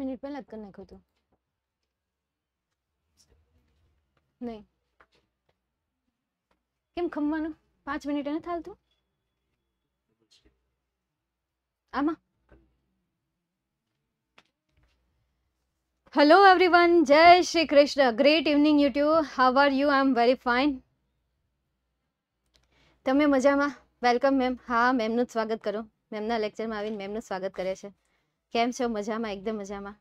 Minute પહેલા જ કરી નાખ્યું હતું. નહીં. કેમ ખમવાનું? પાંચ મિનિટ એને થાલતું આમાં? હેલો એવરીવન જય Shri Krishna. Great evening YouTube how are you I am very fine તમે મજામાં? વેલકમ મેમ હા મેમનું જ સ્વાગત કરો. મેમના લેક્ચરમાં આવીને મેમનું સ્વાગત કરે છે. કેમ છો? મજામાં? એકદમ મજામાં.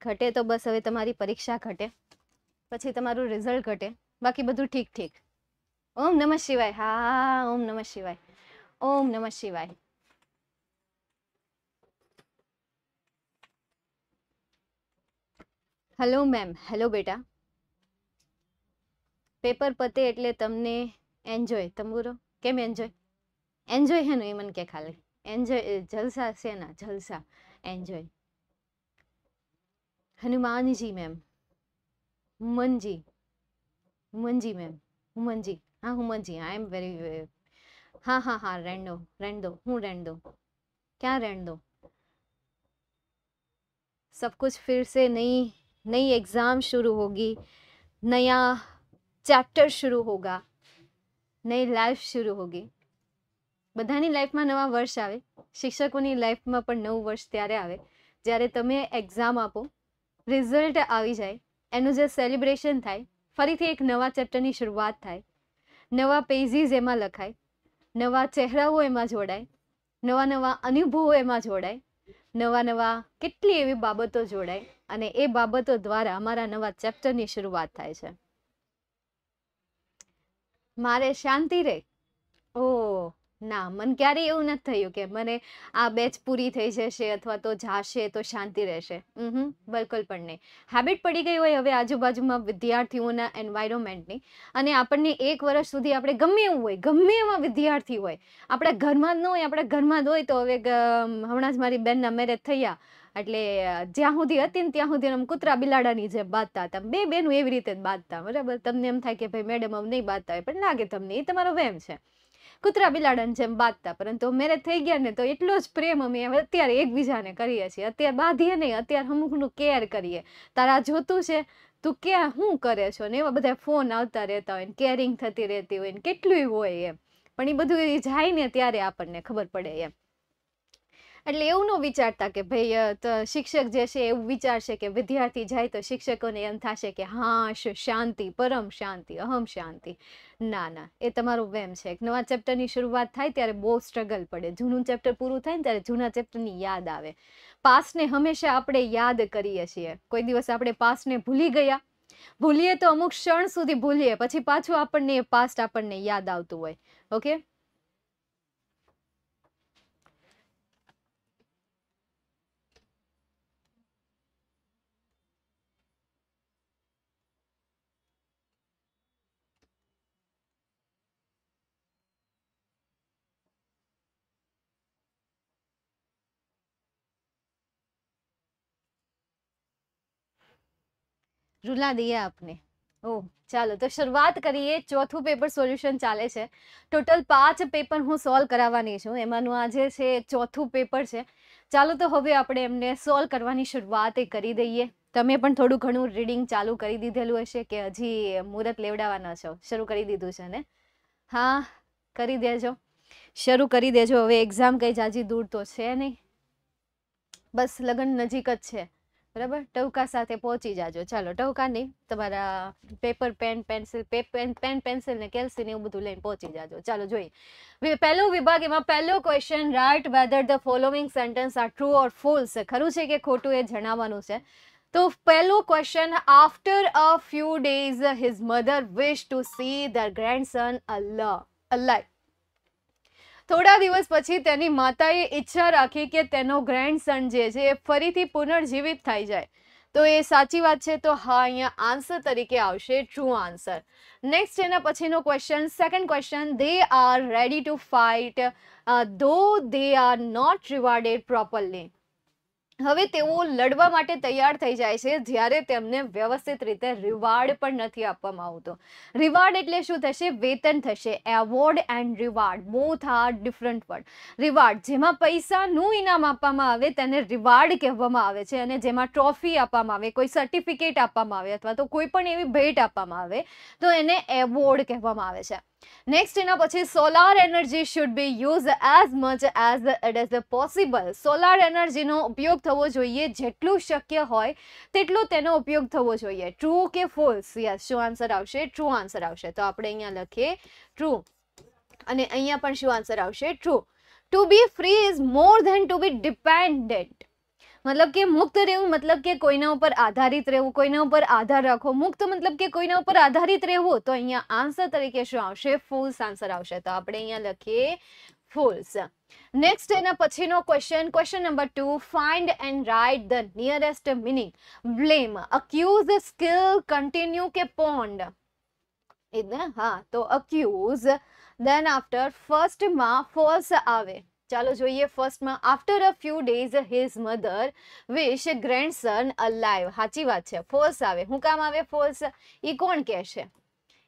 ઘટે તો બસ, હવે તમારી પરીક્ષા ઘટે. પછી તમારું રિઝલ્ટ ઘટે. બાકી બધું ઠીક ઠીક. ઓમ નમઃ શિવાય. હા, ઓમ નમઃ શિવાય. ઓમ નમઃ શિવાય. હેલો મેમ હેલો બેટા. પેપર પતે એટલે તમને એન્જોય તંબુરો, કેમ એન્જોય એન્જોય હેનું એ મને કે ખાલી. એન્જોય જલસા છે ના જલસા એન્જોય હનુમાનજી મેમ હુમનજી હુમનજી મેમ હુમનજી હા હુમનજી આઈ એમ વેરી હા હા હા રહેણ દો રહેણ દો હું રહેણ દો ક્યાં રહેણ દો सब कुछ फिर से नई नई एग्ज़ाम शुरू होगी नया चैप्टर शुरू होगा નઈ લાઈફ શરૂ હોગી બધાની લાઈફમાં નવા વર્ષ આવે, શિક્ષકોની લાઈફમાં પણ નવું વર્ષ ત્યારે આવે. જ્યારે તમે એક્ઝામ આપો રિઝલ્ટ આવી જાય, એનું જે સેલિબ્રેશન થાય, ફરીથી એક નવા ચેપ્ટરની શરૂઆત થાય. નવા પેજીસ એમાં લખાય, નવા ચહેરાઓ એમાં જોડાય, નવા નવા અનુભવો એમાં જોડાય, નવા નવા કેટલી એવી બાબતો જોડાય અને એ બાબતો દ્વારા અમારા નવા ચેપ્ટરની શરૂઆત થાય છે. મારે શાંતિ રહે ઓ ના, મને ક્યારેય એવું નથી થયું કે મને આ બેચ પૂરી થઈ જશે અથવા તો જાશે તો શાંતિ રહેશે. હમ બિલકુલ પણ નહીં. હેબિટ પડી ગઈ હોય હવે આજુબાજુમાં વિદ્યાર્થીઓના એન્વાયરમેન્ટની અને આપણને એક વર્ષ સુધી આપણે ગમે એવું હોય, ગમે એવા વિદ્યાર્થી હોય, આપણા ઘરમાં જ ન હોય, આપણા ઘરમાં જ હોય તો હવે હમણાં જ મારી બેનના મેરેજ થયા. એટલે, જ્યાં સુધી હતી ને ત્યાં સુધી આમ કૂતરા બિલાડાની જેમ બાંધતા હતા. બે બેનું એવી રીતે જ બાંધતા, બરાબર? તમને એમ થાય કે, ભાઈ મેડમ અમ નહીં બાંધતા હોય. પણ લાગે તમને, એ તમારો વેમ છે. કૂતરા બિલાડાની જેમ બાંધતા પરંતુ મેરેજ થઈ ગયા ને તો એટલો જ પ્રેમ અમે અત્યારે એકબીજાને કરીએ છીએ. અત્યારે બાંધીએ નહીં, અત્યારે અમુકનું કેર કરીએ. તારા જોતું છે, તું ક્યાં શું કરે છો? ને એવા બધા ફોન આવતા રહેતા હોય ને કેરિંગ થતી રહેતી હોય ને કેટલું હોય એમ. પણ એ બધું જાય ને ત્યારે આપણને ખબર પડે એમ. એટલે એવું ન વિચારતા કે ભાઈ શિક્ષક જે છે એવું વિચારશે કે વિદ્યાર્થી જાય તો શિક્ષકોને એમ થશે કે હા શાંતિ, પરમ શાંતિ, અહમ શાંતિ. ના ના, એ તમારો વેમ છે. એક નવા ચેપ્ટરની શરૂઆત થાય ત્યારે બહુ સ્ટ્રગલ પડે. જૂનું ચેપ્ટર પૂરું થાય ને ત્યારે જૂના ચેપ્ટરની યાદ આવે. પાસને હંમેશા આપણે યાદ કરીએ છીએ. કોઈ દિવસ આપણે પાસને ભૂલી ગયા. ભૂલીએ તો અમુક ક્ષણ સુધી ભૂલીએ. પછી પાછું આપણને એ પાસ્ટ આપણને યાદ આવતું હોય. ઓકે? રૂલા દઈએ આપને. ઓહ ચાલો, તો શરૂઆત કરીએ. ચોથું પેપર સોલ્યુશન ચાલે છે. ટોટલ પાંચ પેપર હું સોલ્વ કરાવવાની છું. એમાંનું આજે છે ચોથું પેપર છે. ચાલો, તો હવે આપણે એમને સોલ્વ કરવાની શરૂઆત કરી દઈએ. તમે પણ થોડું ઘણું રીડિંગ ચાલુ કરી દીધેલું હશે કે હજી મુહૂર્ત લેવડાવવાના છો? શરૂ કરી દીધું છે, ને? હા, કરી દેજો. શરૂ કરી દેજો. હવે એક્ઝામ કઈ જાજી દૂર તો છે નહીં. બસ લગ્ન નજીક જ છે. બરાબર? ટવકા સાથે પહોંચી જાજો. ચાલો ટવકા નહીં તમારા paper, pen, pencil pen pen, pencil ને કેલ્સી ને એવું બધું લઈને પહોંચી જાજો. ચાલો, જોઈએ. પહેલો વિભાગ એમાં પહેલો question write whether the following sentence are true or false ખરું છે કે ખોટું એ જણાવવાનું છે? તો પહેલો question after a few days his mother wish to see their grandson alive alive થોડા દિવસ પછી તેની માતાએ ઈચ્છા રાખી કે તેનો ગ્રેન્ડસન જે છે એ ફરીથી પુનર્જીવિત થઈ જાય. તો એ સાચી વાત છે, તો હા, અહીંયા આન્સર તરીકે આવશે ટ્રુ આન્સર નેક્સ્ટ એના પછીનો question second question they are ready to fight though they are not rewarded properly હવે તેઓ લડવા માટે તૈયાર થઈ જાય છે જ્યારે તેમને વ્યવસ્થિત રીતે રિવાર્ડ પણ નથી આપવામાં આવતો. રિવાર્ડ એટલે શું થશે? વેતન થશે. Award and reward both are different word reward જેમાં પૈસાનું ઇનામ આપવામાં આવે તેને રિવાર્ડ કહેવામાં આવે છે અને જેમાં ટ્રોફી આપવામાં આવે, કોઈ સર્ટિફિકેટ આપવામાં આવે અથવા તો કોઈ પણ એવી ભેટ આપવામાં આવે તો એને એવોર્ડ કહેવામાં આવે છે. નેક્સ્ટ એના પછી solar energy should be use as much as it is possible solar એનર્જીનો ઉપયોગ થવો જોઈએ જેટલું શક્ય હોય તેટલું તેનો ઉપયોગ થવો જોઈએ. ટ્રુ કે ફોલ્સ યસ શું આન્સર આવશે? ટ્રુ આન્સર આવશે. તો આપણે અહીંયા લખીએ. ટ્રુ અને અહીંયા પણ શું આન્સર આવશે? True to be free is more than to be dependent મતલબ કે મુક્ત રહેવું મતલબ કે કોઈના ઉપર આધારિત રહેવું કોઈના ઉપર આધાર રાખવો મુક્ત મતલબ કે કોઈના ઉપર આધારિત રહેવું તો અહીંયા આન્સર તરીકે શું આવશે ફૂલ્સ આન્સર આવશે તો આપણે અહીંયા લખીએ ફૂલ્સ નેક્સ્ટ એના પછીનો question question number to find and write the nearest meaning blame accuse skill continue કે પોન્ડ એટલે હા, તો અક્યુઝ દેન આફ્ટર ફર્સ્ટમાં ફોલ્સ આવે. ચાલો જોઈએ ફર્સ્ટમાં after a few days his mother wish grandson alive સાચી વાત છે ફોલ્સ આવે. હું કામ આવે? ફોલ્સ એ કોણ કહેશે?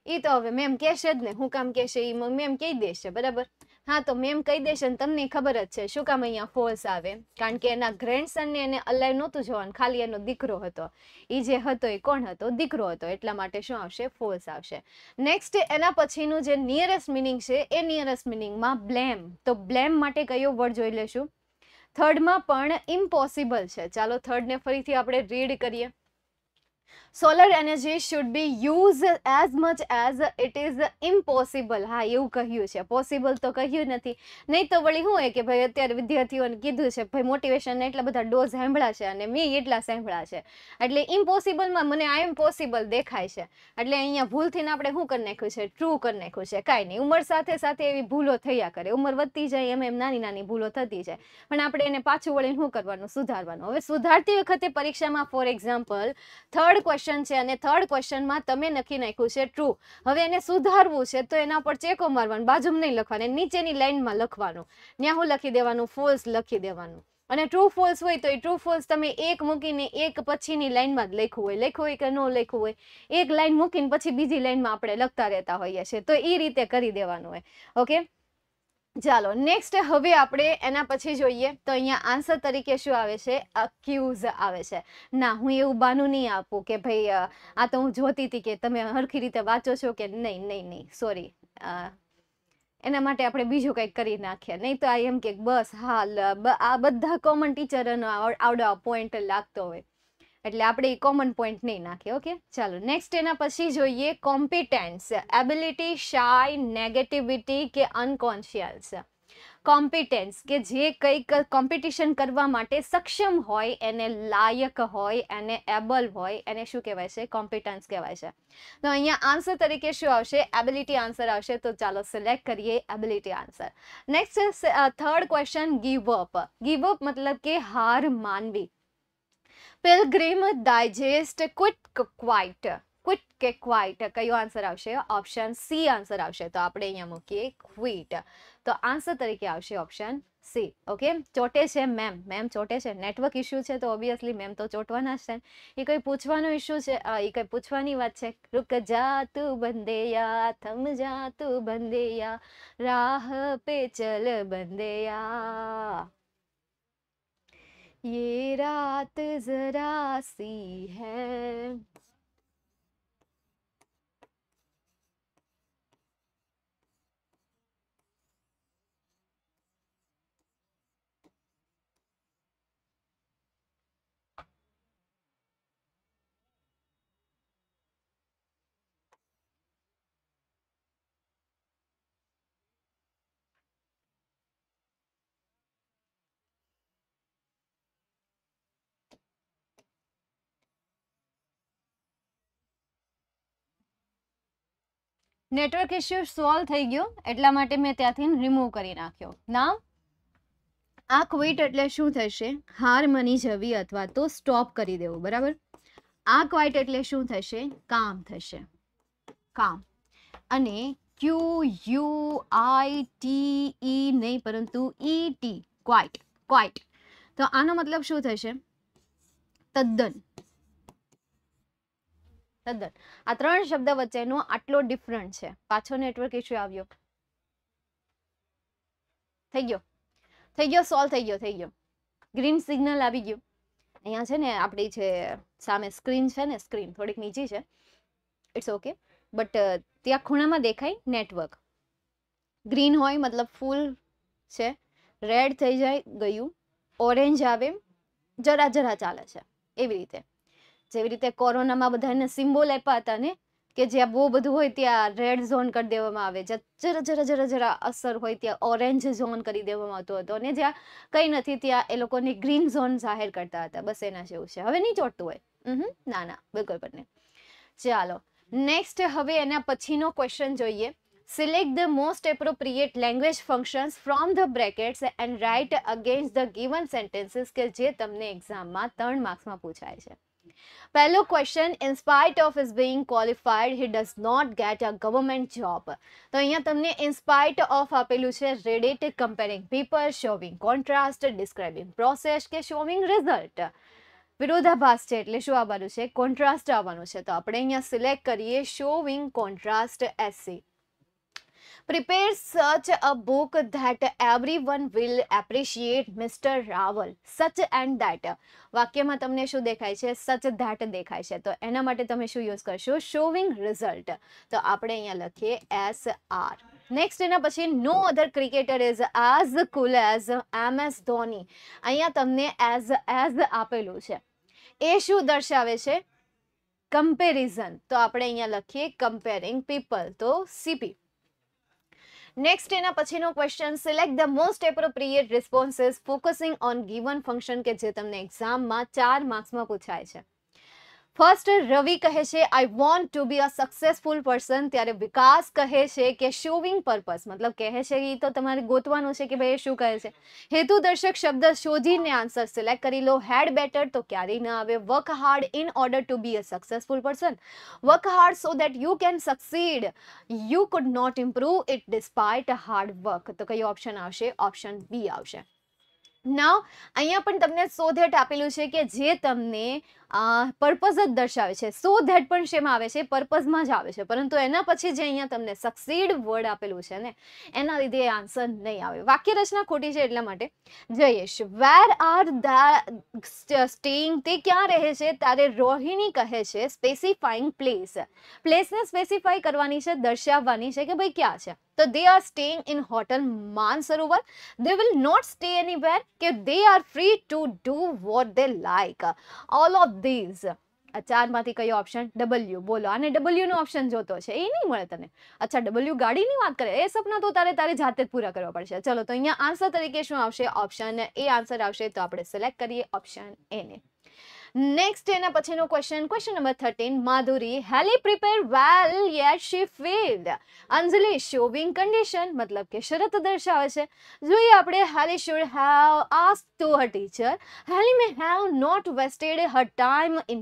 એ તો હવે મેમ કહેશે જ ને. હું કામ કહેશે? એ મેમ કહી દેશે, બરાબર? હા, તો મેમ કહી દેશે ને તમને ખબર જ છે. શું કામ અહીંયા ફોલ્સ આવે? કારણ કે એના ગ્રેન્ડસનને એને અલાઈવ નહોતું જોવાનું. ખાલી એનો દીકરો હતો. એ જે હતો એ કોણ હતો? દીકરો હતો. એટલા માટે શું આવશે? ફોલ્સ આવશે. નેક્સ્ટ એના પછીનું જે નિયરેસ્ટ મિનિંગ છે, એ નિયરેસ્ટ મિનિંગમાં બ્લેમ તો બ્લેમ માટે કયો વર્ડ જોઈ લેશું? થર્ડમાં પણ ઇમ્પોસિબલ છે. ચાલો થર્ડને ફરીથી આપણે રીડ કરીએ. Solar energy should be use as much as it is impossible હા, એવું કહ્યું છે. પોસિબલ તો કહ્યું નથી. નહીં તો વળી શું હોય કે ભાઈ અત્યારે વિદ્યાર્થીઓને કીધું છે ભાઈ મોટિવેશનને એટલા બધા ડોઝ સાંભળ્યા છે અને મેં એટલા સાંભળ્યા છે. એટલે ઇમ્પોસિબલમાં મને આ ઇમ્પોસિબલ દેખાય છે. એટલે અહીંયા ભૂલથી આપણે શું કરી નાખ્યું છે? ટ્રુ કરી નાખ્યું છે. કાંઈ નહીં. ઉંમર સાથે સાથે એવી ભૂલો થયા કરે. ઉંમર વધતી જાય એમ એમ નાની નાની ભૂલો થતી જાય. પણ આપણે એને પાછું વળીને શું કરવાનું? સુધારવાનું. હવે સુધારતી વખતે પરીક્ષામાં for example third question question છે અને થર્ડ ક્વેશ્ચનમાં તમે લખી નાખ્યું છે ટ્રુ હવે એને સુધારવું છે, તો એના પર ચેકો મારવાનું, બાજુમાં નહીં લખવાનું નીચેની લાઇનમાં લખવાનું. ત્યાં હું લખી દેવાનું ફોલ્સ લખી દેવાનું. અને ટ્રુ ફોલ્સ હોય તો એ ટ્રુ ફોલ્સ તમે એક મૂકીને એક પછીની લાઈનમાં જ લખ્યું હોય. લખ્યું હોય કે ન લખ્યું હોય, એક લાઈન મૂકીને પછી બીજી લાઈનમાં આપણે લખતા રહેતા હોઈએ છીએ. તો એ રીતે કરી દેવાનું હોય. ઓકે ચાલો નેક્સ્ટ હવે આપણે એના પછી જોઈએ તો અહીંયા આન્સર તરીકે શું આવે છે? અક્યુઝ આવે છે. ના, હું એવું બાનું નહીં આપું કે ભાઈ આ તો હું જોતી હતી કે તમે હરખી રીતે વાંચો છો કે નહીં નહીં નહીં સોરી એના માટે આપણે બીજું કંઈક કરી નાખીએ. નહીં તો આ એમ કે બસ, હાલ આ બધા કોમન ટીચરનો આવડો પોઈન્ટ લાગતો હોય. એટલે આપણે એ કોમન પોઈન્ટ નહીં નાખીએ ઓકે ચાલો નેક્સ્ટ એના પછી જોઈએ કોમ્પિટન્સ એબિલિટી શાય નેગેટિવિટી કે અનકોન્શિયસ કોમ્પિટન્સ કે જે કંઈક કોમ્પિટિશન કરવા માટે સક્ષમ હોય, એને લાયક હોય, એને એબલ હોય, એને શું કહેવાય છે? કોમ્પિટન્સ કહેવાય છે. તો અહીંયા આન્સર તરીકે શું આવશે? એબિલિટી આન્સર આવશે, તો ચાલો સિલેક્ટ કરીએ ability answer next third question give up મતલબ કે હાર માનવી. Pilgrim digest quick quite quit કે ક્વાઇટ કયો આન્સર આવશે? ઓપ્શન સી આન્સર આવશે. તો આપણે અહીંયા મૂકીએ ક્વિટ તો આન્સર તરીકે આવશે ઓપ્શન સી ઓકે ચોટે છે મેમ મેમ ચોટે છે. નેટવર્ક ઇશ્યુ છે તો ઓબ્વિયસલી મેમ તો ચોટવાના છે. એ કંઈ પૂછવાનો ઇશ્યુ છે? એ કંઈ પૂછવાની વાત છે? રૂક જા તું બંદેયા, થમ જા તું બંદેયા, રાહ પે ચલ બંદેયા. ये रात जरा सी है નેટવર્ક ઇસ્યુ સોલ્વ થઈ ગયો, એટલા માટે મેં ત્યાંથી રિમૂવ કરી નાખ્યો. ના આ ક્વિટ એટલે શું થશે? હાર મની જવી અથવા તો સ્ટોપ કરી દેવું, બરાબર? આ ક્વાઇટ એટલે શું થશે? કામ થશે. કામ. અને Q U I T E નહીં, પરંતુ ઈ ટી ક્વાઇટ ક્વાઇટ તો આનો મતલબ શું થશે? તદ્દન. તદ્દન. આ ત્રણ શબ્દ વચ્ચેનો આટલો ડિફરન્ટ છે. પાછો નેટવર્ક ઇશ્યુ આવ્યો. થઈ ગયો. થઈ ગયો સોલ્વ થઈ ગયો થઈ ગયો. ગ્રીન સિગ્નલ આવી ગયું. અહીંયા છે ને આપણી છે સામે સ્ક્રીન છે ને સ્ક્રીન થોડીક નીચી છે. ઇટ્સ ઓકે બટ ત્યાં ખૂણામાં દેખાય નેટવર્ક ગ્રીન હોય, મતલબ ફૂલ છે. રેડ થઈ જાય, ગયું. ઓરેન્જ આવે, જરા જરા ચાલે છે. એવી રીતે. જેવી રીતે કોરોનામાં બધાને સિમ્બોલ આપ્યા હતા ને, કે જ્યાં બહુ બધું હોય ત્યાં રેડ ઝોન કરી દેવામાં આવે, જ્યાં જરા જરા જરા જરા અસર હોય ત્યાં ઓરેન્જ ઝોન કરી દેવામાં આવતો હતો અને જ્યાં કંઈ નથી, ત્યાં એ લોકોને ગ્રીન ઝોન જાહેર કરતા હતા, બસ એના જેવું છે. હવે નહીં ચોટતું હોય. ના ના, બિલકુલ પણ ચાલો નેક્સ્ટ હવે એના પછીનો ક્વેશ્ચન જોઈએ. Select the most appropriate language functions from the brackets and write against the given sentences કે જે તમને એક્ઝામમાં ત્રણ માર્ક્સમાં પૂછાય છે. પહેલો question in of is being qualified he does not get a government job તો અહીંયા તમને ઇન ઓફ આપેલું છે Reddit comparing people showing contrast describing process કે શોવિંગ રિઝલ્ટ વિરોધાભાસ છે એટલે શું આવવાનું છે કોન્ટ્રાસ્ટ આવવાનું છે તો આપણે અહીંયા સિલેક્ટ કરીએ showing contrast SC prepare such a book that everyone will appreciate Mr. Raval such and that. વાક્યમાં તમને શું દેખાય છે? સચ ધેટ દેખાય છે. તો એના માટે તમે શું યુઝ કરશો? શોવિંગ રિઝલ્ટ તો આપણે અહીંયા લખીએ એસ આર નેક્સ્ટ એના પછી no other cricketer is as cool as M S Dhoni અહીંયા તમને એઝ એઝ આપેલું છે. એ શું દર્શાવે છે? કમ્પેરિઝન તો આપણે અહીંયા લખીએ કમ્પેરિંગ પીપલ તો સીપી નેક્સ્ટ એના પછીનો question select the most appropriate responses focusing on given function કે જે તમને એક્ઝામમાં ચાર માર્ક્સમાં પૂછાય છે. ફર્સ્ટ રવિ કહે છે I want to be a successful person ત્યારે વિકાસ કહે છે કે શોવિંગ પર્પઝ મતલબ કહે છે એ તો તમારે ગોતવાનું છે કે ભાઈ શું કહે છે? હેતુ દર્શક શબ્દ શોધીને આન્સર સિલેક્ટ કરી લો. હેડ બેટર તો ક્યારેય ના આવે. Work hard in order to be a successful person work hard so that you can succeed you could not improve it despite hard work તો કયો ઓપ્શન આવશે? ઓપ્શન બી આવશે. નાવ અહીંયા પણ તમને સોધેટ આપેલું છે કે જે તમને પર્પઝ જ દર્શાવે છે. સો ધેટ પણ શેમાં આવે છે? પર્પઝમાં જ આવે છે. પરંતુ એના પછી જે અહીંયા તમને સક્સીડ વર્ડ આપેલું છે ને, એના લીધે એ આન્સર નહીં આવે. વાક્ય રચના ખોટી છે એટલા માટે. Jayesh where are the staying તે ક્યાં રહે છે? ત્યારે રોહિણી કહે છે સ્પેસિફાઈંગ પ્લેસ પ્લેસને સ્પેસિફાઈ કરવાની છે, દર્શાવવાની છે કે ભાઈ ક્યાં છે? તો they are staying in hotel Mansarovar they will not stay anywhere કે they are free to do what they like all of these આ ચારમાંથી કયો ઓપ્શન ડબલ્યુ બોલો. આને ડબલ્યુનો ઓપ્શન જોતો છે. એ નહીં મળે તને. અચ્છા ડબલ્યુ ગાડીની વાત કરે. એ સપના તો તારે તારે જાતે જ પૂરા કરવા પડશે. ચલો, તો અહીંયા આન્સર તરીકે શું આવશે? ઓપ્શન એ આન્સર આવશે. તો આપણે સિલેક્ટ કરીએ ઓપ્શન એને નેક્સ્ટ એના પછીનો question question number thirteen Madhuri Haley prepare well yet she failed Anjali showing condition મતલબ કે શરત દર્શાવે છે. જોઈએ આપણે Heli should have ask to her teacher Heli may have not wasted her time in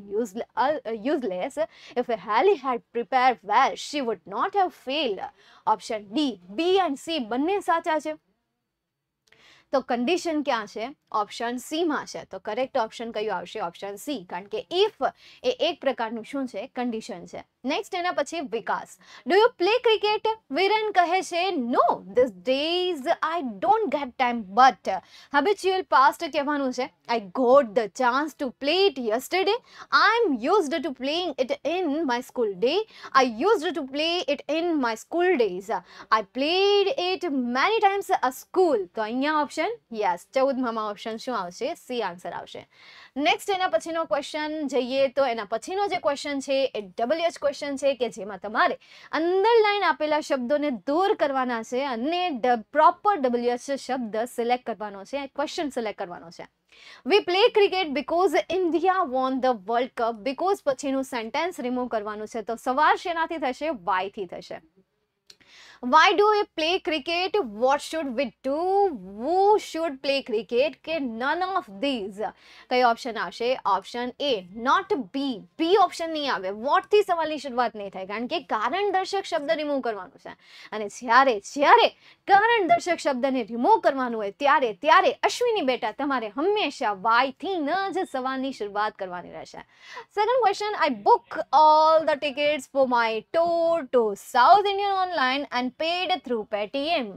useless if Heli had prepare well she would not have failed option D B and C બંને સાચા છે. તો condition ક્યાં છે? Option સીમાં છે. તો correct option કયું આવશે? ઓપ્શન સી કારણ કે ઇફ એ એક પ્રકારનું શું છે? કન્ડિશન છે. નેક્સ્ટ એના પછી Vikas. Do you play cricket Viren કહે છે no these days I don't get time but habitual past કહેવાનું છે I got the chance to play it yesterday I am used to playing it in my school day I used to play it in my school days I played it many times a school તો અહીંયા option yes ચૌદમાં option શું આવશે? C answer આવશે. Next એના પછીનો question જઈએ તો એના પછીનો જે ક્વેશ્ચન છે એ ડબલ્યુએચ ક્વેશ્ચન છે કે જેમાં તમારે અંડરલાઈન આપેલા શબ્દોને દૂર કરવાના છે અને પ્રોપર ડબલ્યુએચ શબ્દ સિલેક્ટ કરવાનો છે ક્વેશ્ચન સિલેક્ટ કરવાનો છે. We play cricket because India won the world cup because પછીનું સેન્ટેન્સ રિમૂવ કરવાનું છે. તો સવાર શેનાથી થશે? વાયથી થશે. Why do we play cricket what should we do who should play cricket કે નન ઓફ ધીઝ કયો ઓપ્શન આવશે option A not B B option નહીં આવે વોટથી સવાલની શરૂઆત નહીં થાય કારણ કે કારણ દર્શક શબ્દ રિમૂવ કરવાનું છે અને જ્યારે જ્યારે કારણ દર્શક શબ્દને રિમૂવ કરવાનું હોય ત્યારે ત્યારે અશ્વિની બેટા તમારે હંમેશા વાયથી ન જ સવાલની શરૂઆત કરવાની રહેશે second question I book all the tickets for my tour to south Indian online and paid through Paytm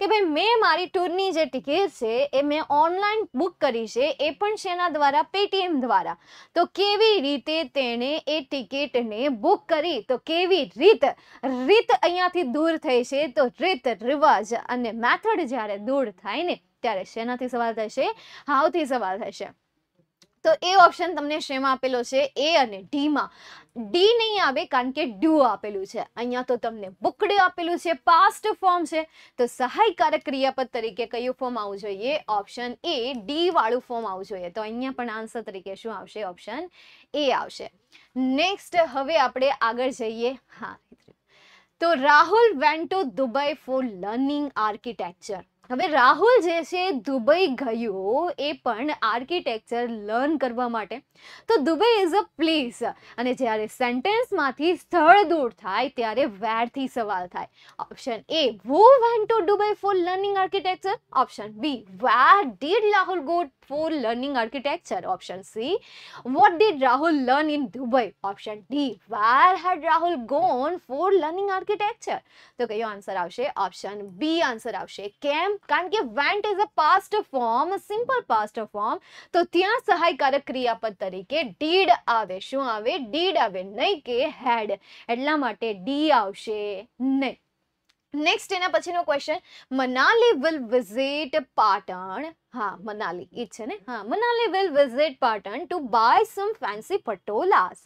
કે ભાઈ, મેં મારી ટૂરની જે ટિકિટ છે, એ મેં ઓનલાઈન બુક કરી છે, એ પણ શેના દ્વારા પેટીએમ દ્વારા. તો કેવી રીતે તેણે એ ટિકિટને બુક કરી? તો કેવી રીત? રીત અહીંયાથી દૂર થઈ છે, તો રીત રિવાજ અને મેથડ જ્યારે દૂર થાય ને, ત્યારે શેનાથી સવાલ થશે? હાવથી સવાલ થશે. તો એ ઓપ્શન તમને શેમાં આપેલો છે? એ અને ડીમાં ડી નહીં આવે કારણ કે ડ્યુ આપેલું છે. અહીંયા તો તમને બુકડ આપેલું છે પાસ્ટ ફોર્મ છે. તો સહાયકારક ક્રિયાપદ તરીકે કયું ફોર્મ આવવું જોઈએ? ઓપ્શન એ ડી વાળું ફોર્મ આવવું જોઈએ. તો અહીંયા પણ આન્સર તરીકે શું આવશે? ઓપ્શન એ આવશે. નેક્સ્ટ હવે આપણે આગળ જઈએ. હા તો Rahul went to Dubai for learning architecture હવે રાહુલ જે છે દુબઈ ગયો, એ પણ આર્કિટેક્ચર લર્ન કરવા માટે. તો દુબઈ ઇઝ અ પ્લેસ અને જ્યારે સેન્ટેન્સમાંથી સ્થળ દૂર થાય, ત્યારે વેરથી સવાલ થાય. Option A who went to Dubai for learning architecture option B where did Rahul go for learning architecture option C what did Rahul learn in Dubai option D where had Rahul gone for learning architecture તો કયો answer આવશે option B answer આવશે કેમ કારણ કે went is a past form simple past form તો ત્યાં સહાયકારક ક્રિયાપદ તરીકે ડીડ આવે શું આવે ડીડ આવે નહીં કે હેડ એટલા માટે ડી આવશે નહીં નેક્સ્ટ એના પછીનો question Manali will visit Patan. હા, મનાલી. એ છે ને? હા, Manali will visit Patan to buy some fancy patolas.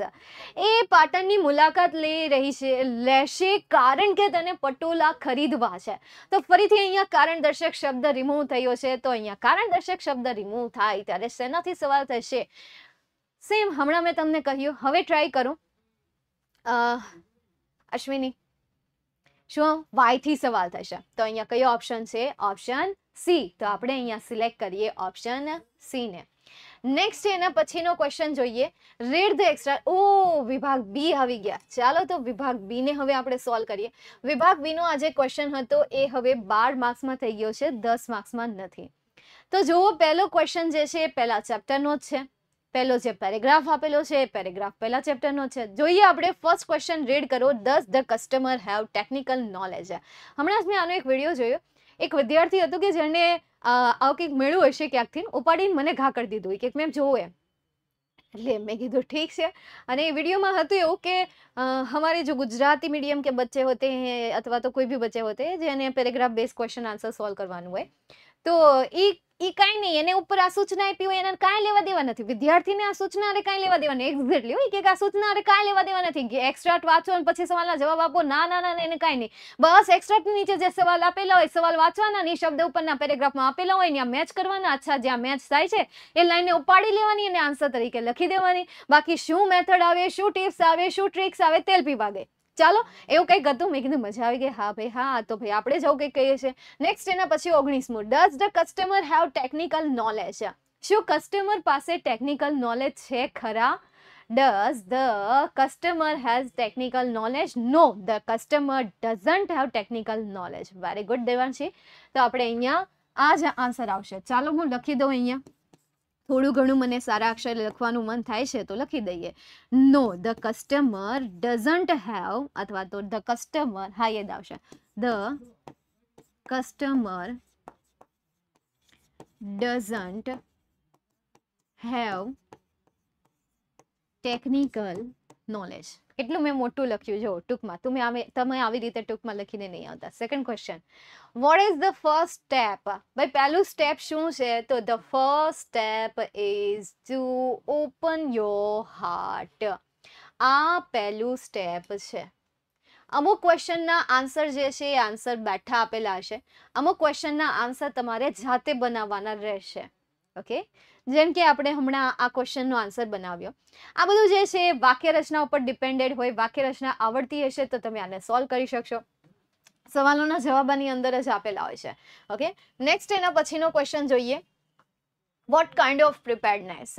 એ પાટણની મુલાકાત લઈ રહી છે, લેશે કારણ કે તેને પટોલા ખરીદવા છે. તો ફરીથી અહીંયા કારણ દર્શક શબ્દ રિમૂવ થયો છે, તો અહીંયા કારણ દર્શક શબ્દ રિમૂવ થાય ત્યારે શેનાથી સવાલ થશે? સેમ હમણાં મેં તમને કહ્યું. હવે ટ્રાય કરું. અશ્વિની. શું? વાયથી સવાલ થશે. તો અહીંયા કયો ઓપ્શન છે? ઓપ્શન સી તો આપણે અહીંયા સિલેક્ટ કરીએ ઓપ્શન સી ને. નેક્સ્ટ એના પછીનો ક્વેશ્ચન જોઈએ. રીડ ધ એક્સ્ટ્રા ઓ, વિભાગ બી આવી ગયા. ચાલો તો વિભાગ બી ને હવે આપણે સોલ્વ કરીએ. વિભાગ બી નો આ જે ક્વેશ્ચન હતો. એ હવે બાર માર્ક્સમાં થઈ ગયો છે. દસ માર્ક્સમાં નથી. તો જુઓ, પહેલો ક્વેશ્ચન જે છે એ પહેલા ચેપ્ટરનો જ છે. પહેલો છે પેરેગ્રાફ આપેલો છે પેરેગ્રાફ પહેલા ચેપ્ટરનો છે. જોઈએ આપણે ફર્સ્ટ ક્વેશ્ચન રીડ કરો does the customer have technical knowledge હમણાં જ મેં આનો એક વીડિયો જોયો. એક વિદ્યાર્થી હતો કે જેણે આવું કંઈક મેળવ્યું હશે ક્યાંકથી ઉપાડીને મને ઘા કરી દીધું. કે મેં જોવું એમ. એટલે મેં કીધું, ઠીક છે. અને એ વિડીયોમાં હતું એવું કે હમારે જો ગુજરાતી મીડિયમ કે બચ્ચે હોતે અથવા તો કોઈ બી બચ્ચે હોતે જેને paragraph base question answer solve કરવાનું હોય તો એ એ કાંઈ નહીં, એને ઉપર આ સૂચના આપી હોય, એને કાંઈ લેવા દેવા નથી. વિદ્યાર્થીને આ સૂચના અરે કાંઈ લેવા દેવા નહીં એક્ઝેક્ટલી હોય કે આ સૂચના અરે કાંઈ લેવા દેવા નથી. એક્સ્ટ્રાટ વાંચો અને પછી સવાલના જવાબ આપો. ના ના ના એને કાંઈ નહીં. બસ એક્સ્ટ્રાટની નીચે જે સવાલ આપેલા હોય, સવાલ વાંચવાના ની શબ્દ ઉપરના પેરેગ્રાફમાં આપેલા હોય ત્યાં મેચ કરવાના, અચ્છા જ્યાં મેચ થાય છે, એ લાઈને ઉપાડી લેવાની અને આન્સર તરીકે લખી દેવાની. બાકી શું મેથડ આવે, શું ટિપ્સ આવે, શું ટ્રિક્સ આવે, તેલ પીવા ગઈ ચાલો, એવું કંઈક હતું, મેં કીધું, મજા આવી ગઈ. હા, ભાઈ, હા, તો ભાઈ, આપણે જવું કંઈક કહીએ છીએ. નેક્સ્ટ એના પછી ઓગણીસમું does the customer have technical knowledge શું કસ્ટમર પાસે ટેકનિકલ નોલેજ છે ખરા? Does the customer has technical knowledge no the customer doesn't have technical knowledge very good Devanshi તો આપણે અહીંયા આ જ આન્સર આવશે. ચાલો, હું લખી દઉં અહીંયા. થોડું ઘણું મને સારા અક્ષર લખવાનું મન થાય છે તો લખી દઈએ. No the customer doesn't have અથવા તો ધ કસ્ટમર હા યાદ આવશે. The customer doesn't have technical knowledge એટલું મેં મોટું લખ્યું? જો, ટૂંકમાં. તમે આવે, તમે આવી રીતે ટૂંકમાં લખીને નહીં આવતા. Second question what is the first step ભાઈ, પહેલું સ્ટેપ શું છે? તો the first step is to open your heart આ પહેલું સ્ટેપ છે. અમુક ક્વેશ્ચનના આન્સર જે છે, એ આન્સર બેઠા આપેલા હશે. અમુક ક્વેશ્ચનના આન્સર તમારે જાતે બનાવવાના રહેશે. ઓકે જેમ કે આપણે હમણાં આ ક્વેશ્ચનનો આન્સર બનાવ્યો. આ બધું જે છે વાક્ય રચના ઉપર ડિપેન્ડેડ હોય વાક્ય રચના આવડતી હશે તો તમે આને સોલ્વ કરી શકશો. સવાલોના જવાબ આની અંદર જ આપેલા હોય છે. ઓકે નેક્સ્ટ એના પછીનો ક્વેશ્ચન જોઈએ. What kind of preparedness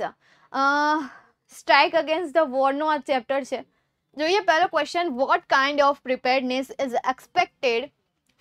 strike against the વોરનો આ ચેપ્ટર છે. જોઈએ, પહેલો question what kind of preparedness is expected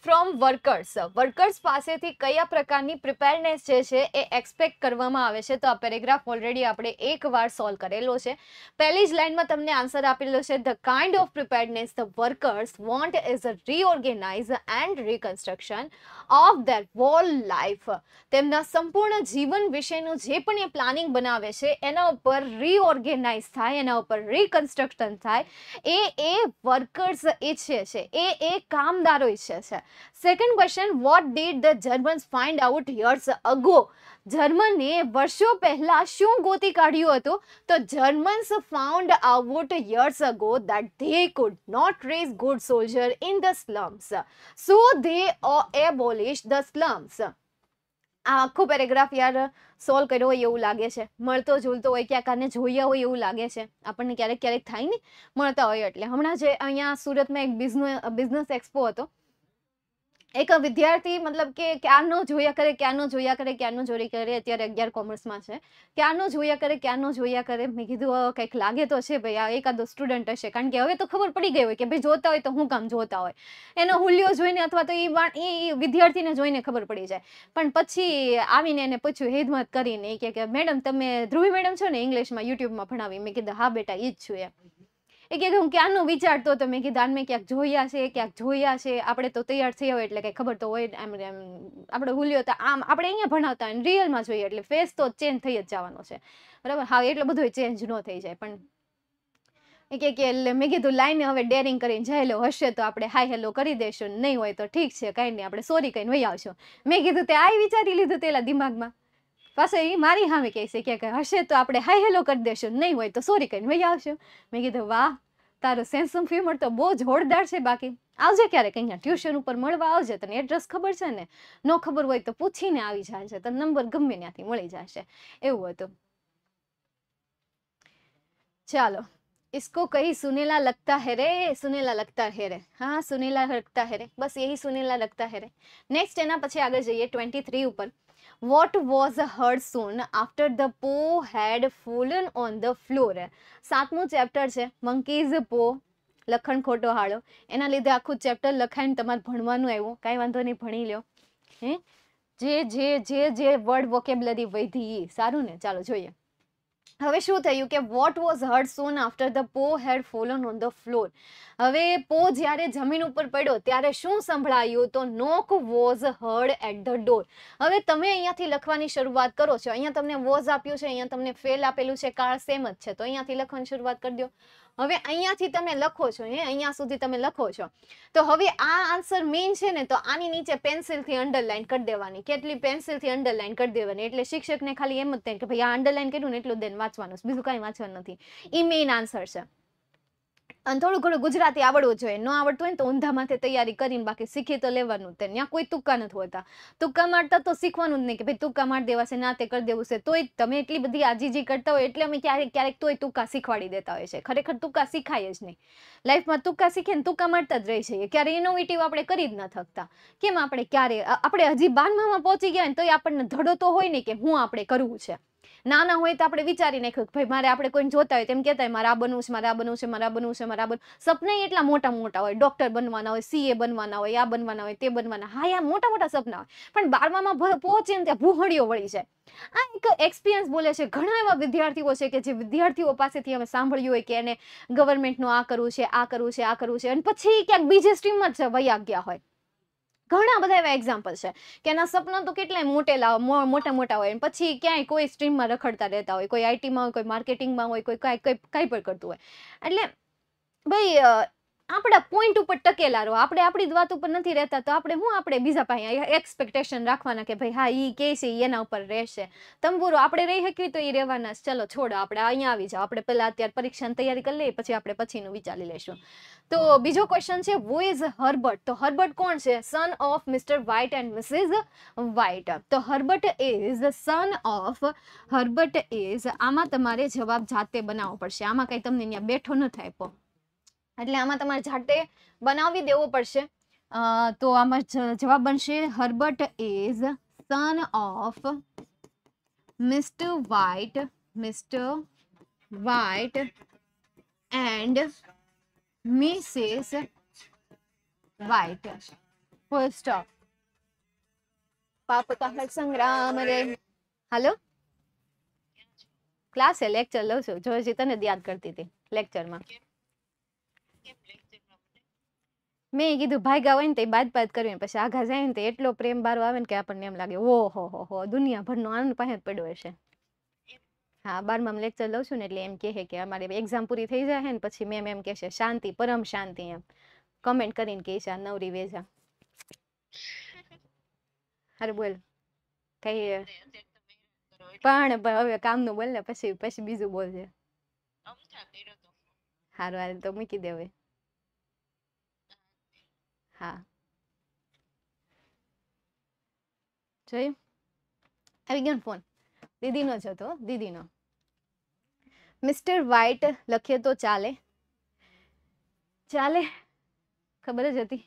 from workers. Workers પાસેથી કયા પ્રકારની પ્રિપેરનેસ જે છે એ એક્સપેક્ટ કરવામાં આવે છે? તો આ પેરેગ્રાફ ઓલરેડી આપણે એકવાર સોલ્વ કરેલો છે. પહેલી જ લાઇનમાં તમને આન્સર આપેલો છે the kind of preparedness the workers want is a reorganise and reconstruction of their whole life તેમના સંપૂર્ણ જીવન વિશેનું જે પણ એ પ્લાનિંગ બનાવે છે, એના ઉપર રીઓર્ગેનાઇઝ થાય, એના ઉપર રિકન્સ્ટ્રક્શન થાય, એ એ વર્કર્સ ઈચ્છે છે. એ એ કામદારો ઈચ્છે છે. Second question what did the Germans find out years ago જર્મને વર્ષો પહેલા શું ગોતી કાઢ્યું હતું? તો Germans found out years ago that they could not raise good soldier in the slums so they abolish the slums આ આખો પેરેગ્રાફ યાર સોલ્વ કર્યો હોય એવું લાગે છે. મળતો ઝૂલતો હોય ક્યાં આને જોયા હોય એવું લાગે છે. આપણને ક્યારેક ક્યારેક થાય ને, મળતા હોય એટલે. હમણાં જે અહીંયા સુરતમાં એક બિઝનેસ બિઝનેસ એક્સપો હતો. એક વિદ્યાર્થી મતલબ કે ક્યારનો જોયા કરે ક્યારનો જોયા કરે ક્યારનો જોઈ કરે, અત્યારે અગિયાર કોમર્સમાં છે. ક્યારનો જોયા કરે ક્યારનો જોયા કરે, મેં કીધું કંઈક લાગે તો છે ભાઈ, આ એકાદો સ્ટુડન્ટ હશે. કારણ કે હવે તો ખબર પડી ગઈ હોય કે ભાઈ જોતા હોય તો હું કામ જોતા હોય. એનો હુલ્યો જોઈને અથવા તો એ એ વિદ્યાર્થીને જોઈને ખબર પડી જાય. પણ પછી આવીને એને પૂછ્યું, હિદમત કરીને કે, મેડમ, તમે ધ્રુવી મેડમ છો ને ઇંગ્લિશમાં યુટ્યુબમાં ભણાવી. મેં કીધું, હા બેટા એ જ છું એમ. એ કે હું ક્યાંનો વિચારતો હતો, મેં કીધું મેં ક્યાંક જોયા છે, ક્યાંક જોયા છે, આપણે તો તૈયાર થયા હોય એટલે કંઈ ખબર તો હોય એમ એમ. આપણે ભૂલ્યો તો આમ આપણે અહીંયા ભણાવતા હોય રિયલમાં જોઈએ એટલે ફેસ તો ચેન્જ થઈ જ જવાનો છે. બરાબર? હા, એટલો બધો ચેન્જ ન થઈ જાય, પણ એ કે કે એટલે મેં કીધું, લાઈને હવે ડેરિંગ કરીને જાયેલો હશે તો આપણે હાય હેલો કરી દઈશું નહીં હોય તો ઠીક છે, કાંઈ નહીં, આપણે સોરી કહીને વહી આવશું. મેં કીધું, તે આ વિચારી લીધું તેલા દિમાગમાં. પાછો એ મારી સામે કહે છે કે કે હશે તો આપણે હાય હેલો કરી દેશું નહીં હોય તો સોરી કહીને વહી આવશું મેં કીધું વાહ તારું સેન્સ ઓફ હ્યુમર તો બહુ જોરદાર છે બાકી આવજે ક્યારેક અહીંયા ટ્યુશન ઉપર મળવા આવજે તને એડ્રેસ ખબર છે ને ન ખબર હોય તો પૂછીને આવી જાય છે તને નંબર ગમે ત્યાંથી મળી જશે એવું હતું ચાલો इसको कहीं सुनेला लगता है रे सुनेला लगता है रे हाँ सुनेला लगता है रे બસ यही સુનેલા લગતા હે રે નેક્સ્ટ એના પછી આગળ જઈએ ટ્વેન્ટી થ્રી ઉપર What was heard soon after the paw head fallen on the floor? સાતમું ચેપ્ટર છે મંકીઝ પો લખણ ખોટો હાળો. એના લીધે આખું ચેપ્ટર લખાઈને તમારે ભણવાનું આવ્યું. કાંઈ વાંધો નહીં, ભણી લ્યો. હે? જે જે જે જે વર્ડ વોકેબલરી વધી. સારું ને? ચાલો, જોઈએ. હવે શું થયું કે what was heard soon after the paw head fallen on the floor હવે પો જ્યારે જમીન ઉપર પડ્યો, ત્યારે શું સંભળાયું? તો knock was heard at the door હવે તમે અહીંયાથી લખવાની શરૂઆત કરો છો. અહીંયા તમને વોઝ આપ્યું છે, અહીંયા તમને ફેલ આપેલું છે. કાળ સેમ જ છે. તો અહીંયાથી લખવાની શરૂઆત કરી દો. હવે અહીંયાથી તમે લખો છો, હે? અહીંયા સુધી તમે લખો છો. તો હવે આ આન્સર મેઇન છે ને, તો આની નીચે પેન્સિલથી અંડરલાઇન કરી દેવાની. કેટલી પેન્સિલથી અંડરલાઇન કરી દેવાની? એટલે શિક્ષકને ખાલી એમ જ થાય કે ભાઈ આ અંડરલાઇન કર્યું ને, એટલું દેન વાંચવાનું. બીજું કાંઈ વાંચવાનું નથી. એ મેઇન આન્સર છે. અને થોડું ઘણું ગુજરાતી આવડવું જોઈએ. ન આવડતું હોય ને તો ઊંધા માથે તૈયારી કરીને બાકી શીખી તો લેવાનું તે. ત્યાં કોઈ તુક્કા નથી હોતા. તુક્કા મારતા તો શીખવાનું જ નહીં કે ભાઈ તુક્કા માર દેવા છે ના તે કરી દેવું છે. તોય તમે એટલી બધી આજીજી કરતા હોય એટલે અમે ક્યારેક ક્યારેક તોય તુક્કા શીખવાડી દેતા હોય છે. ખરેખર તુક્કા શીખાય જ નહીં. લાઈફમાં તુક્કા શીખે ને તુક્કા મારતા જ રહી છે. ક્યારે ઇનોવેટિવ આપણે કરી જ ન થકતા. કેમ આપણે ક્યારે આપણે હજી બારમામાં પહોંચી ગયા ને તોય આપણને ધડો તો હોય ને કે હું આપણે કરવું છે. નાના હોય તો આપણે વિચારી નાખ્યું કે ભાઈ, મારે આપણે કોઈને જોતા હોય તેમ કહેતા હોય, મારે આ બનવું છે, મારે આ બનવું છે, મારે આ બનવું છે, મારે આ બનવું સપના એટલા મોટા મોટા હોય, ડોક્ટર બનવાના હોય સીએ બનવાના હોય, આ બનવાના હોય, તે બનવાના, હા આ મોટા મોટા સપના હોય. પણ બારમામાં પહોંચે ને ત્યાં ભૂહડીઓ વળી જાય. આ એક એક્સપિરિયન્સ બોલે છે, ઘણા એવા વિદ્યાર્થીઓ છે કે જે વિદ્યાર્થીઓ પાસેથી અમે સાંભળ્યું હોય કે એને ગવર્મેન્ટનું આ કરવું છે, આ કરવું છે, આ કરવું છે, અને પછી ક્યાંક બીજી સ્ટ્રીમમાં જ વયા ગયા હોય. ઘણા બધા એવા એક્ઝામ્પલ છે કે એના સપના તો કેટલાય મોટેલા મોટા મોટા હોય પછી ક્યાંય કોઈ સ્ટ્રીમમાં રખડતા રહેતા હોય, કોઈ આઈટીમાં હોય, કોઈ માર્કેટિંગમાં હોય, કોઈ કાંઈ, કંઈ કંઈ પણ કરતું હોય. એટલે ભાઈ આપણા પોઈન્ટ ઉપર ટકેલા રહો. આપણે આપણી વાત ઉપર નથી રહેતા, તો આપણે હું આપણે બીજા પાસે એક્સપેક્ટેશન રાખવાના કે ભાઈ, હા એ કે છે એના ઉપર રહેશે. તંબુરો આપણે રહી શકીએ તો એ રહેવાના. ચલો, છોડો, આપણે અહીંયા આવી જાઓ. આપણે પહેલાં અત્યારે પરીક્ષાની તૈયારી કરી લઈએ, પછી આપણે પછીનું વિચારી લઈશું. તો બીજો ક્વેશ્ચન છે વુ ઇઝ હર્બર્ટ તો હર્બર્ટ કોણ છે? Son of Mr White and Mrs White તો Herbert is son of Herbert is આમાં તમારે જવાબ જાતે બનાવવો પડશે. આમાં કંઈ તમને અહીંયા બેઠો ન થાય એટલે આમાં તમારે જાતે બનાવી દેવો પડશે. અ, તો આમાં જ- જવાબ બનશે Herbert is son of Mr White Mr White and Mrs White. Full stop પાપ કા સંગ્રામ રે. હાલો ક્લાસે લેક્ચર લઉં છું. જો હજી તને જ યાદ કરતી હતી લેક્ચરમાં મેં કીધું ભાગ્યા હોય ને તો બાદ બાદ કરવી. ને પછી આઘા જાય ને તો એટલો પ્રેમ બારો આવે ને કે આપણને એમ લાગે ઓ હો હો હો દુનિયાભરનો આનંદ પાસે જ પડ્યો હશે. હા બારમાં લેક્ચર લઉં છું ને એટલે એમ કહે કે અમારી એક્ઝામ પૂરી થઈ જાય ને પછી મેમ એમ કહેશે શાંતિ પરમ શાંતિ એમ. કમેન્ટ કરીને કહે છે નવરી વેજા. અરે બોલ. કઈ પણ હવે કામનું બોલ ને પછી પછી બીજું બોલજે. સારું હાલ તો મૂકી દે હવે. હા. જોયું? આવી ગયો ફોન દીદીનો જ હતો દીદીનો. મિસ્ટર વ્હાઇટ લખીએ તો ચાલે. ચાલે? ખબર જ હતી.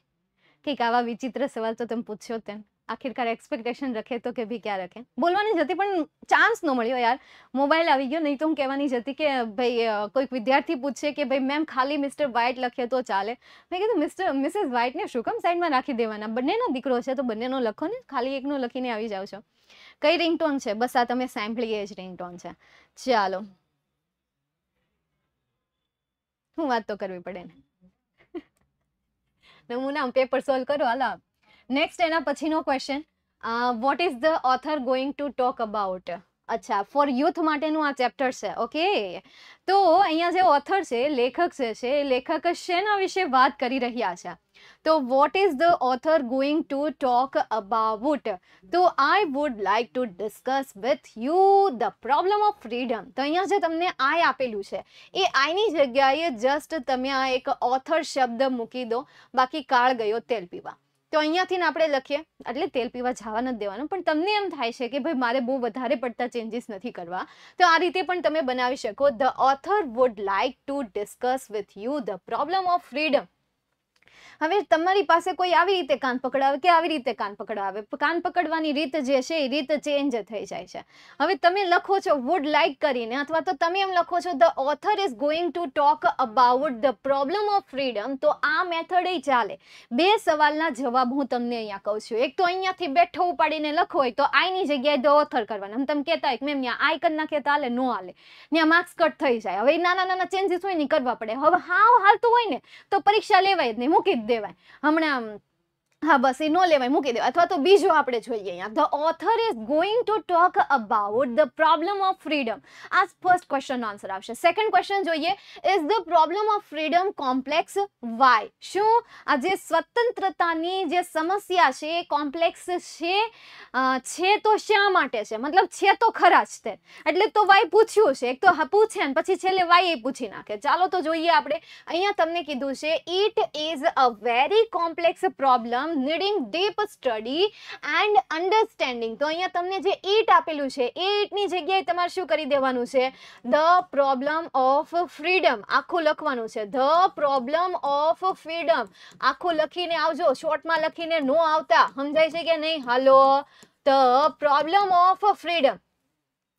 કંઈક આવા વિચિત્ર સવાલ તો તમે પૂછ્યો તેમ. આખિરકાર એક્સપેક્ટેશન રખે તો કે ભી ક્યાં રખે? બોલવાની જતી પણ ચાન્સ ન મળ્યો યાર. મોબાઈલ આવી ગયો, નહીં તો હું કહેવાની જતી કે, ભાઈ કોઈક વિદ્યાર્થી પૂછશે કે, ભાઈ મેમ ખાલી મિસ્ટર વ્હાઇટ લખીએ તો ચાલે. મેં કીધું મિસ્ટર મિસિસ વ્હાઇટને શું કામ સાઈડમાં રાખી દેવાના? બંનેનો દીકરો છે તો બંનેનો લખો ને. ખાલી એકનો લખીને આવી જાવ છો. કઈ રિંગટોન છે? બસ આ તમે સાંભળી એ જ રિંગટોન છે. ચાલો. હું વાત તો કરવી પડે ને. નમૂના પેપર સોલ્વ કરો, હાલો નેક્સ્ટ એના પછીનો question what is the author going to talk about અચ્છા ફોર યુથ માટેનું આ ચેપ્ટર છે ઓકે તો અહીંયા જે ઓથર છે, લેખક છે છે, એ લેખક શેના વિશે વાત કરી રહ્યા છે. તો what is the author going to talk about તો I would like to discuss with you the problem of freedom તો અહીંયા જે તમને આઈ આપેલું છે, એ આઈની જગ્યાએ જસ્ટ તમે આ એક ઓથર શબ્દ મૂકી દો, બાકી કાળ ગયો તેલ પીવા. તો અહીંયાથી આપણે લખીએ. એટલે તેલ પીવા જવા નથી દેવાનું. પણ તમને એમ થાય છે કે ભાઈ મારે બહુ વધારે પડતા ચેન્જીસ નથી કરવા. તો આ રીતે પણ તમે બનાવી શકો. The author would like to discuss with you the problem of freedom હવે તમારી પાસે કોઈ આવી રીતે કાન પકડાવે કે આવી રીતે કાન પકડાવે? કાન પકડવાની રીત જે છે, એ રીત ચેન્જ થઈ જાય છે. હવે તમે લખો છો વુડ લાઈક કરીને, અથવા તો તમે એમ લખો છો the author is going to talk about the problem of freedom તો આ મેથડ એ ચાલે. બે સવાલના જવાબ હું તમને અહીંયા કહું છું. એક તો અહીંયાથી બેઠો ઉપાડીને લખો હોય તો આઈની જગ્યાએ ધ ઓથર કરવાના. એમ તમે કહેતા હોય કે મેમ ત્યાં આઈ કરી કહેતા હાલે નો હાલે ત્યાં માર્ક્સ કટ થઈ જાય. હવે નાના નાના ચેન્જીસ હોય ને કરવા પડે. હવે હાવ હાલતું હોય ને, તો પરીક્ષા લેવાય જ નહીં. મૂકી જ દેવાય. હમણાં હા, બસ, એ નો લેવાય, મૂકી દેવાય. અથવા તો બીજું આપણે જોઈએ અહીંયા. The author is going to talk about the problem of freedom આ ફર્સ્ટ ક્વેશ્ચનનો આન્સર આવશે. સેકન્ડ ક્વેશ્ચન જોઈએ is the problem of freedom complex why શું? આ જે સ્વતંત્રતાની જે સમસ્યા છે, એ કોમ્પ્લેક્સ છે? છે તો શા માટે છે? મતલબ છે તો ખરા જ તે. એટલે તો વાય પૂછ્યું છે. એક તો પૂછે ને, પછી છેલ્લે વાય એ પૂછી નાખે. ચાલો તો જોઈએ આપણે. અહીંયા તમને કીધું છે it is a very complex problem needing deep study and understanding તો અહીંયા તમને જે ઈટ આપેલું છે એ ઈટની જગ્યાએ તમારે શું કરી દેવાનું છે? ધ પ્રોબ્લેમ ઓફ ફ્રીડમ આખું લખવાનું છે. ધ પ્રોબ્લમ ઓફ ફ્રીડમ આખું લખીને આવજો. શોર્ટમાં લખીને નો આવતા. સમજાય છે કે નહીં? હાલો ધ પ્રોબ્લેમ ઓફ ફ્રીડમ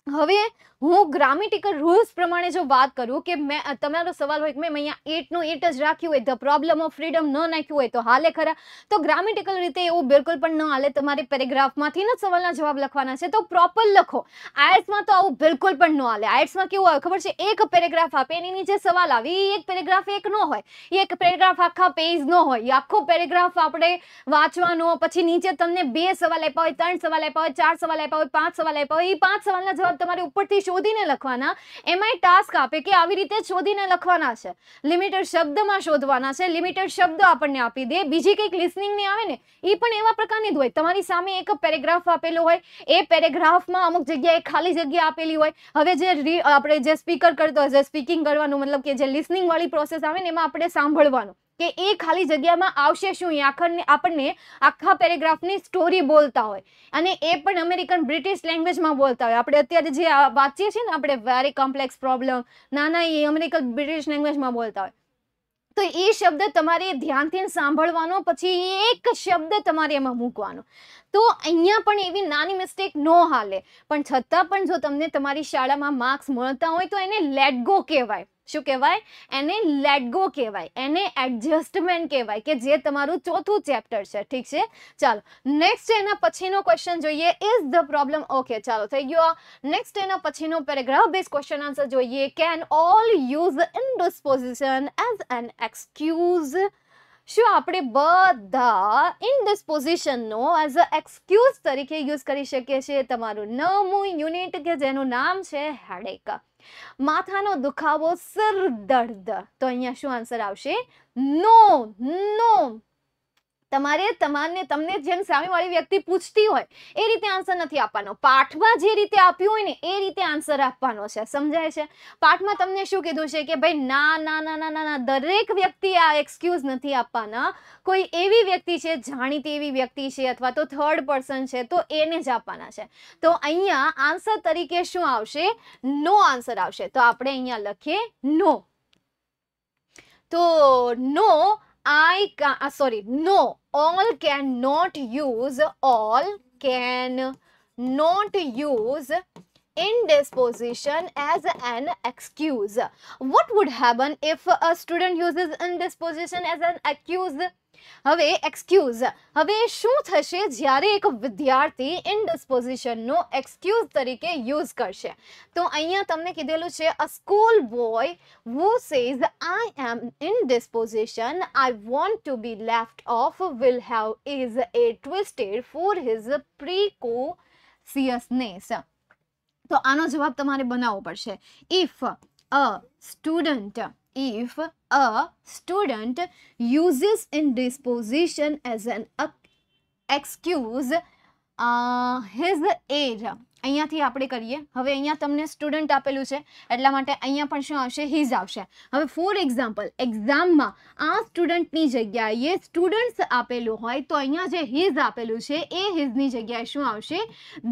હવે હું ગ્રામેટિકલ રૂલ્સ પ્રમાણે જો વાત કરું કે મેં, તમારો સવાલ હોય કે મેમ અહીંયા એટનું એટ જ રાખ્યું હોય ધ પ્રોબ્લેમ ઓફ ફ્રીડમ ન નાખ્યું હોય, તો હાલે ખરા. તો ગ્રામેટિકલ રીતે એવું બિલકુલ પણ ન હાલે. તમારે પેરેગ્રાફમાંથી જ સવાલના જવાબ લખવાના છે. તો પ્રોપર લખો. આયટ્સમાં તો આવું બિલકુલ પણ ન હાલે. આયટ્સમાં કેવું આવે ખબર છે? એક પેરેગ્રાફ આપે, એની નીચે સવાલ આવે. એ એક પેરેગ્રાફ એક ન હોય. એ એક પેરેગ્રાફ આખા પેજ ન હોય. એ આખો પેરેગ્રાફ આપણે વાંચવાનો, પછી નીચે તમને બે સવાલ આપ્યા હોય, ત્રણ સવાલ આપ્યા હોય, ચાર સવાલ આપ્યા હોય, પાંચ સવાલ આપ્યા હોય એ પાંચ સવાલના જવાબ તમારે ઉપરથી શોધીને લખવાના. એમાંય ટાસ્ક આપે કે આવી રીતે શોધીને લખવાના છે. લિમિટેડ શબ્દમાં શોધવાના છે. લિમિટેડ શબ્દ આપણને આપી દે. બીજી કંઈક લિસનિંગની આવે ને એ પણ એવા પ્રકારની જ હોય. તમારી સામે એક પેરેગ્રાફ આપેલો હોય. એ પેરેગ્રાફમાં અમુક જગ્યાએ ખાલી જગ્યા આપેલી હોય. હવે જે આપણે જે સ્પીકર કરતો જે સ્પીકિંગ કરવાનું મતલબ કે જે લિસનિંગવાળી પ્રોસેસ આવે ને, એમાં આપણે સાંભળવાનું. કે એ ખાલી જગ્યામાં આવશે શું? આખરને આપણને આખા પેરેગ્રાફની સ્ટોરી બોલતા હોય. અને એ પણ અમેરિકન બ્રિટિશ લેંગ્વેજમાં બોલતા હોય. આપણે અત્યારે જે વાંચીએ છીએ ને, આપણે વેરી કોમ્પ્લેક્સ પ્રોબ્લેમ ના ના એ અમેરિકન બ્રિટિશ લેંગ્વેજમાં બોલતા હોય. તો એ શબ્દ તમારે ધ્યાનથી સાંભળવાનો, પછી એક શબ્દ તમારે એમાં મૂકવાનો. તો અહીંયા પણ એવી નાની મિસ્ટેક ન હાલે. પણ છતાં પણ જો તમને તમારી શાળામાં માર્ક્સ મળતા હોય તો એને લેટ ગો કહેવાય. શું કહેવાય? એને લેટ કહેવાય. એને એડજસ્ટમેન્ટ કહેવાય કે જે તમારું ચોથું ચેપ્ટર છે. ઠીક છે? ચાલો. નેક્સ્ટ એના પછીનો ક્વેશ્ચન જોઈએ. ઇઝ ધ પ્રોબ્લેમ ઓકે ચાલો, થઈ ગયો. નેક્સ્ટ એના પછીનો પેરેગ્રાફ બેઝ ક્વેશ્ચન આન્સર જોઈએ. Can all use in disposition as an excuse શું આપણે બધા ઇનડિસ્પોઝિશનનો એઝ અ એક્સક્યુઝ તરીકે યુઝ કરી શકીએ છીએ? તમારું નવમું યુનિટ કે જેનું નામ છે હેડેક માથાનો દુખાવો સર દર્દ. તો અહીંયા શું આન્સર આવશે? નો નો તમારે તમારને તમને જેમ સામેવાળી વ્યક્તિ પૂછતી હોય, એ રીતે આન્સર નથી આપવાનો. પાઠમાં જે રીતે આપ્યું હોય ને, એ રીતે આન્સર આપવાનો છે. સમજાય છે? પાઠમાં તમને શું કીધું છે કે ભાઈ, ના ના ના ના ના દરેક વ્યક્તિ આ એક્સક્યુઝ નથી આપવાના. કોઈ એવી વ્યક્તિ છે, જાણીતી એવી વ્યક્તિ છે અથવા તો થર્ડ પર્સન છે, તો એને જ આપવાના છે. તો અહીંયા આન્સર તરીકે શું આવશે? નો આન્સર આવશે. તો આપણે અહીંયા લખીએ નો તો no I can uh, sorry no all cannot use all can not use indisposition as an excuse. What would happen if a student uses indisposition as an accuse હવે એક્સક્યુઝ હવે શું થશે જ્યારે એક વિદ્યાર્થી ઇનડિસ્પોઝિશનનો એક્સક્યુઝ તરીકે યુઝ કરશે? તો અહીંયા તમને કીધેલું છે a school boy who says I am indisposition I want to be left of will have is a twisted for his precociousness તો આનો જવાબ તમારે બનાવવો પડશે. If a student if a student uses indisposition as an excuse uh, એજ અહીંયાથી આપણે કરીએ. હવે અહીંયા તમને સ્ટુડન્ટ આપેલું છે. એટલા માટે અહીંયા પણ શું આવશે? હિઝ આવશે. હવે ફોર એક્ઝામ્પલ એક્ઝામમાં આ સ્ટુડન્ટની જગ્યાએ સ્ટુડન્ટ્સ આપેલું હોય તો અહીંયા જે હિઝ આપેલું છે એ હિઝની જગ્યાએ શું આવશે?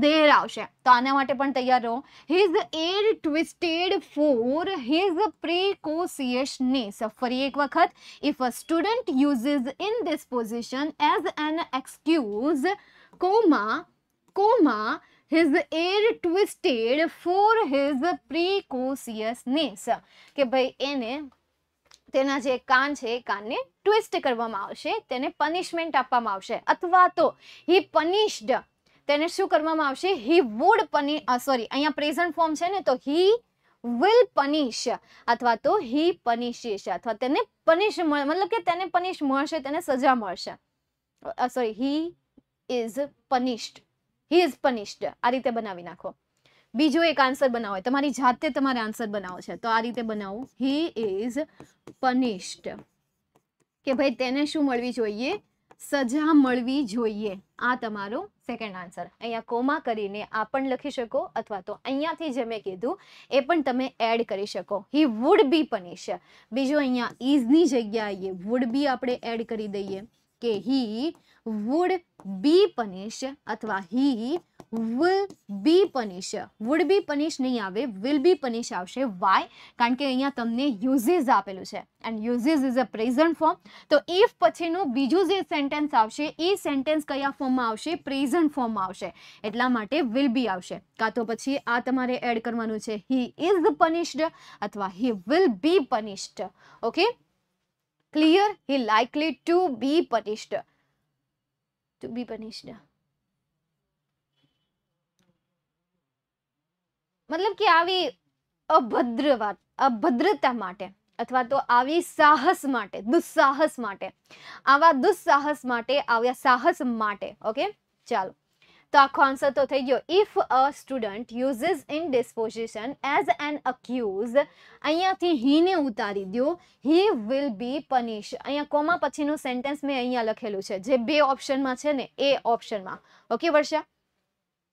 દેર આવશે. તો આના માટે પણ તૈયાર રહો. His ear twisted for his precociousness ફરી એક વખત. If a student uses in this position as an excuse comma coma, his ear twisted for his precociousness કે ભાઈ એને તેના જે કાન છે એ કાનને ટ્વિસ્ટ કરવામાં આવશે તેને પનિશમેન્ટ આપવામાં આવશે. અથવા તો હી પનિશ્ડ તેને શું કરવામાં આવશે? હી વુડ પનિ સોરી અહીંયા પ્રેઝન્ટ ફોર્મ છે ને તો હી વિલ પનિશ અથવા તો હી પનિશિશ અથવા તેને પનિશ મતલબ કે તેને પનિશ મળશે તેને સજા મળશે. Sorry he is punished he is punished આ રીતે બનાવી નાખો. બીજો એક આન્સર બનાવો. તમારી જાતે તમારે આન્સર બનાવો છે. તો આ રીતે બનાવો. હી ઇઝ પનિશ્ડ કે ભાઈ તેને શું મળવી જોઈએ? સજા મળવી જોઈએ. આ તમારો સેકન્ડ આન્સર અહીંયા કોમા કરીને આ પણ લખી શકો અથવા તો અહીંયાથી જે મેં કીધું, એ પણ તમે એડ કરી શકો. હી વુડ બી પનિશ બીજું અહીંયા ઇઝની જગ્યાએ વુડ બી આપણે એડ કરી દઈએ કે હી વુડ બી પનિશ અથવા he will B પનિશ would be પનિશ નહીં આવે, will બી પનિશ આવશે. વાય કારણ કે અહીંયા તમને uses આપેલું છે. And uses is a present form તો ઇફ પછીનું બીજું જે સેન્ટેન્સ આવશે, એ સેન્ટેન્સ કયા ફોર્મમાં આવશે? પ્રેઝન્ટ ફોર્મમાં આવશે. એટલા માટે વિલ બી આવશે. કાં તો પછી આ તમારે એડ કરવાનું છે હી ઇઝ પનિશ્ડ અથવા he will be punished okay clear he likely to be punished to be punished મતલબ કે આવી અભદ્ર વાત અભદ્રતા માટે અથવા તો આવી સાહસ માટે દુસ્સાહસ માટે, આવા દુસ્સાહસ માટે, આવ્યા સાહસ માટે ઓકે ચાલો. તો આખો આન્સર તો થઈ ગયો. If a student uses in disposition as an accuse અહીંયાથી હીને ઉતારી દો હી વિલ બી પનિશ અહીંયા કોમા પછીનું સેન્ટેન્સ મેં અહીંયા લખેલું છે. જે બે ઓપ્શનમાં છે ને, એ ઓપ્શનમાં ઓકે વર્ષા?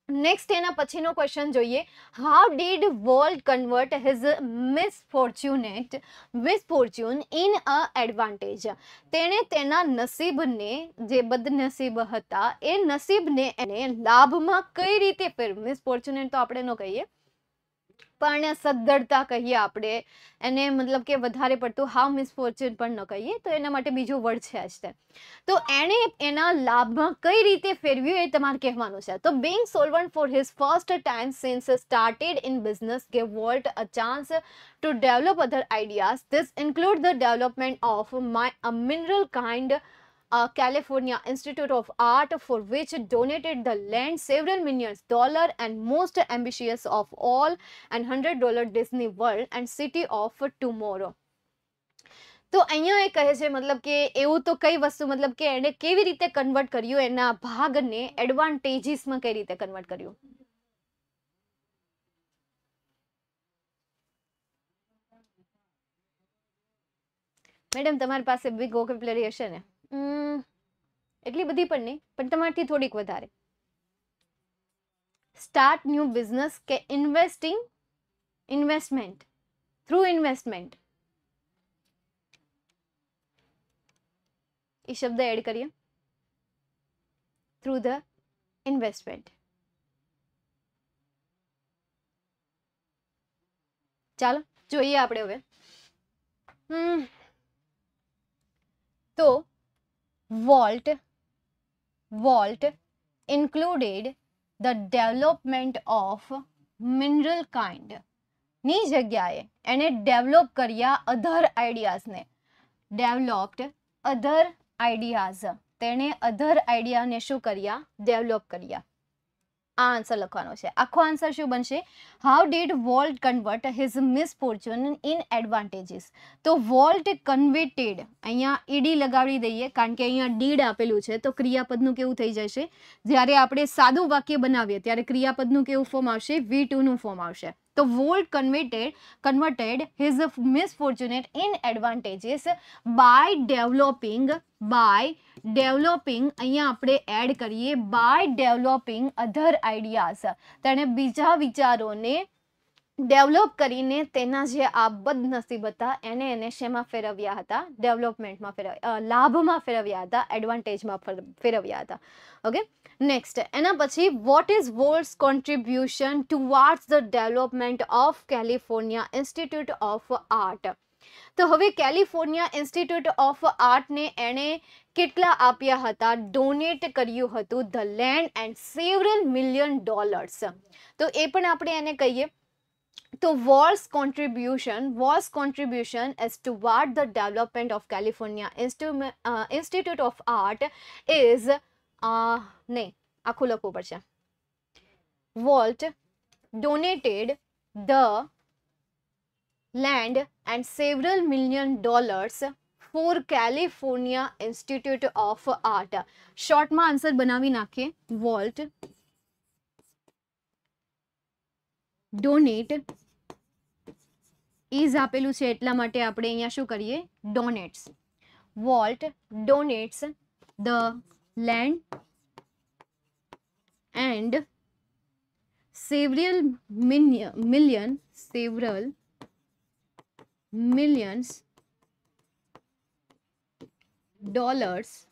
નેક્સ્ટ એના પછીનો ક્વેશ્ચન જોઈએ. How did world convert his misfortunate misfortune in a advantage તેણે તેના નસીબને, જે બદનસીબ હતા, એ નસીબને એને લાભમાં કઈ રીતે ફેર મિસફોર્ચ્યુનેટ તો આપણે ન કહીએ પણ સદ્ધરતા કહીએ આપણે. એને મતલબ કે વધારે પડતું હાવ મિસફોર્ચ્યુન પણ ન કહીએ, તો એના માટે બીજો વર્ડ છે જ તે. એણે એના લાભમાં કઈ રીતે ફેરવ્યું એ તમારે કહેવાનું છે. તો being solvent for his first time since started in business gave Walt a chance to develop other ideas this include the development of my a mineral kind uh, California Institute of Art for which donated the land several millions dollar and most ambitious of all and 100 dollar Disney World and City of Tomorrow. તો અહીંયા એ કહે છે મતલબ કે એવું તો કઈ વસ્તુ મતલબ કે એને કેવી રીતે કન્વર્ટ કર્યું એના ભાગને એડવાન્ટેજીસમાં કઈ રીતે કન્વર્ટ કર્યું મેડમ તમારી પાસે બિગ વોકેબ્યુલરી હશે ને એટલી બધી પણ નહીં, પણ તમારથી થોડીક વધારે. સ્ટાર્ટ ન્યૂ બિઝનેસ કે ઇન્વેસ્ટિંગ ઇન્વેસ્ટમેન્ટ થ્રુ ઇન્વેસ્ટમેન્ટ એ શબ્દ એડ કરીએ. થ્રુ ધ ઇન્વેસ્ટમેન્ટ ચાલો, જોઈએ આપણે હવે. હમ, તો Walt Walt included the development of mineral kind. ની જગ્યાએ એને ડેવલપ કર્યા અધર આઈડિયાઝને ડેવલપ્ડ અધર આઈડિયાઝ તેણે અધર આઈડિયાને શું કર્યા? ડેવલપ કર્યા. આ આન્સર લખવાનો છે. આખો આન્સર શું બનશે? How did Walt convert his misfortune in advantages તો વોલ્ટ કન્વેટેડ અહીંયા ઈડી લગાવી દઈએ, કારણ કે અહીંયા ડીડ આપેલું છે. તો ક્રિયાપદનું કેવું થઈ જશે? જ્યારે આપણે સાદું વાક્ય બનાવીએ, ત્યારે ક્રિયાપદનું કેવું ફોર્મ આવશે? વી ટુનું ફોર્મ આવશે. તો Walt converted converted his misfortunate in advantages by developing by developing અહીંયા આપણે એડ કરીએ બાય ડેવલોપિંગ અધર આઈડિયાઝ તેણે બીજા વિચારોને ડેવલપ કરીને તેના જે આ બદનસીબ હતા, એને એને શેમાં ફેરવ્યા હતા? ડેવલપમેન્ટમાં ફેરવ્યા લાભમાં ફેરવ્યા હતા, એડવાન્ટેજમાં ફેરવ્યા હતા. ઓકે? નેક્સ્ટ એના પછી what is Walt's contribution towards the development of California Institute of Art તો હવે કેલિફોર્નિયા ઇન્સ્ટિટ્યૂટ ઓફ આર્ટને એણે કેટલા આપ્યા હતા? ડોનેટ કર્યું હતું the land and several million dollars તો એ પણ આપણે એને કહીએ. તો Walt's contribution Walt's contribution as toward the development of California Institute of Art is નહીં આખું લખવું પડશે Walt donated the land and several million dollars for California Institute of Art. શોર્ટમાં આન્સર બનાવી નાખીએ વોલ્ટ ડોનેટ ઇઝ આપેલું છે એટલા માટે આપણે અહીંયા શું કરીએ? Donates Walt donates the land and several million several millions dollars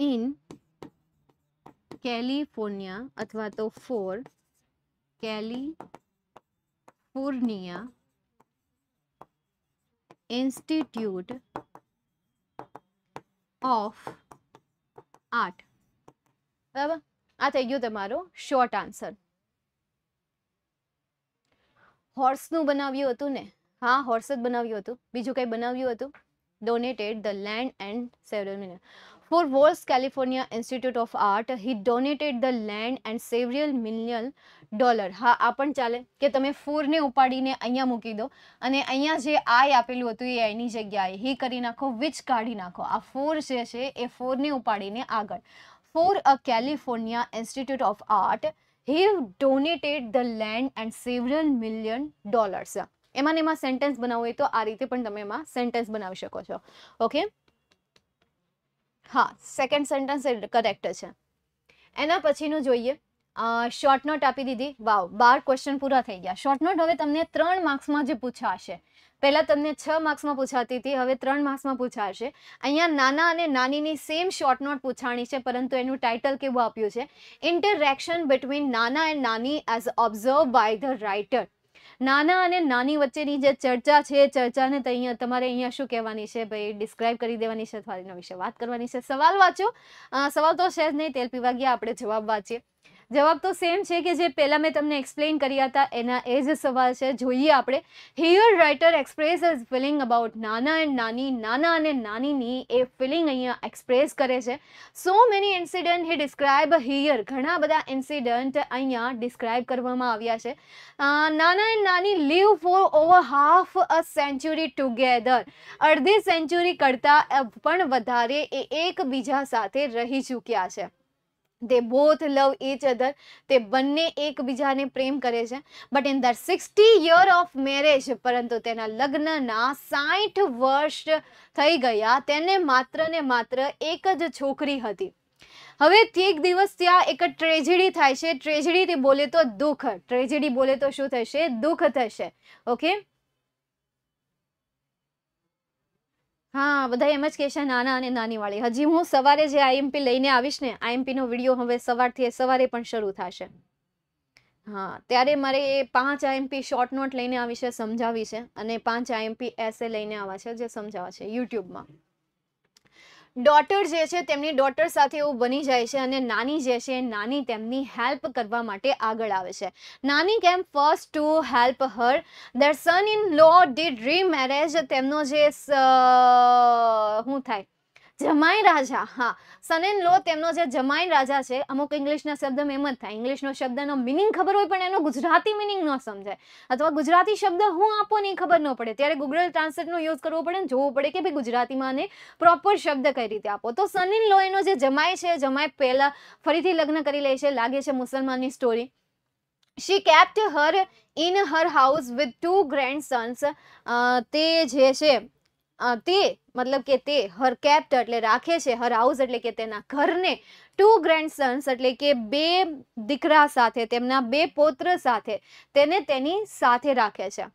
in California અથવા તો for California Institute of Art. બરાબર? આ થઈ ગયું તમારો શોર્ટ આન્સર. હોર્સનું બનાવ્યું હતું ને? હા, હોર્સ જ બનાવ્યું હતું. બીજું કંઈ બનાવ્યું હતું? Donated the land and several for Walt's California Institute of Art he donated the land and several million dollar હા, આ પણ ચાલે કે તમે ફોરને ઉપાડીને અહીંયા મૂકી દો. અને અહીંયા જે આઈ આપેલું હતું એ આઈની જગ્યાએ હી કરી નાખો વિચ કાઢી નાખો. આ ફોર જે છે એ ફોરને ઉપાડીને આગળ. For a California Institute of Art he donated the land and several million dollars એમાં ને એમાં સેન્ટેન્સ બનાવવું હોય તો આ રીતે પણ તમે એમાં સેન્ટેન્સ બનાવી શકો છો. ઓકે હા સેકન્ડ સેન્ટેન્સ કરેક્ટ છે. એના પછીનું જોઈએ. શોર્ટ નોટ આપી દીધી. વાવ, બાર ક્વેશ્ચન પૂરા થઈ ગયા. શોર્ટ નોટ હવે તમને ત્રણ માર્ક્સમાં જે પૂછાશે. પહેલાં તમને છ માર્ક્સમાં પૂછાતી હતી, હવે ત્રણ માર્ક્સમાં પૂછાશે. અહીંયા નાના અને નાનીની સેમ શોર્ટ નોટ પૂછાણી છે, પરંતુ એનું ટાઇટલ કેવું આપ્યું છે? Interaction between Nana and Nani as observe by the writer નાના અને નાની વચ્ચેની જે ચર્ચા છે ચર્ચાને અહીંયા તમારે અહીંયા શું કહેવાની છે? ભાઈ ડિસ્ક્રાઇબ કરી દેવાની છે, અથવા એના વિશે વાત કરવાની છે? સવાલ વાંચો. સવાલ તો છે જ નહીં, તેલ પીવા ગયા, આપણે જવાબ વાંચીએ. જવાબ તો સેમ છે કે જે પહેલાં મેં તમને એક્સપ્લેન કર્યા હતા, એના એ જ સવાલ છે. જોઈએ આપણે. Here writer express his feeling about Nana and Nani, નાના અને નાનીની એ ફિલિંગ અહીંયા એક્સપ્રેસ કરે છે. So many incident he describe here ઘણા બધા ઇન્સિડન્ટ અહીંયા ડિસ્ક્રાઇબ કરવામાં આવ્યા છે. Nana and Nani live for over half a century together અડધી સેન્ચુરી કરતાં પણ વધારે એ એકબીજા સાથે રહી ચૂક્યા છે. They both love each other તે બંને એકબીજાને પ્રેમ કરે છે. But in the sixty year of marriage પરંતુ તેના લગ્નના સાઠ વર્ષ થઈ ગયા. તેને માત્ર ને માત્ર એક જ છોકરી હતી. હવે એક દિવસ ત્યાં એક ટ્રેજેડી થાય છે. ટ્રેજેડી બોલે તો દુઃખ. ટ્રેજેડી બોલે તો શું થશે? દુઃખ થશે. ઓકે હા, બધા એમ જ કહે છે, નાના અને નાની વાળી. હજી હું સવારે જે આઈએમપી લઈને આવીશ ને આઈએમપી નો વીડિયો હવે સવારથી, સવારે પણ શરૂ થશે. હા, ત્યારે મારે એ પાંચ આઈએમપી શોર્ટ નોટ લઈને આવી છે, સમજાવી છે, અને પાંચ આઈએમપી એસે લઈને આવા છે, જે સમજાવવા છે, યુટ્યુબમાં. ડોટર જે છે, તેમની ડોટર સાથે એવું બની જાય છે અને નાની જે છે, નાની તેમની હેલ્પ કરવા માટે આગળ આવે છે. નાની કેમ? First two help her daughter son in law did રીમેરેજ તેમનો જે શું થાય? જમાઈ રાજા, હા. સન એન લો તેમનો જે જમાઈ રાજા છે, અમુક ઇંગ્લિશના શબ્દ એમ જ થાય. ઇંગ્લિશનો શબ્દનો મિનિંગ ખબર હોય પણ એનો ગુજરાતી મિનિંગ ન સમજાય. અથવા ગુજરાતી શબ્દ હું આપો નહીં ખબર ન પડે. ત્યારે ગૂગલ ટ્રાન્સલેટનો યુઝ કરવો પડે જોવું પડે કે ભાઈ ગુજરાતીમાં આને પ્રોપર શબ્દ કઈ રીતે આપો. તો સન ઇન લો એનો જે જમાઈ છે, જમાઈ પહેલા ફરીથી લગ્ન કરી લે છે, લાગે છે મુસલમાનની story she kept her in her house with two grandsons તે જે છે તે મતલબ કે તે હર કેપ્ટ એટલે રાખે છે, હર હાઉસ એટલે કે તેના ઘરને ટુ ગ્રેન્ડ સન્સ એટલે કે બે દીકરા સાથે, તેમના બે પૌત્ર સાથે તેને તેની સાથે રાખે છે.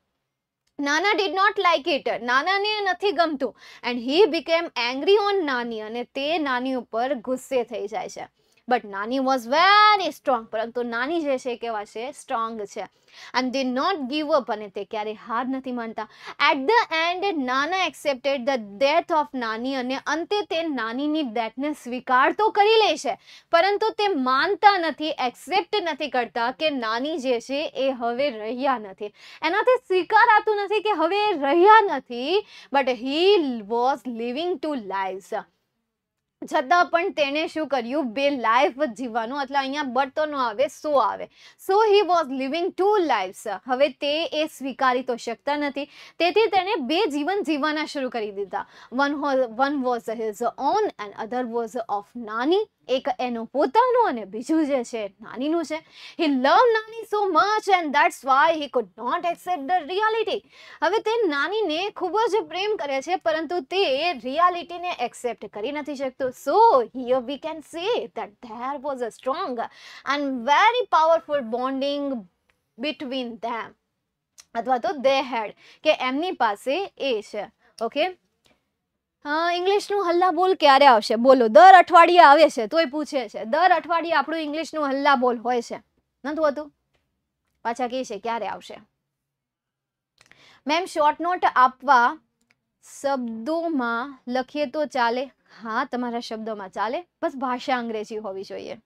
Nana did not like it નાનાને નથી ગમતું. And he became angry on Nani અને તે નાની ઉપર ગુસ્સે થઈ જાય છે. બટ નાની વોઝ વેરી સ્ટ્રોંગ પરંતુ નાની જે છે કેવા છે? સ્ટ્રોંગ છે. And they not give up અને તે ક્યારેય હાર નથી માનતા. At the end nana accepted the death of nani અને અંતે તે નાનીની ડેથને સ્વીકાર તો કરી લે છે. પરંતુ તે માનતા નથી એક્સેપ્ટ નથી કરતા કે નાની જે છે એ હવે રહ્યા નથી. એનાથી સ્વીકારાતું નથી કે હવે રહ્યા નથી. But he was living two lives છતાં પણ તેણે શું કર્યું? બે લાઈફ જીવવાનું. એટલે અહીંયા બટ તો ન આવે સો આવે. So he was living two lives હવે તે એ સ્વીકારી તો શકતા નથી. તેથી તેણે બે જીવન જીવવાના શરૂ કરી દીધા. One one was his own and other was of Nani. એક એનું પોતાનું અને બીજું જે છે, નાનીનું છે. He love Nani so much and that's why he could not accept the reality હવે તે નાનીને ખૂબ જ પ્રેમ કરે છે, પરંતુ તે રિયાલિટીને એક્સેપ્ટ કરી નથી શકતો. So here we can say that there was a strong and very powerful bonding between them અથવા તો દે હેડ કે એમની પાસે એ છે. ઓકે ઇંગ્લિશનું હલ્લા બોલ ક્યારે આવશે? બોલો, દર અઠવાડિયે આવે છે, તોય પૂછે છે. દર અઠવાડિયે આપણું ઇંગ્લિશનું હલ્લા બોલ હોય છે. નથી હોતું? પાછા કહે છે, ક્યારે આવશે? મેમ શોર્ટ નોટ આપવા શબ્દોમાં લખીએ તો ચાલે? હા, તમારા શબ્દોમાં ચાલે. બસ ભાષા અંગ્રેજી હોવી જોઈએ.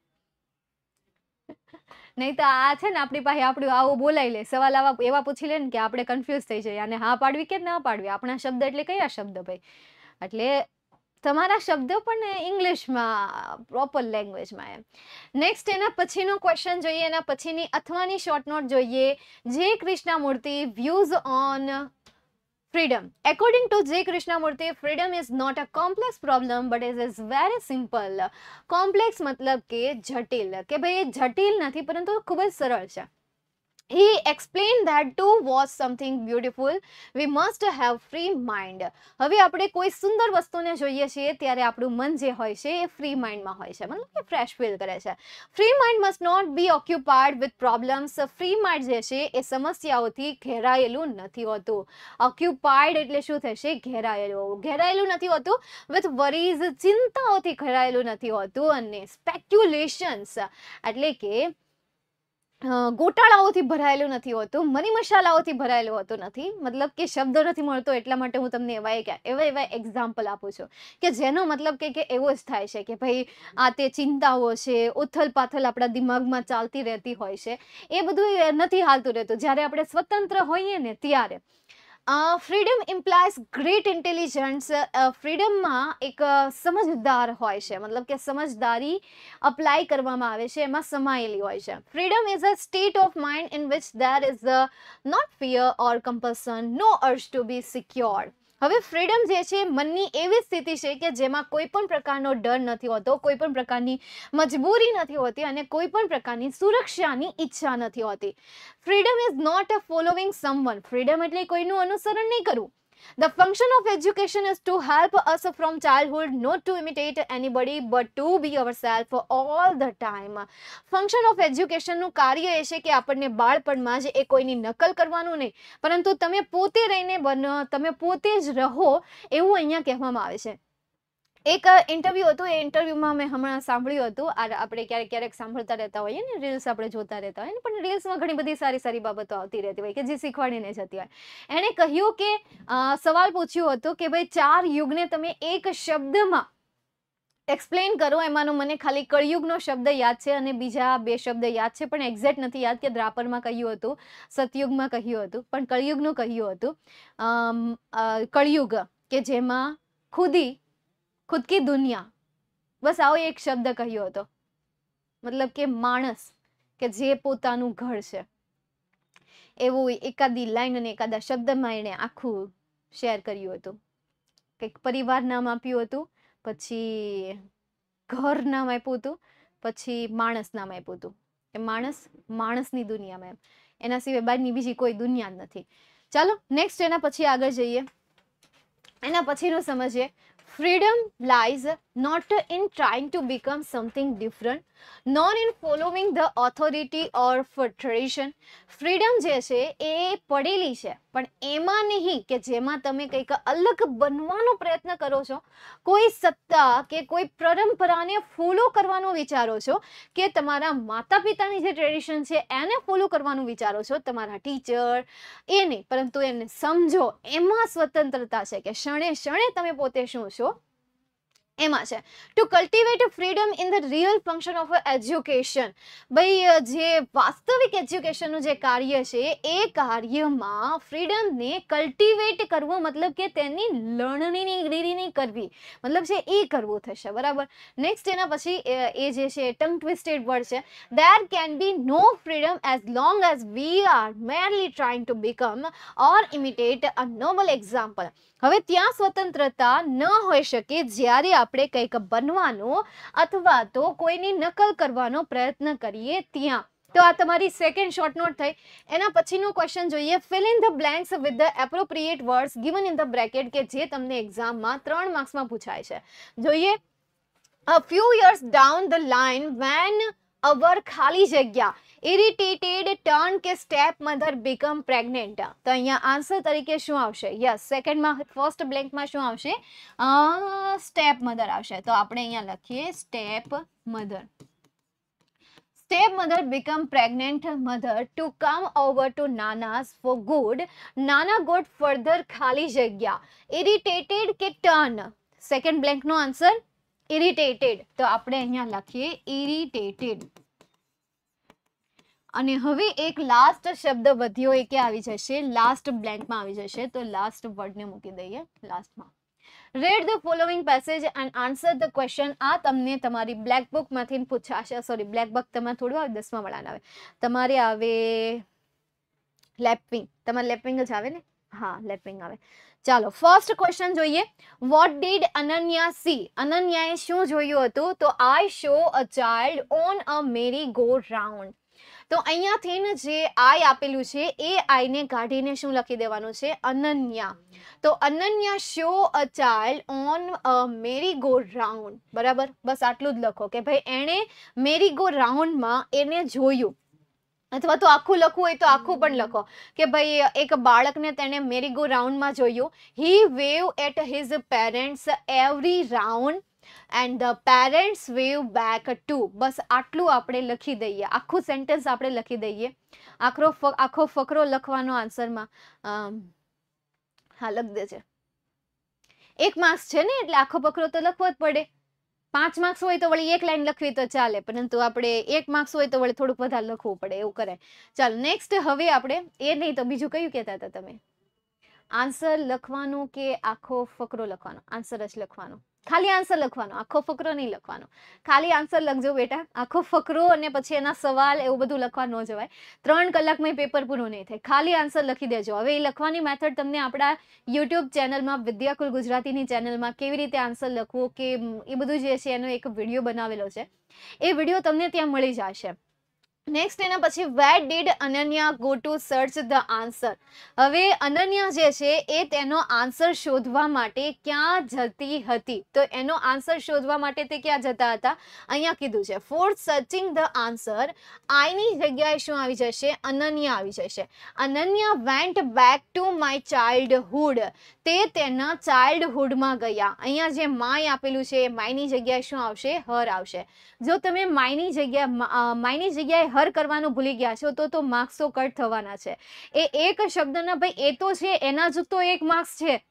નહીં તો આ છે ને, આપણી પાસે આપણું આવું બોલાઈ લે. સવાલ આવા એવા પૂછી લે ને કે આપણે કન્ફ્યુઝ થઈ જઈએ અને હા પાડવી કે ના પાડવી? આપણા શબ્દ એટલે કયા શબ્દ ભાઈ? એટલે તમારા શબ્દો પણ ઇંગ્લિશમાં પ્રોપર લેંગ્વેજમાં એમ. નેક્સ્ટ એના પછીનો ક્વેશ્ચન જોઈએ, એના પછીની અથવાની શોર્ટ નોટ જોઈએ. J Krishnamurti views on freedom according to J Krishnamurti freedom is not a complex problem but is is very simple complex મતલબ કે જટિલ. કે ભાઈ, જટિલ નથી, પરંતુ ખૂબ જ સરળ છે. He explained that to was something beautiful. We must have free mind. હવે આપણે કોઈ સુંદર વસ્તુને જોઈએ છીએ, ત્યારે આપણું મન જે હોય છે, એ ફ્રી માઇન્ડમાં હોય છે. મતલબ કે ફ્રેશ ફીલ કરે છે. Free mind must not be occupied with problems free mind જે છે, એ સમસ્યાઓથી ઘેરાયેલું નથી હોતું. ઓક્યુપાઈડ એટલે શું થશે? ઘેરાયેલું. ઘેરાયેલું નથી હોતું. વિથ વરીઝ ચિંતાઓથી ઘેરાયેલું નથી હોતું. અને સ્પેક્યુલેશન્સ એટલે કે ગોટાળાઓથી ભરાયેલું નથી હોતું મની મસાલાઓથી ભરાયેલું હોતું નથી. મતલબ કે શબ્દો નથી મળતો, એટલા માટે હું તમને એવા એક, એવા એવા એક્ઝામ્પલ આપું છું. કે જેનો મતલબ કે કે એવો જ થાય છે કે ભાઈ આ તે ચિંતાઓ છે ઉથલ પાથલ આપણા દિમાગમાં ચાલતી રહેતી હોય છે. એ બધું નથી હાલતું રહેતું. જ્યારે આપણે સ્વતંત્ર હોઈએ ને ત્યારે. ફ્રીડમ ઇમ્પ્લાયઝ ગ્રેટ ઇન્ટેલિજન્સ ફ્રીડમમાં એક સમજદાર હોય છે. મતલબ કે સમજદારી અપ્લાય કરવામાં આવે છે. એમાં સમાયેલી હોય છે. Freedom is a state of mind in which there is not fear or compulsion no urge to be secured હવે ફ્રીડમ જે છે, મનની એવી સ્થિતિ છે કે જેમાં કોઈ પણ પ્રકારનો ડર નથી હોતો, કોઈ પણ પ્રકારની મજબૂરી નથી હોતી અને કોઈ પણ પ્રકારની સુરક્ષાની ઈચ્છા નથી હોતી. Freedom is not a following someone freedom એટલે કોઈનું અનુસરણ નહીં કરવું. The function of education is to help us from childhood not to imitate anybody but to be ourselves all the time. Function of એજ્યુકેશનનું કાર્ય એ છે કે આપણને બાળપણમાં જ એ કોઈની નકલ કરવાનું નહીં પરંતુ તમે પોતે રહીને તમે પોતે જ રહો એવું અહીંયા કહેવામાં આવે છે એક ઇન્ટરવ્યૂ હતું, એ ઇન્ટરવ્યૂમાં મેં હમણાં સાંભળ્યું હતું. આ આપણે ક્યારેક ક્યારેક સાંભળતા રહેતા હોઈએ ને રીલ્સ આપણે જોતા રહેતા હોય ને, પણ રીલ્સમાં ઘણી બધી સારી સારી બાબતો આવતી રહેતી હોય કે જે શીખવાડીને જતી હોય. એણે કહ્યું કે સવાલ પૂછ્યો હતો કે ભાઈ, ચાર યુગને તમે એક શબ્દમાં એક્સપ્લેન કરો. એમાંનો મને ખાલી કળયુગનો શબ્દ યાદ છે અને બીજા બે શબ્દ યાદ છે, પણ એક્ઝેક્ટ નથી યાદ કે દ્રાપરમાં કહ્યું હતું, સતયુગમાં કહ્યું હતું, પણ કળયુગનું કહ્યું હતું. કળયુગ કે જેમાં ખુદી ખુદ કી દુનિયા બસ આવો એક શબ્દ કહ્યો હતો મતલબ કે માણસ કે જે પોતાનું ઘર છે એવું એકાદી લાઈન અને એકાદા શબ્દમાં એણે આખું શેર કર્યું હતું કંઈક પરિવાર નામ આપ્યું હતું, પછી ઘર નામ આપ્યું હતું, પછી માણસ નામ આપ્યું હતું. કે માણસ, માણસની દુનિયામાં એમ. એના સિવાય બહારની બીજી કોઈ દુનિયા જ નથી. ચાલો નેક્સ્ટ એના પછી આગળ જઈએ. એના પછીનું સમજીએ. Freedom lies not in trying to become something different, nor in following the authority or for tradition. Freedom જે છે, એ પડેલી છે. પણ એમાં નહીં કે જેમાં તમે કંઈક અલગ બનવાનો પ્રયત્ન કરો છો, કોઈ સત્તા કે કોઈ પરંપરાને ફોલો કરવાનો વિચારો છો, કે તમારા માતા પિતાની જે ટ્રેડિશન છે, એને ફોલો કરવાનું વિચારો છો, તમારા ટીચર એ નહીં. પરંતુ એને સમજો, એમાં સ્વતંત્રતા છે કે ક્ષણે ક્ષણે તમે પોતે શું છો એમાં છે. To cultivate freedom in the real function of education ભાઈ જે વાસ્તવિક એજ્યુકેશનનું જે કાર્ય છે, એ કાર્યમાં ફ્રીડમને કલ્ટિવેટ કરવું મતલબ કે તેની લણણીની ગ્રીરીની કરવી. મતલબ છે એ કરવું થશે. બરાબર? નેક્સ્ટ એના પછી એ જે છે ટંગ ટ્વિસ્ટેડ વર્ડ છે. There can be no freedom as long as we are merely trying to become or imitate a noble example હવે ત્યાં સ્વતંત્રતા ન હોઈ શકે જ્યારે આપણે કંઈક બનવાનો અથવા તો કોઈની નકલ કરવાનો પ્રયત્ન કરીએ ત્યાં. તો આ તમારી સેકન્ડ શોર્ટ નોટ થઈ. એના પછીનો ક્વેશ્ચન જોઈએ. Fill in the blanks with the appropriate words given in the bracket કે જે તમને એક્ઝામમાં ત્રણ માર્ક્સમાં પૂછાય છે. જોઈએ. A few years down the line when our ખાલી જગ્યા. ઇરિટેટેડ ટર્ન કે સ્ટેપ મધર બીકમ પ્રેગ્નેન્ટ તો અહીંયા આન્સર તરીકે શું આવશે? યસ સેકન્ડમાં ફર્સ્ટ બ્લેન્કમાં શું આવશે? સ્ટેપ મધર આવશે. તો આપણે અહીંયા લખીએ step mother step mother become pregnant mother to come over to Nana's for good Nana good further ખાલી જગ્યા. ઇરિટેટેડ કે ટર્ન સેકન્ડ બ્લેન્કનો આન્સર ઇરિટેટેડ તો આપણે અહીંયા લખીએ ઇરિટેટેડ અને હવે એક લાસ્ટ શબ્દ વધ્યો એ કે આવી જશે? લાસ્ટ બ્લેન્કમાં આવી જશે. તો લાસ્ટ વર્ડને મૂકી દઈએ. લાસ્ટમાં read the following passage and answer the question આ તમને તમારી બ્લેક બુકમાંથી પૂછાશે. સોરી બ્લેક બુક તમારે થોડું આવે, દસમા વાળાને આવે. તમારે આવે લેપિંગ તમારે લેપિંગ જ આવે ને? હા લેપિંગ આવે. ચાલો ફર્સ્ટ ક્વેશ્ચન જોઈએ. વોટ ડીડ અનન્યા સી અનન્યાએ શું જોયું હતું? તો I saw a child on a merry go round તો, અહીંયાથી ને જે આઈ આપેલું છે, એ આઈને કાઢીને શું લખી દેવાનું છે? અનન્યા તો Ananya saw a child on a merry go round બરાબર? બસ આટલું જ લખો કે ભાઈ, એણે મેરી ગો રાઉન્ડમાં એને જોયું. અથવા તો આખું લખવું હોય તો આખું પણ લખો. કે ભાઈ, એક બાળકને તેણે મેરી ગો રાઉન્ડમાં જોયું. He wave at his parents every round and the parents wave back to બસ આટલું આપણે લખી દઈએ. આખું સેન્ટેન્સ આપણે લખી દઈએ. આખરો આખો ફકરો લખવાનો આન્સરમાં હા, લખ દેજે. એક માસ છે ને એટલે આખો ફકરો તો લખવો જ પડે. પાંચ માર્ક્સ હોય તો વળી એક લાઈન લખવી તો ચાલે, પરંતુ આપણે એક માર્ક્સ હોય તો વળી થોડુંક વધારે લખવું પડે, એવું કરે. ચાલો નેક્સ્ટ હવે આપણે એ નહીં તો બીજું કયું કહેતા હતા તમે? આન્સર લખવાનું કે આખો ફકરો લખવાનો? આન્સર જ લખવાનો. ખાલી આન્સર લખવાનો, આખો ફકરો નહીં લખવાનો. ખાલી આન્સર લખજો બેટા, આખો ફકરો અને પછી એના સવાલ એવું બધું લખવા ન જવાય. ત્રણ કલાકમાં પેપર પૂરું નહીં થાય. ખાલી આન્સર લખી દેજો. હવે એ લખવાની મેથડ તમને આપણા યુટ્યુબ ચેનલમાં વિદ્યાકુલ ગુજરાતીની ચેનલમાં કેવી રીતે આન્સર લખવો કે એ બધું જે છે એનો એક વીડિયો બનાવેલો છે. એ વીડિયો તમને ત્યાં મળી જશે. નેક્સ્ટ એના પછી what did Ananya go to search the answer હવે અનન્યા જે છે, એ તેનો આન્સર શોધવા માટે ક્યાં જતી હતી? તો એનો આન્સર શોધવા માટે તે ક્યાં જતા હતા? અહીંયા કીધું છે ફોર સર્ચિંગ ધ આન્સર આઈની જગ્યાએ શું આવી જશે? અનન્યા આવી જશે. Ananya went back to my childhood તે તેના ચાઇલ્ડહુડમાં ગયા. અહીંયા જે માય આપેલું છે, એ માયની જગ્યાએ શું આવશે? હર આવશે. જો તમે માયની જગ્યા માયની જગ્યાએ હર કરવાનું ભૂલી ગયા છો, તો તો માર્ક્સ તો કટ થવાના છે. એ એક શબ્દના ભાઈ, એ તો છે, એના જ તો એક માર્ક્સ છે.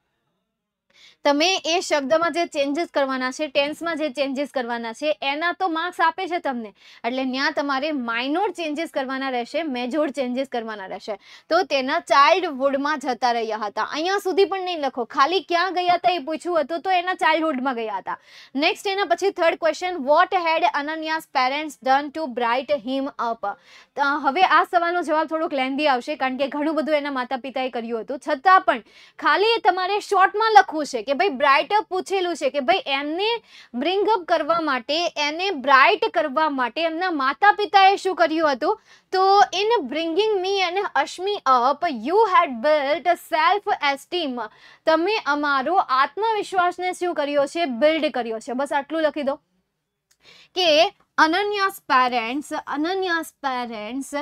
તમે એ શબ્દમાં જે ચેન્જીસ કરવાના છે ટેન્સમાં જે ચેન્જીસ કરવાના છે, એના તો માર્ક્સ આપે છે તમને. એટલે ત્યાં તમારે માઇનોર ચેન્જીસ કરવાના રહેશે મેજોર ચેન્જીસ કરવાના રહેશે. તો તેના ચાઇલ્ડહુડમાં જતા રહ્યા હતા. અહીંયા સુધી પણ નહીં લખો. ખાલી ક્યાં ગયા હતા એ પૂછ્યું હતું તો એના ચાઇલ્ડહુડમાં ગયા હતા. નેક્સ્ટ એના પછી third question what had Ananya's parents done to bright him up હવે આ સવાલનો જવાબ થોડોક લેન્ધી આવશે, કારણ કે ઘણું બધું એના માતા પિતાએ કર્યું હતું. છતાં પણ ખાલી તમારે શોર્ટમાં લખવું છે કે ભાઈ બ્રાઇટ અપ પૂછેલું છે કે ભાઈ એમને બ્રિંગ અપ કરવા માટે, એને બ્રાઇટ કરવા માટે એમના માતા પિતાએ શું કર્યું હતું? તો in bringing me and Ashmi up you had built self esteem તમે અમારો આત્મવિશ્વાસને શું કર્યો છે? બિલ્ડ કર્યો છે. બસ આટલું લખી દો. કે Ananya's parents Ananya's parents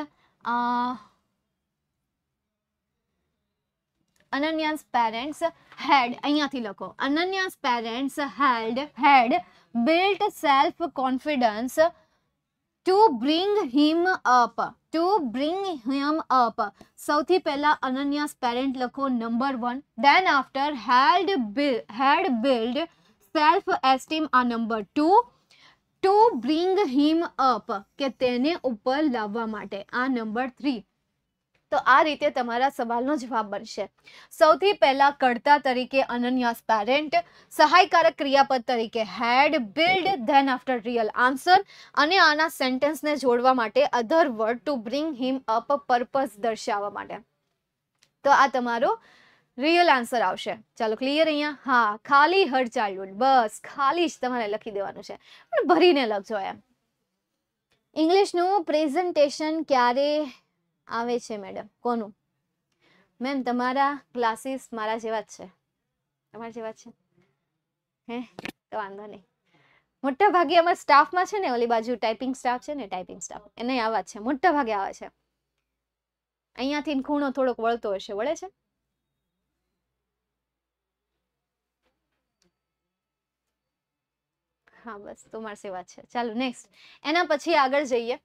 Ananya's parents had અહીંયાથી લખો. Ananya's parents held had built self confidence to bring him up to bring him up સૌથી પહેલાં અનન્યાસ પેરેન્ટ લખો number one then after bill had build self esteem આ number two to bring him up કે તેને ઉપર લાવવા માટે. આ નંબર થ્રી તો આ રીતે તમારા સવાલનો જવાબ બનશે. સૌથી પહેલા કર્તા તરીકે અનન્યાસ પેરેન્ટ સહાયકારક ક્રિયાપદ તરીકે had build then after real answer અને આના સેન્ટેન્સને જોડવા માટે other word to bring him up purpose દર્શાવવા માટે. તો આ તમારો રિયલ આન્સર આવશે. ચાલો ક્લિયર અહીંયા? હા, ખાલી હર ચાઇલ્ડહુડ બસ, ખાલી જ તમારે લખી દેવાનું છે. પણ ભરીને લખજો એમ. ઇંગ્લિશનું પ્રેઝન્ટેશન ક્યારે આવે છે મેડમ કોનું? મેમ તમારા ક્લાસીસ મારા જેવા જ છે. તમારા જેવા જ છે? હે? તો વાંધો નહીં. મોટા ભાગે અમારા સ્ટાફમાં છે ને, ઓલી બાજુ ટાઈપિંગ સ્ટાફ છે ને ટાઈપિંગ સ્ટાફ એને આવા છે. મોટા ભાગે આવે છે. અહીંયાથી ખૂણો થોડોક વળતો હશે. વળે છે? હા, બસ. તમારી સેવા છે. ચાલો નેક્સ્ટ એના પછી આગળ જઈએ.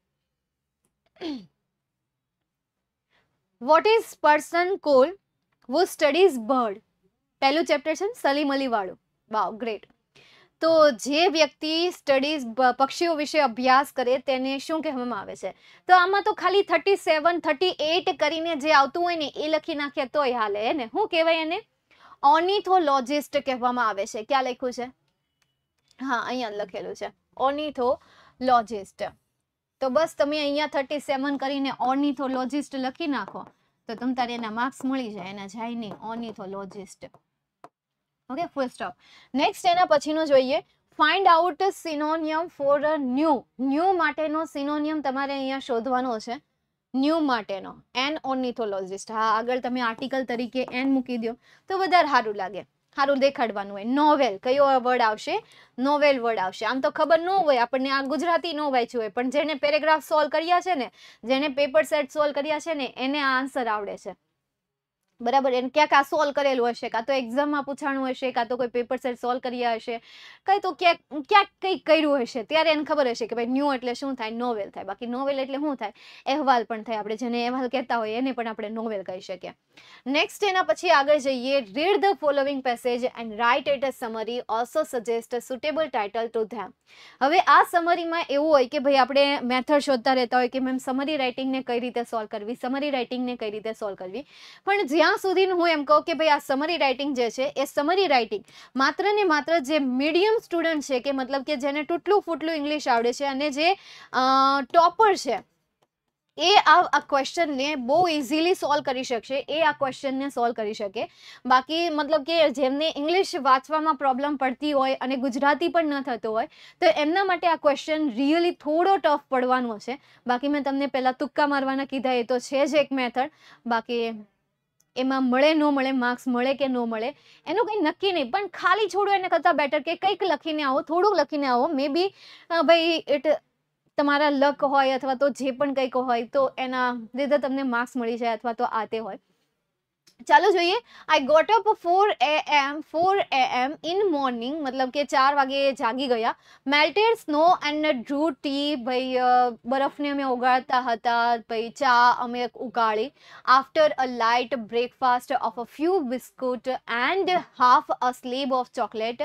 What is person call who studies bird પહેલું ચેપ્ટર છે સલીમ અલીવાળું વાવ ગ્રેટ તો જે વ્યક્તિ સ્ટડીઝ પક્ષીઓ વિશે અભ્યાસ કરે તેને શું કહેવામાં આવે છે? તો આમાં તો ખાલી થર્ટી સેવન થર્ટી એટ કરીને જે આવતું હોય ને, એ લખી નાખીએ તોય હાલે એને શું કહેવાય એને? ઓનિથોલોજિસ્ટ કહેવામાં આવે છે. ક્યાં લખ્યું છે? હા, અહીંયા લખેલું છે. ઓનિથોલોજિસ્ટ તો બસ તમે અહીંયા થર્ટી સેવન કરીને ઓર્નિથોલોજિસ્ટ લખી નાખો. તો તમ તારે એના માર્ક્સ મળી જાય, એના જાય નહીં ornithologist okay full stop next એના પછીનું જોઈએ. Find out synonym for a new new માટેનો સિનોનિયમ તમારે અહીંયા શોધવાનો છે. ન્યૂ માટેનો. એન ઓર્નિથોલોજિસ્ટ હા, આગળ તમે આર્ટિકલ તરીકે એન મૂકી દો. તો વધારે સારું લાગે. સારું દેખાડવાનું હોય. નોવેલ કયો વર્ડ આવશે? નોવેલ વર્ડ આવશે. આમ તો ખબર ન હોય, આપણને આ ગુજરાતી ન વાંચ્યું હોય, પણ જેને પેરેગ્રાફ સોલ્વ કર્યા છે ને જેને પેપર સેટ સોલ્વ કર્યા છે ને, એને આ આન્સર આવડે છે. બરાબર? એને ક્યાંક આ સોલ્વ કરેલું હશે, કાં તો એક્ઝામમાં પૂછાણું હશે, કાં તો કોઈ પેપર સેટ સોલ્વ કર્યા હશે, કાંઈ તો ક્યાંક ક્યાંક કંઈક કર્યું હશે, ત્યારે એને ખબર હશે કે ભાઈ ન્યૂ એટલે શું થાય? નોવેલ થાય. બાકી નોવેલ એટલે શું થાય? અહેવાલ પણ થાય આપણે, જેને અહેવાલ કહેતા હોય એને પણ આપણે નોવેલ કહી શકીએ. નેક્સ્ટ એના પછી આગળ જઈએ. Read the following passage and write at a summary also suggest suitable title to them હવે આ સમરીમાં એવું હોય કે ભાઈ આપણે મેથડ શોધતા રહેતા હોય કે મેમ સમરી રાઇટિંગને કઈ રીતે સોલ્વ કરવી? સમરી રાઇટિંગને કઈ રીતે સોલ્વ કરવી? પણ જ્યાં સુધી હું એમ કહું કે ભાઈ આ સમરી રાઇટિંગ જે છે, એ સમરી રાઇટિંગ માત્ર ને માત્ર જે મીડિયમ સ્ટુડન્ટ છે, કે મતલબ કે જેને તૂટલું ફૂટલું ઇંગ્લિશ આવડે છે અને જે ટોપર છે, એ આ ક્વેશ્ચનને બહુ ઇઝીલી સોલ્વ કરી શકશે, એ આ ક્વેશ્ચનને સોલ્વ કરી શકે. બાકી મતલબ કે જેમને ઇંગ્લિશ વાંચવામાં પ્રોબ્લેમ પડતી હોય અને ગુજરાતી પણ ન થતો હોય, તો એમના માટે આ ક્વેશ્ચન રિયલી થોડો ટફ પડવાનો છે. બાકી મેં તમને પહેલાં તુક્કા મારવાના કીધા, એ તો છે જ એક મેથડ બાકી એમાં મળે, ન મળે માર્ક્સ મળે કે ન મળે, એનું કંઈ નક્કી નહીં. પણ ખાલી છોડો એને કરતાં બેટર કે કંઈક લખીને આવો, થોડુંક લખીને આવો. મે બી ભાઈ ઇટ તમારા લક હોય અથવા તો જે પણ કંઈક હોય, તો એના લીધે તમને માર્ક્સ મળી જાય અથવા તો આ તે હોય. ચાલો જોઈએ. I got up for A M for A M in morning મતલબ કે ચાર વાગે જાગી ગયા. Melted snow and drew tea ભાઈ બરફને અમે ઓગાળતા હતા, ભાઈ, ચા અમે ઉગાડી after a light breakfast of a few biscuit and half a slab of chocolate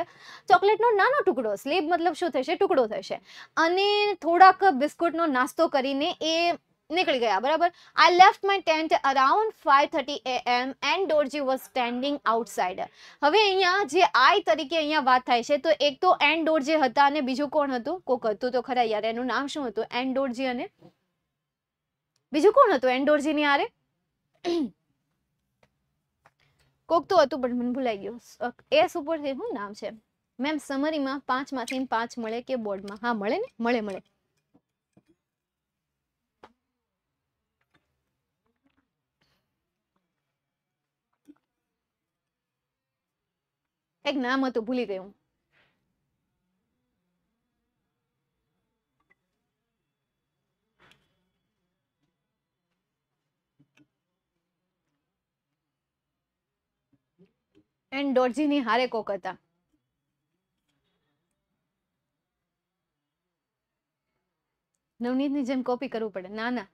ચોકલેટનો નાનો ટુકડો સ્લીબ મતલબ શું થશે? ટુકડો થશે. અને થોડાક બિસ્કુટનો નાસ્તો કરીને એ નીકળી ગયા, બરાબર? I left my tent around five thirty A M and Dorji was standing outside હવે અહીંયા જે આઈ તરીકે અહીંયા વાત થાય છે, તો એક તો એન્ડ ડોરજી હતા અને બીજું કોણ હતું? કોક હતું તો ખરા યાર, એનું નામ શું હતું? એન્ડ ડોરજી અને બીજું કોણ હતું એન્ડ ડોરજીની આરે? કોક તો હતું, પણ મને ભૂલાઈ ગયું. એસ ઉપરથી શું નામ છે? મેમ સમરીમાં પાંચમાંથી પાંચ મળે કે બોર્ડમાં હા, મળે ને? મળે મળે. એક નામ હતું ભૂલી ગયું એન્ડ ડોરજીની હારે કોક હતા નવનીતની જેમ કોપી કરવું પડે ના ના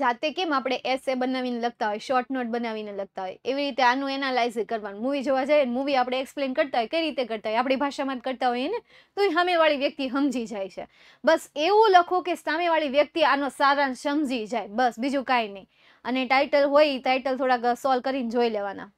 જાતે કેમ આપણે એસે બનાવીને લખતા હોય શોર્ટ નોટ બનાવીને લખતા હોય? એવી રીતે આનું એનાલાઇઝ કરવાનું. મૂવી જોવા જઈએ મૂવી આપણે એક્સપ્લેન કરતા હોય, કઈ રીતે કરતા હોય? આપણી ભાષામાં કરતા હોઈએ ને, તો એ સામેવાળી વ્યક્તિ સમજી જાય છે. બસ એવું લખો કે સામેવાળી વ્યક્તિ આનો સારાંશ સમજી જાય. બસ, બીજું કાંઈ નહીં. અને ટાઇટલ હોય ટાઇટલ થોડાક સોલ્વ કરીને જોઈ લેવાના.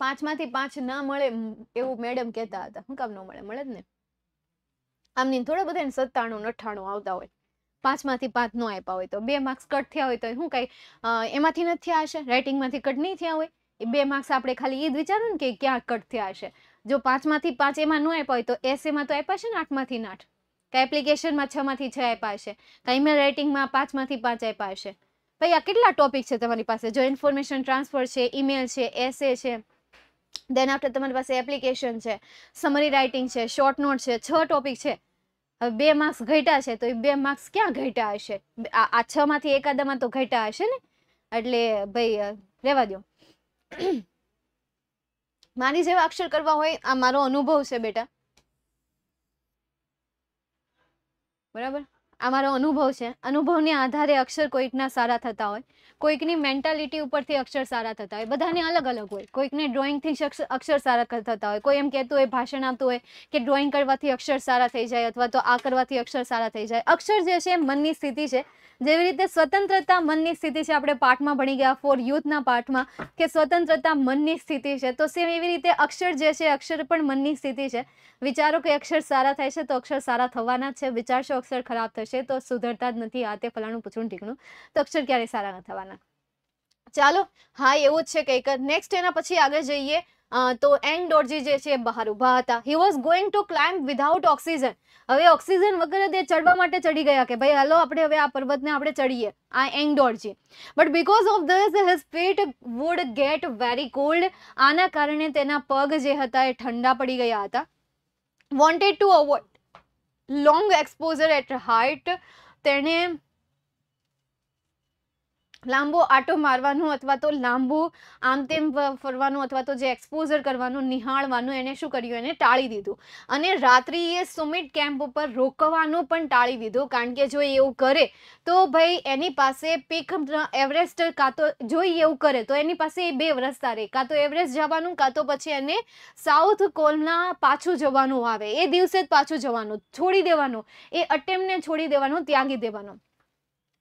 પાંચમાંથી પાંચ ના મળે એવું મેડમ કહેતા હતા. શું કામ ન મળે? મળે જ ને. આમની થોડા બધા સત્તાણું અઠ્ઠાણું આવતા હોય. પાંચમાંથી પાંચ ન આપ્યા હોય તો. બે માર્ક્સ કટ થયા હોય તો શું કાંઈ એમાંથી નથી થયા હશે? રાઇટિંગમાંથી કટ નહીં થયા હોય? એ બે માર્ક્સ આપણે ખાલી એ જ વિચારું ને કે ક્યાં કટ થયા હશે? જો પાંચમાંથી પાંચ એમાં ન આપ્યા હોય તો એસએમાં તો આપ્યા છે ને આઠમાંથી આઠ? કાંઈ એપ્લિકેશનમાં છમાંથી છ આપ્યા હશે? કાંઈ ઈમેલ રાઇટિંગમાં પાંચમાંથી પાંચ આપ્યા હશે? ભાઈ, આ કેટલા ટોપિક છે તમારી પાસે? જો ઇન્ફોર્મેશન ટ્રાન્સફર છે ઈમેલ છે એસે છે. દેન આફ્ટર તમારી પાસે એપ્લિકેશન છે સમરી રાઇટિંગ છે શોર્ટ નોટ છે, છ ટોપિક છે. હવે બે માર્ક્સ ઘટ્યા છે, તો એ બે માર્ક્સ ક્યાં ઘટ્યા હશે? આ છ માંથી એકાદામાં તો ઘટ્યા હશે ને? એટલે ભાઈ રહેવા દો મારી જેવા અક્ષર કરવા હોય, આ મારો અનુભવ છે બેટા. બરાબર? આ મારો અનુભવ છે. અનુભવને આધારે અક્ષર કોઈકના સારા થતા હોય, કોઈકની મેન્ટાલિટી ઉપરથી અક્ષર સારા થતા હોય, બધાને અલગ અલગ હોય. કોઈકને ડ્રોઈંગથી અક્ષર સારા થતા હોય. કોઈ એમ કહેતું હોય, ભાષણ આપતું હોય કે ડ્રોઈંગ કરવાથી અક્ષર સારા થઈ જાય અથવા તો આ કરવાથી અક્ષર સારા થઈ જાય. અક્ષર જે છે એ મનની સ્થિતિ છે. જેવી રીતે સ્વતંત્રતા મનની સ્થિતિ છે, આપણે પાઠમાં ભણી ગયા ફોર યુથના પાઠમાં, કે સ્વતંત્રતા મનની સ્થિતિ છે, તો સેમ એવી રીતે અક્ષર જે છે, અક્ષર પણ મનની સ્થિતિ છે. વિચારો કે અક્ષર સારા થાય છે, તો અક્ષર સારા થવાના છે. વિચારશો અક્ષર ખરાબ થશે. તો સુધરતા જ નથી. આ તે ફલાણું પૂછવું ઢીકણું. તો અક્ષર ક્યારેય સારા ન થવાના? ચાલો, હા, એવું જ છે કંઈક. નેક્સ્ટ એના પછી આગળ જઈએ. તો એન ડોરજી જે છે બહાર ઊભા હતા. He was going to climb without oxygen હવે ઓક્સિજન વગર તે ચડવા માટે ચડી ગયા કે ભાઈ, હાલો, આપણે હવે આ પર્વતને આપણે ચડીએ. આ Ang Dorji but because of this his feet would get very cold આના કારણે તેના પગ જે હતા, એ ઠંડા પડી ગયા હતા. Wanted to avoid long exposure at height તેણે લાંબો આટો મારવાનું અથવા તો લાંબુ આમ તેમ ફરવાનું અથવા તો જે એક્સપોઝર કરવાનું, નિહાળવાનું એને શું કર્યું? એને ટાળી દીધું. અને રાત્રિએ સુમિટ કેમ્પ ઉપર રોકવાનું પણ ટાળી દીધું. કારણ કે જો એવું કરે, તો ભાઈ એની પાસે પીક એવરેસ્ટ કાં તો, જો એવું કરે, તો એની પાસે એ બે રસ્તા રહે કાં તો એવરેસ્ટ જવાનું, કાં તો પછી એને સાઉથ કોલના પાછું જવાનું આવે. એ દિવસે જ પાછું જવાનું. છોડી દેવાનું. એ અટેમ્પને છોડી દેવાનું, ત્યાગી દેવાનું.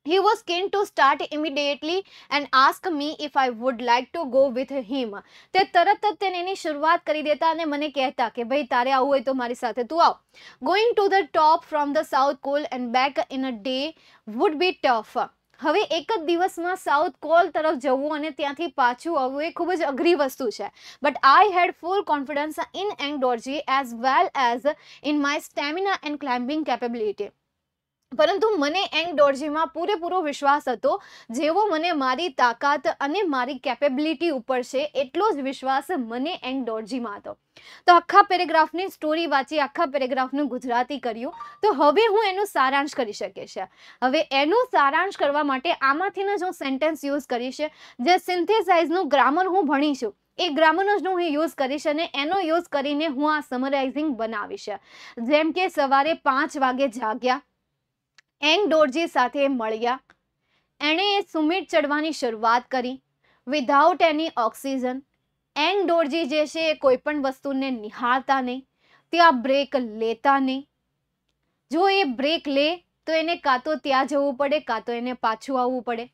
He was keen to start immediately and ask me if I would like to go with him. તે તરત જ તેને એની શરૂઆત કરી દેતા અને મને કહેતા કે, ભાઈ, તારે આવવું હોય તો મારી સાથે તું આવ. Going to the top from the South Col and back in a day would be tough હવે એક જ દિવસમાં સાઉથ કોલ તરફ જવું અને ત્યાંથી પાછું આવવું એ ખૂબ જ અઘરી વસ્તુ છે. But I had full confidence in એન્ગડોર્જી as well as in my stamina and climbing capability પરંતુ મને એંગ ડોર્જીમાં પૂરેપૂરો વિશ્વાસ હતો. જેવો મને મારી તાકાત અને મારી કેપેબિલિટી ઉપર છે, એટલો જ વિશ્વાસ મને એંગ ડોર્જીમાં હતો. તો આખા પેરેગ્રાફની સ્ટોરી વાંચી, આખા પેરેગ્રાફનું ગુજરાતી કર્યું, તો હવે હું એનું સારાંશ કરી શકે છે હવે એનું સારાંશ કરવા માટે આમાંથીનો જ હું સેન્ટેન્સ યુઝ કરીશ, જે સિન્થેસાઇઝનું ગ્રામર હું ભણીશું, એ ગ્રામરનો જ હું યુઝ કરીશ અને એનો યુઝ કરીને હું આ સમરાઇઝિંગ બનાવીશ. જેમ કે સવારે પાંચ વાગે જાગ્યા એંગ ડોરજી સાથે મળ્યા. એણે સુમિટ ચડવાની શરૂઆત કરી without any oxygen Ang Dorji જે છે એ કોઈ પણ વસ્તુને નિહાળતા નહીં, ત્યાં બ્રેક લેતા નહીં. જો એ બ્રેક લે, તો એને કાં તો ત્યાં જવું પડે, કાં તો એને પાછું આવવું પડે.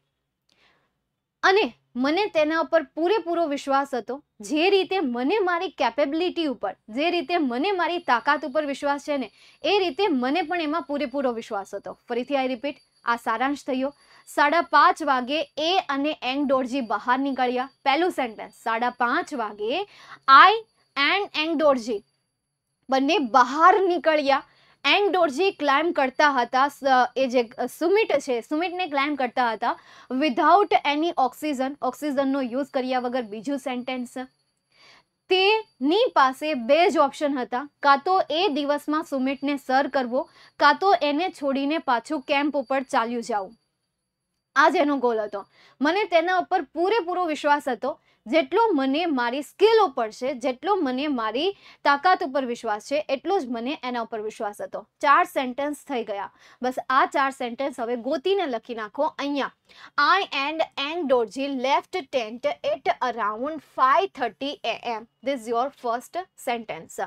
અને મને તેના ઉપર પૂરેપૂરો વિશ્વાસ હતો. જે રીતે મને મારી કેપેબિલિટી ઉપર, જે રીતે મને મારી તાકાત ઉપર વિશ્વાસ છે ને, એ રીતે મને પણ એમાં પૂરેપૂરો વિશ્વાસ હતો. ફરીથી આઈ રિપીટ આ સારાંશ થયો. સાડા પાંચ વાગે એ અને એંગ ડોરજી બહાર નીકળ્યા. પહેલું સેન્ટેન્સ સાડા પાંચ વાગે આઈ એન્ડ એંગ ડોરજી બંને બહાર નીકળ્યા. એન્ડ ડોરજી ક્લાઇમ્બ કરતા હતા એ જે સુમિટ છે, સુમિટને ક્લાઇમ્બ કરતા હતા, વિધાઉટ એની ઓક્સિજન, ઓક્સિજનનો યુઝ કર્યા વગર બીજું સેન્ટેન્સ. તેની પાસે બે જ ઓપ્શન હતા, કાં તો એ દિવસમાં સુમિટને સર કરવો, કાં તો એને છોડીને પાછું કેમ્પ ઉપર ચાલ્યું જવું. આ જ એનો ગોલ હતો. મને તેના ઉપર પૂરેપૂરો વિશ્વાસ હતો જેટલો મને મારી સ્કિલ ઉપર છે, જેટલો મને મારી તાકાત ઉપર વિશ્વાસ છે, એટલો જ મને એના ઉપર વિશ્વાસ હતો. ચાર સેન્ટેન્સ થઈ ગયા. બસ આ ચાર સેન્ટેન્સ હવે ગોતીને લખી નાખો અહીંયા. I and and Dorji left tent at around five thirty A M this your first sentence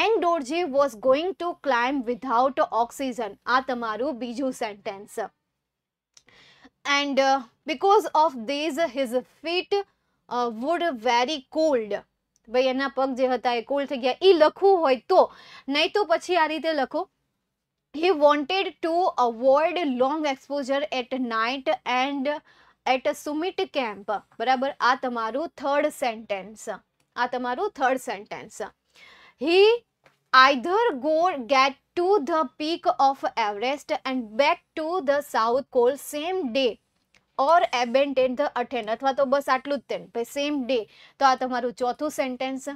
and Dorji was going to climb without oxygen આ તમારું બીજું sentence and because of these his feet would very cold ભાઈ, એના પગ જે હતા એ cold થઈ ગયા. એ લખવું હોય તો, નહીં તો પછી આ રીતે લખો. He wanted to avoid long exposure at night and at summit camp બરાબર? આ તમારું થર્ડ સેન્ટેન્સ આ તમારું third sentence he either go get to the peak of Everest and back to the South Col same day or abandon the attempt અથવા તો બસ આટલું જ તેમ. સેમ ડે તો આ તમારું ચોથું sentence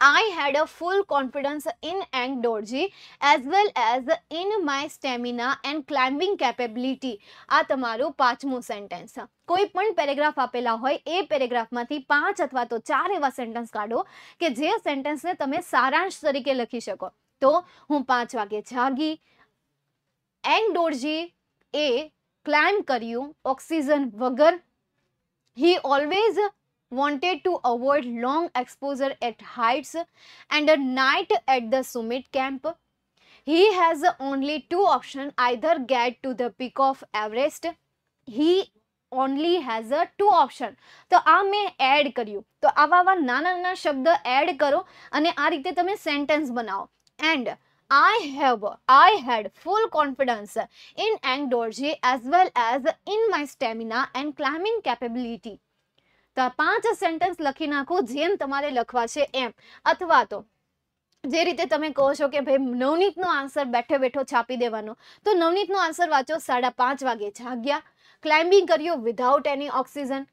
I had a full confidence in and Dorji as well as in my stamina and climbing capability આ તમારું પાંચમું સેન્ટેન્સ કોઈ પણ પેરેગ્રાફ આપેલા હોય, એ પેરેગ્રાફમાંથી પાંચ અથવા તો ચાર એવા સેન્ટેન્સ કાઢો કે જે સેન્ટેન્સને તમે સારાંશ તરીકે લખી શકો. તો હું પાંચ વાગે જાગી. એંગ ડોરજી એ ક્લાઇમ્બ કર્યું ઓક્સિજન વગર he always wanted to avoid long exposure at heights and a night at the summit camp. He has only two options either get to the peak of Everest. He only has a two option. તો આ મેં add કર્યું તો આવા આવા નાના નાના શબ્દ એડ કરો અને આ રીતે તમે સેન્ટેન્સ બનાવો and I have, I had full confidence in Angdorji as well as in my stamina and climbing capability. તો પાંચ સેન્ટેન્સ લખી નાખો, જેમ તમારે લખવા છે એમ. અથવા તો જે રીતે તમે કહો છો કે ભાઈ નવનીતનો આન્સર બેઠો બેઠો છાપી દેવાનો. તો નવનીતનો આન્સર વાંચો સાડા પાંચ વાગે. જાગ્યા ક્લાઇમ્બિંગ કર્યું વિધાઉટ એની ઓક્સિજન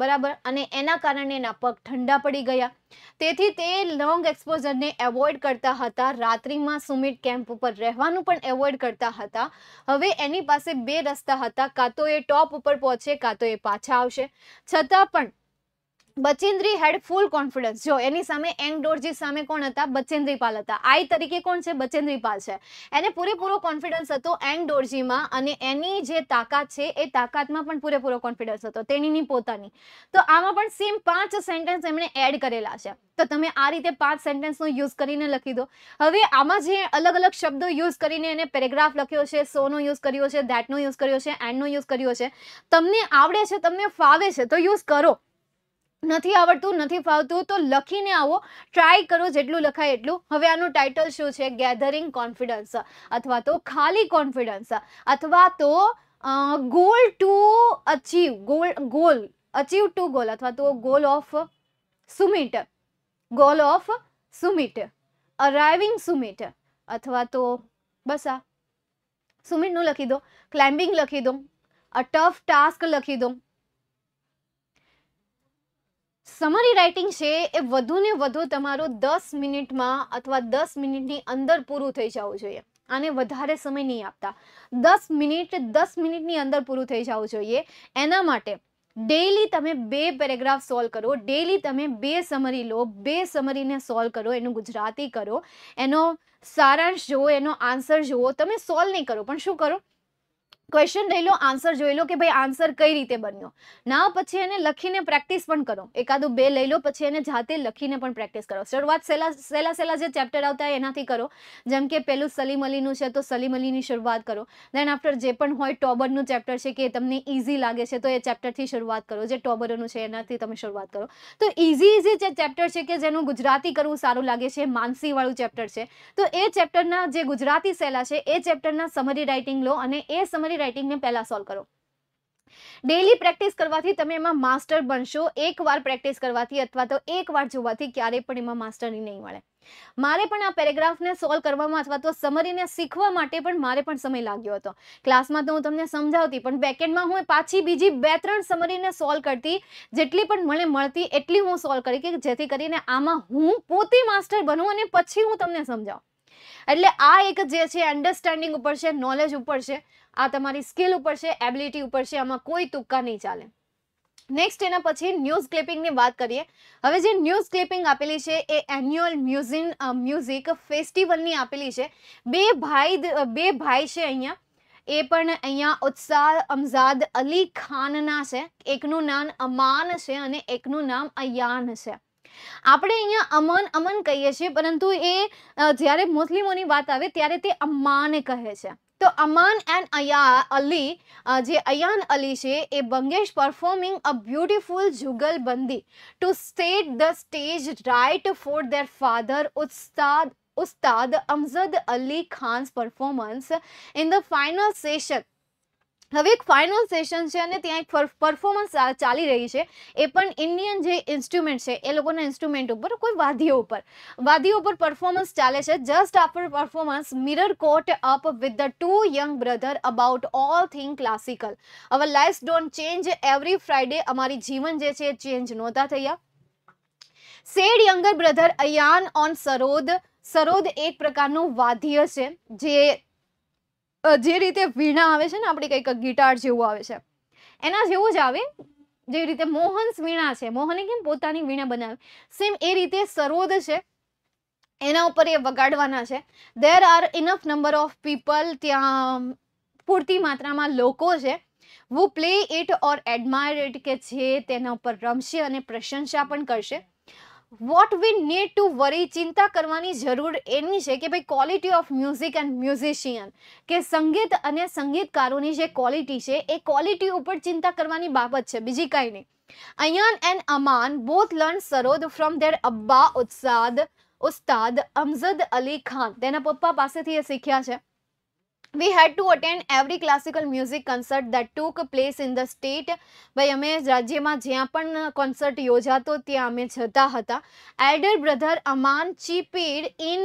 બરાબર? અને એના કારણે એના પગ ઠંડા પડી ગયા. તેથી તે લોંગ એક્સપોઝરને એવોઇડ કરતા હતા. રાત્રિમાં સુમિત કેમ્પ ઉપર રહેવાનું પણ એવોઇડ કરતા હતા. હવે એની પાસે બે રસ્તા હતા. કાં તો એ ટોપ ઉપર પહોંચે, કાં તો એ પાછા આવશે. છતાં પણ બચેન્દ્રી હેડ ફૂલ કોન્ફિડન્સ જો, એની સામે એંગડોરજી સામે કોણ હતા? બચેન્દ્રી પાલ હતા. આઈ તરીકે કોણ છે? બચેન્દ્રી પાલ છે. એને પૂરેપૂરો કોન્ફિડન્સ હતો એંગ ડોરજીમાં અને એની જે તાકાત છે, એ તાકાતમાં પણ પૂરેપૂરો કોન્ફિડન્સ હતો, તેણીની પોતાની. તો આમાં પણ સેમ પાંચ સેન્ટેન્સ એમણે એડ કરેલા છે. તો તમે આ રીતે પાંચ સેન્ટેન્સનો યુઝ કરીને લખી દો. હવે આમાં જે અલગ અલગ શબ્દો યુઝ કરીને એને પેરેગ્રાફ લખ્યો છે સોનો યુઝ કર્યો છે ધેટનો યુઝ કર્યો છે એન્ડનો યુઝ કર્યો છે. તમને આવડે છે, તમને ફાવે છે, તો યુઝ કરો. નથી આવડતું, નથી ફાવતું, તો લખીને આવો. ટ્રાય કરો જેટલું લખાય એટલું. હવે આનું ટાઇટલ શું છે? ગેધરિંગ કોન્ફિડન્સ અથવા તો ખાલી કોન્ફિડન્સ અથવા તો goal to achieve goal goal achieve to goal અથવા તો goal of summit goal of summit arriving summit અથવા તો બસ આ. સુમિટનું લખી દો. ક્લાઇમ્બિંગ લખી દો. અ ટફ ટાસ્ક લખી દો. સમરી રાઇટિંગ છે એ વધુ ને વધુ તમારું દસ મિનિટમાં અથવા દસ મિનિટની અંદર પૂરું થઈ જવું જોઈએ. આને વધારે સમય નહીં આપતા. દસ મિનિટ, દસ મિનિટની અંદર પૂરું થઈ જવું જોઈએ. એના માટે ડેઈલી તમે બે પેરેગ્રાફ સોલ્વ કરો. ડેઈલી તમે બે સમરી લો. બે સમરીને સોલ્વ કરો. એનું ગુજરાતી કરો. એનો સારાંશ જુઓ, એનો આન્સર જુઓ. તમે સોલ્વ નહીં કરો, પણ શું કરો? ક્વેશ્ચન લઈ લો આન્સર જોઈ લો કે ભાઈ આન્સર કઈ રીતે બન્યો? ના, પછી એને લખીને પ્રેક્ટિસ પણ કરો. એકાદું બે લઈ લો, પછી એને જાતે લખીને પણ પ્રેક્ટિસ કરો. શરૂઆત સહેલા સહેલા સહેલા જે ચેપ્ટર આવતા હોય એનાથી કરો. જેમ કે પેલું સલીમ અલીનું છે, તો સલીમ અલીની શરૂઆત કરો. દેન આફ્ટર જે પણ હોય ટોબરનું ચેપ્ટર છે કે તમને ઇઝી લાગે છે, તો એ ચેપ્ટરથી શરૂઆત કરો. જે ટોબરોનું છે એનાથી તમે શરૂઆત કરો. તો ઇઝી ઇઝી જે ચેપ્ટર છે કે જેનું ગુજરાતી કરવું સારું લાગે છે માનસીવાળું ચેપ્ટર છે, તો એ ચેપ્ટરના જે ગુજરાતી સહેલા છે, એ ચેપ્ટરના સમરી રાઇટિંગ લો અને એ સમરી રાઇટિંગને પહેલાં સોલ્વ કરો. ડેલી પ્રેક્ટિસ કરવાથી તમે એમાં માસ્ટર બનશો. એકવાર પ્રેક્ટિસ કરવાથી અથવા તો એકવાર જોવાથી ક્યારેય પણ એમાં માસ્ટરી નહીં મળે. મારે પણ આ પેરેગ્રાફને સોલ્વ કરવામાં અથવા તો સમરીને શીખવા માટે પણ મારે પણ સમય લાગ્યો હતો. ક્લાસમાં તો હું તમને સમજાવતી, પણ બેકેન્ડમાં હું પાછી બીજી બે ત્રણ સમરીને સોલ્વ કરતી, જેટલી પણ મને મળતી એટલી હું સોલ્વ કરી કે જેથી કરીને આમાં હું પોતે માસ્ટર બનું અને પછી હું તમને સમજાવું. એટલે આ એક જે છે અન્ડરસ્ટેન્ડિંગ ઉપર છે નોલેજ ઉપર છે, આ તમારી સ્કિલ ઉપર છે એબિલિટી ઉપર છે, આમાં કોઈ તુક્કા નહીં ચાલે. નેક્સ્ટ એના પછી ન્યૂઝ ક્લિપિંગની વાત કરીએ. હવે જે ન્યૂઝ ક્લિપિંગ આપેલી છે, એ એન્યુઅલ મ્યુઝિક મ્યુઝિક ફેસ્ટિવલની આપેલી છે. બે ભાઈ બે ભાઈ છે અહીંયા. એ પણ અહીંયા ઉત્સાહ, અમઝાદ અલી ખાનના છે. એકનું નામ અમાન છે અને એકનું નામ અયાન છે. આપણે અહીંયા અમન અમન કહીએ છીએ, પરંતુ એ જ્યારે મુસ્લિમોની વાત આવે ત્યારે તે અમાન કહે છે. તો અમાન એન્ડ અયા અલી જે અયાન અલી છે, એ Bangash performing a beautiful jugalbandi to state the stage right for their father Ustad Ustad Amjad Ali Khan's performance in the final session હવે એક ફાઇનલ સેશન છે અને ત્યાં એક પરફોર્મન્સ ચાલી રહી છે. એ પણ ઇન્ડિયન જે ઇન્સ્ટ્રુમેન્ટ છે, એ લોકોના ઇન્સ્ટ્રુમેન્ટ ઉપર કોઈ વાદ્યો ઉપર. વાદ્યો ઉપર પરફોર્મન્સ ચાલે છે. Just after performance Mirror caught up with the two young brother about all thing classical our life don't change every Friday અમારી જીવન જે છે ચેન્જ નહોતા થયા. Said younger brother Ayaan on sarod sarod એક પ્રકારનું વાદ્ય છે, જે જે રીતે વીણા આવે છે ને, આપણી કંઈક ગિટાર જેવું આવે છે. એના જેવું જ આવે. જે રીતે મોહન્સ વીણા છે, મોહને કેમ પોતાની વીણા બનાવે? સેમ એ રીતે સરોદ છે. એના ઉપર એ વગાડવાના છે. There are enough number of people ત્યાં પૂરતી માત્રામાં લોકો છે who play it or admire it કે જે તેના ઉપર રમશે અને પ્રશંસા પણ કરશે. What we need to worry ચિંતા કરવાની જરૂર એની છે કે ભાઈ quality of music and musician કે સંગીત અને સંગીતકારોની જે ક્વોલિટી છે, એ ક્વોલિટી ઉપર ચિંતા કરવાની બાબત છે. બીજી કાંઈ નહીં. Ayaan and Amaan both learn sarod from their abba Ustad Ustad Amjad Ali Khan તેના પપ્પા પાસેથી એ શીખ્યા છે. We had to attend every classical music concert that took place in the state ભાઈ, અમે રાજ્યમાં જ્યાં પણ કોન્સર્ટ યોજાતો, ત્યાં અમે જતા હતા. Elder brother Aman chipped in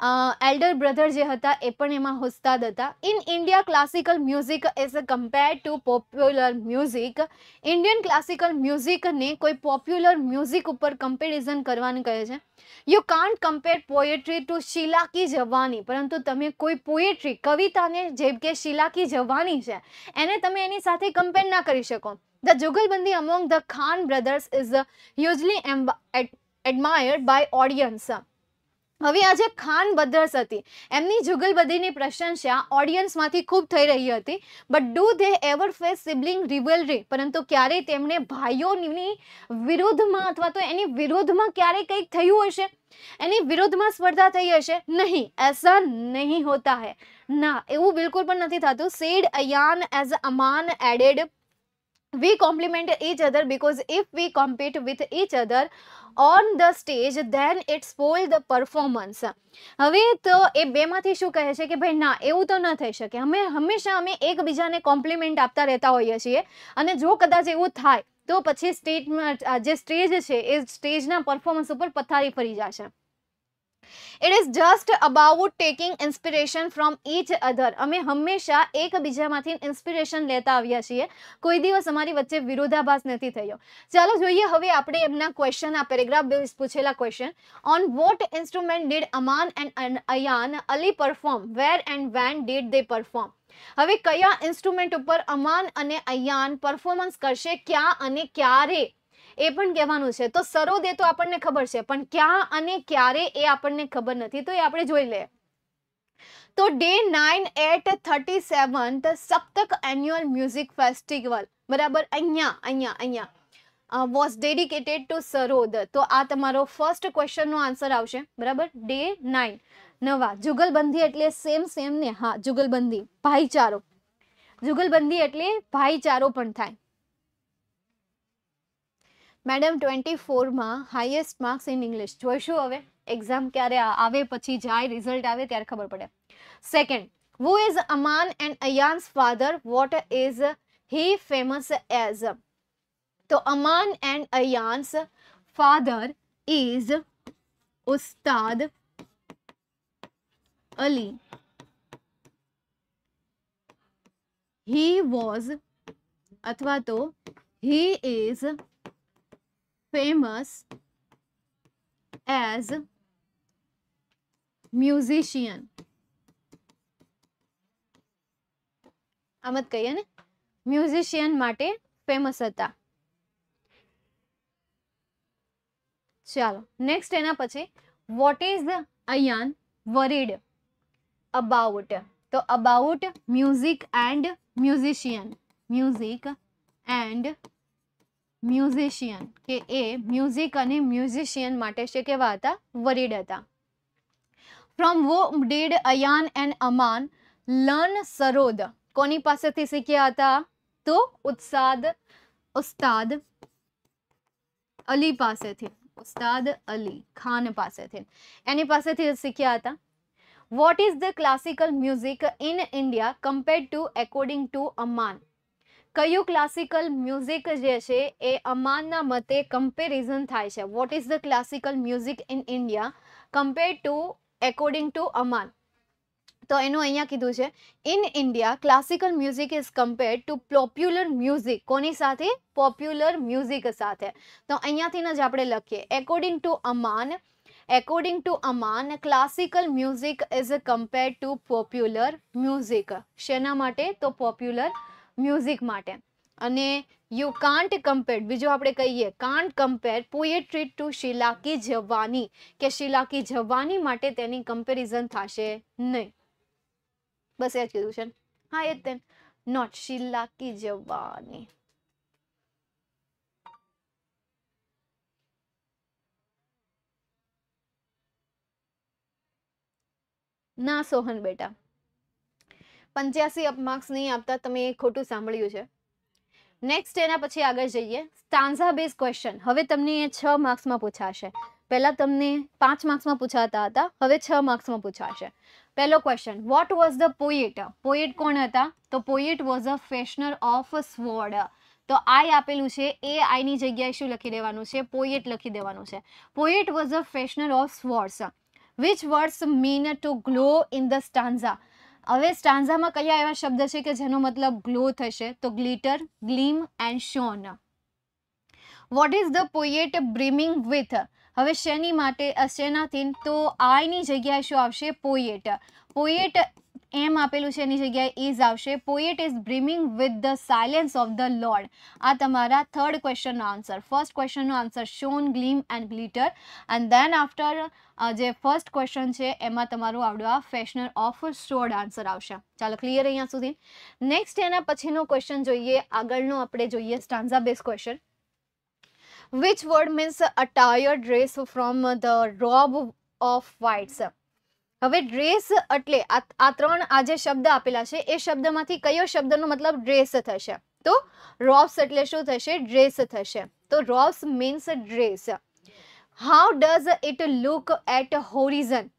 elder brother જે હતા એ પણ એમાં ઉસ્તાદ હતા. In India classical music as a compare to popular music Indian classical મ્યુઝિકને કોઈ પોપ્યુલર મ્યુઝિક ઉપર કમ્પેરિઝન કરવાનું કહે છે. You can't compare poetry to શિલાકી જવાની પરંતુ તમે કોઈ પોએટ્રી કવિતાને જેમ કે શિલાકી જવાની છે, એને તમે એની સાથે કમ્પેર ના કરી શકો. The jugalbandi among the Khan brothers is usually admired by audience હવે આજે ખાન બદ્રસ હતી, એમની જુગલબદીની પ્રશંસા ઓડિયન્સમાંથી ખૂબ થઈ રહી હતી. But do they ever face sibling rivalry પરંતુ ક્યારેય તેમણે ભાઈઓની વિરોધમાં અથવા તો એની વિરોધમાં ક્યારેય કંઈક થયું હશે? એની વિરોધમાં સ્પર્ધા થઈ હશે? નહીં, એસા નહીં હોતા હૈ. ના, એવું બિલકુલ પણ નથી થતું. Said Ayaan as Aman added we complement each other because if we compete with each other on the stage then it spoil the performance હવે તો એ બેમાંથી શું કહે છે કે ભાઈ, ના, એવું તો ન થઈ શકે. અમે હંમેશા અમે એકબીજાને કોમ્પ્લિમેન્ટ આપતા રહેતા હોઈએ છીએ. અને જો કદાચ એવું થાય, તો પછી સ્ટેજમાં જે સ્ટેજ છે, એ સ્ટેજના પરફોર્મન્સ ઉપર પથારી ફરી જશે. It is just about taking inspiration from each other અમે હંમેશા એકબીજામાંથી ઇન્સ્પિરેશન લેતા આવ્યા છીએ. કોઈ દિવસ અમારી વચ્ચે વિરોધાભાસ નથી થયો. ચાલો જોઈએ, હવે આપણે એમના ક્વેશ્ચન આ paragraph base પૂછેલા question on what instrument did Aman and Ayaan Ali perform where and when did they perform હવે કયા ઇન્સ્ટ્રુમેન્ટ ઉપર અમાન અને અયાન પરફોર્મન્સ કરશે? ક્યાં અને ક્યારે? એ પણ કહેવાનું છે. તો સરોદ એ તો આપણને ખબર છે, પણ ક્યાં અને ક્યારે એ આપણને ખબર નથી. તો એ આપણે જોઈ લઈએ. તો day nine at thirty seventh Saptak annual music festival. બરાબર? અહીંયા અહીંયા અહીંયા. Was dedicated to sarod. તો આ તમારો ફર્સ્ટ ક્વેશ્ચનનો આન્સર આવશે. બરાબર? Day nine. નવા. જુગલબંધી એટલે સેમ સેમ ને. હા, જુગલબંધી. ભાઈચારો. જુગલબંધી એટલે ભાઈચારો પણ થાય. મેડમ ટ્વેન્ટી ફોરમાં હાઈએસ્ટ માર્ક્સ ઇન ઇંગ્લિશ જોઈશું હવે એક્ઝામ ક્યારે આવે, પછી જાય રિઝલ્ટ આવે ત્યારે ખબર પડે second who is Aman and Ayan's father? What is he famous as? તો Aman and Ayaan's father is Ustad Ali he was અથવા તો he is famous as musician. આમ જ કહીએ ને? મ્યુઝિશિયન માટે ફેમસ હતા. ચાલો નેક્સ્ટ એના પછી what is Ayaan worried about તો about music and musician music and musician, કે એ મ્યુઝિક અને મ્યુઝિશિયન માટે છે કેવા હતા? વરીડ હતા. From who did Ayaan and Aman learn sarod કોની પાસેથી શીખ્યા હતા? તો ઉત્સાદ ઉસ્તાદ અલી પાસેથી, ઉસ્તાદ અલી ખાન પાસેથી. એની પાસેથી શીખ્યા હતા. What is the classical music in India compared to according to Aman કયું ક્લાસિકલ મ્યુઝિક જે છે એ અમાનના મતે કમ્પેરિઝન થાય છે? What is the classical music in India compare to according to Aman તો એનું અહીંયા કીધું છે in India classical music is compare to popular music કોની સાથે? પોપ્યુલર મ્યુઝિક સાથે. તો અહીંયાથી જ આપણે લખીએ. According to Aman according to Aman classical music is compare to popular music શેના માટે? તો પોપ્યુલર મ્યુઝિક માટે. અને યુ કાન્ટ કમ્પેર, બીજું આપણે કહીએ, કાન્ટ કમ્પેર પોએટ્રી ટુ શિલાકી જવાની. કે શિલાકી જવાની માટે તેની કમ્પેરિઝન થશે નહીં. બસ એ જ કીધું છે હા, એ તેન નોટ શિલાકી જવાની. ના, સોહન બેટા. પંચ્યાસી અપમાર્ક્સ નહીં આપતા, તમે ખોટું સાંભળ્યું છે. નેક્સ્ટ એના પછી આગળ જઈએ. સ્ટાન્ઝા બેઝ ક્વેશ્ચન હવે તમને એ છ માર્ક્સમાં પૂછાશે. પહેલાં તમને પાંચ માર્ક્સમાં પૂછાતા હતા, હવે છ માર્ક્સમાં પૂછાશે. પહેલો question what was the poet poet કોણ હતા? તો poet was a fashioner of sword તો આઈ આપેલું છે, એ આઈની જગ્યાએ શું લખી દેવાનું છે? પોએટ લખી દેવાનું છે. Poet was a fashioner of swords which words mean to glow in the stanza હવે સ્ટાન્ઝામાં કયા એવા શબ્દ છે કે જેનો મતલબ ગ્લો થશે? તો glitter, gleam and shone. What is the poet brimming with હવે શેની માટે શેનાથી? તો આઈની જગ્યાએ શું આવશે? પોએટ પોએટ એમ આપેલું છે, એની જગ્યાએ ઇઝ આવશે. Poet is brimming with the silence of the lord આ તમારા થર્ડ ક્વેશ્ચનનો answer first ક્વેશ્ચનનો answer shone gleam and glitter and then after જે ફર્સ્ટ ક્વેશ્ચન છે, એમાં તમારું આવડું આ ફેશનર ઓફ સ્ટોર્ડ આન્સર આવશે. ચાલો ક્લિયર અહીંયા સુધી. નેક્સ્ટ એના પછીનો ક્વેશ્ચન જોઈએ. આગળનો આપણે જોઈએ stanza base question which word means attire dress from the robe of whites હવે ડ્રેસ એટલે આ ત્રણ આ જે શબ્દ આપેલા છે, એ શબ્દમાંથી કયો શબ્દનો મતલબ ડ્રેસ થશે? તો રોબ્સ એટલે શું થશે? ડ્રેસ થશે. તો robes means dress. How does it look at horizon?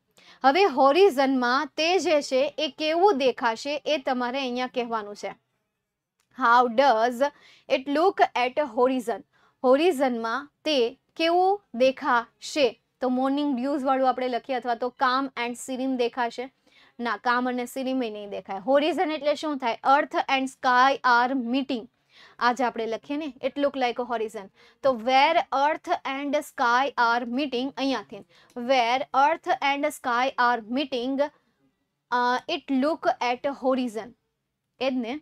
હવે હોરિઝનમાં તે જે છે, એ કેવું દેખાશે એ તમારે અહીંયા કહેવાનું છે. How does it look at horizon? હોરિઝનમાં તે કેવું દેખાશે? તો મોર્નિંગ ડ્યુઝવાળું આપણે લખીએ અથવા તો કામ એન્ડ સિરિમ દેખાશે. ના, કામ અને સિરિમય નહીં દેખાય. હોરિઝન એટલે શું થાય? Earth and sky are meeting આજે આપણે લખીએ ને it look like a horizon તો where earth and sky are meeting અહીંયાથી. Where earth and sky are meeting it look at horizon એ જ ને?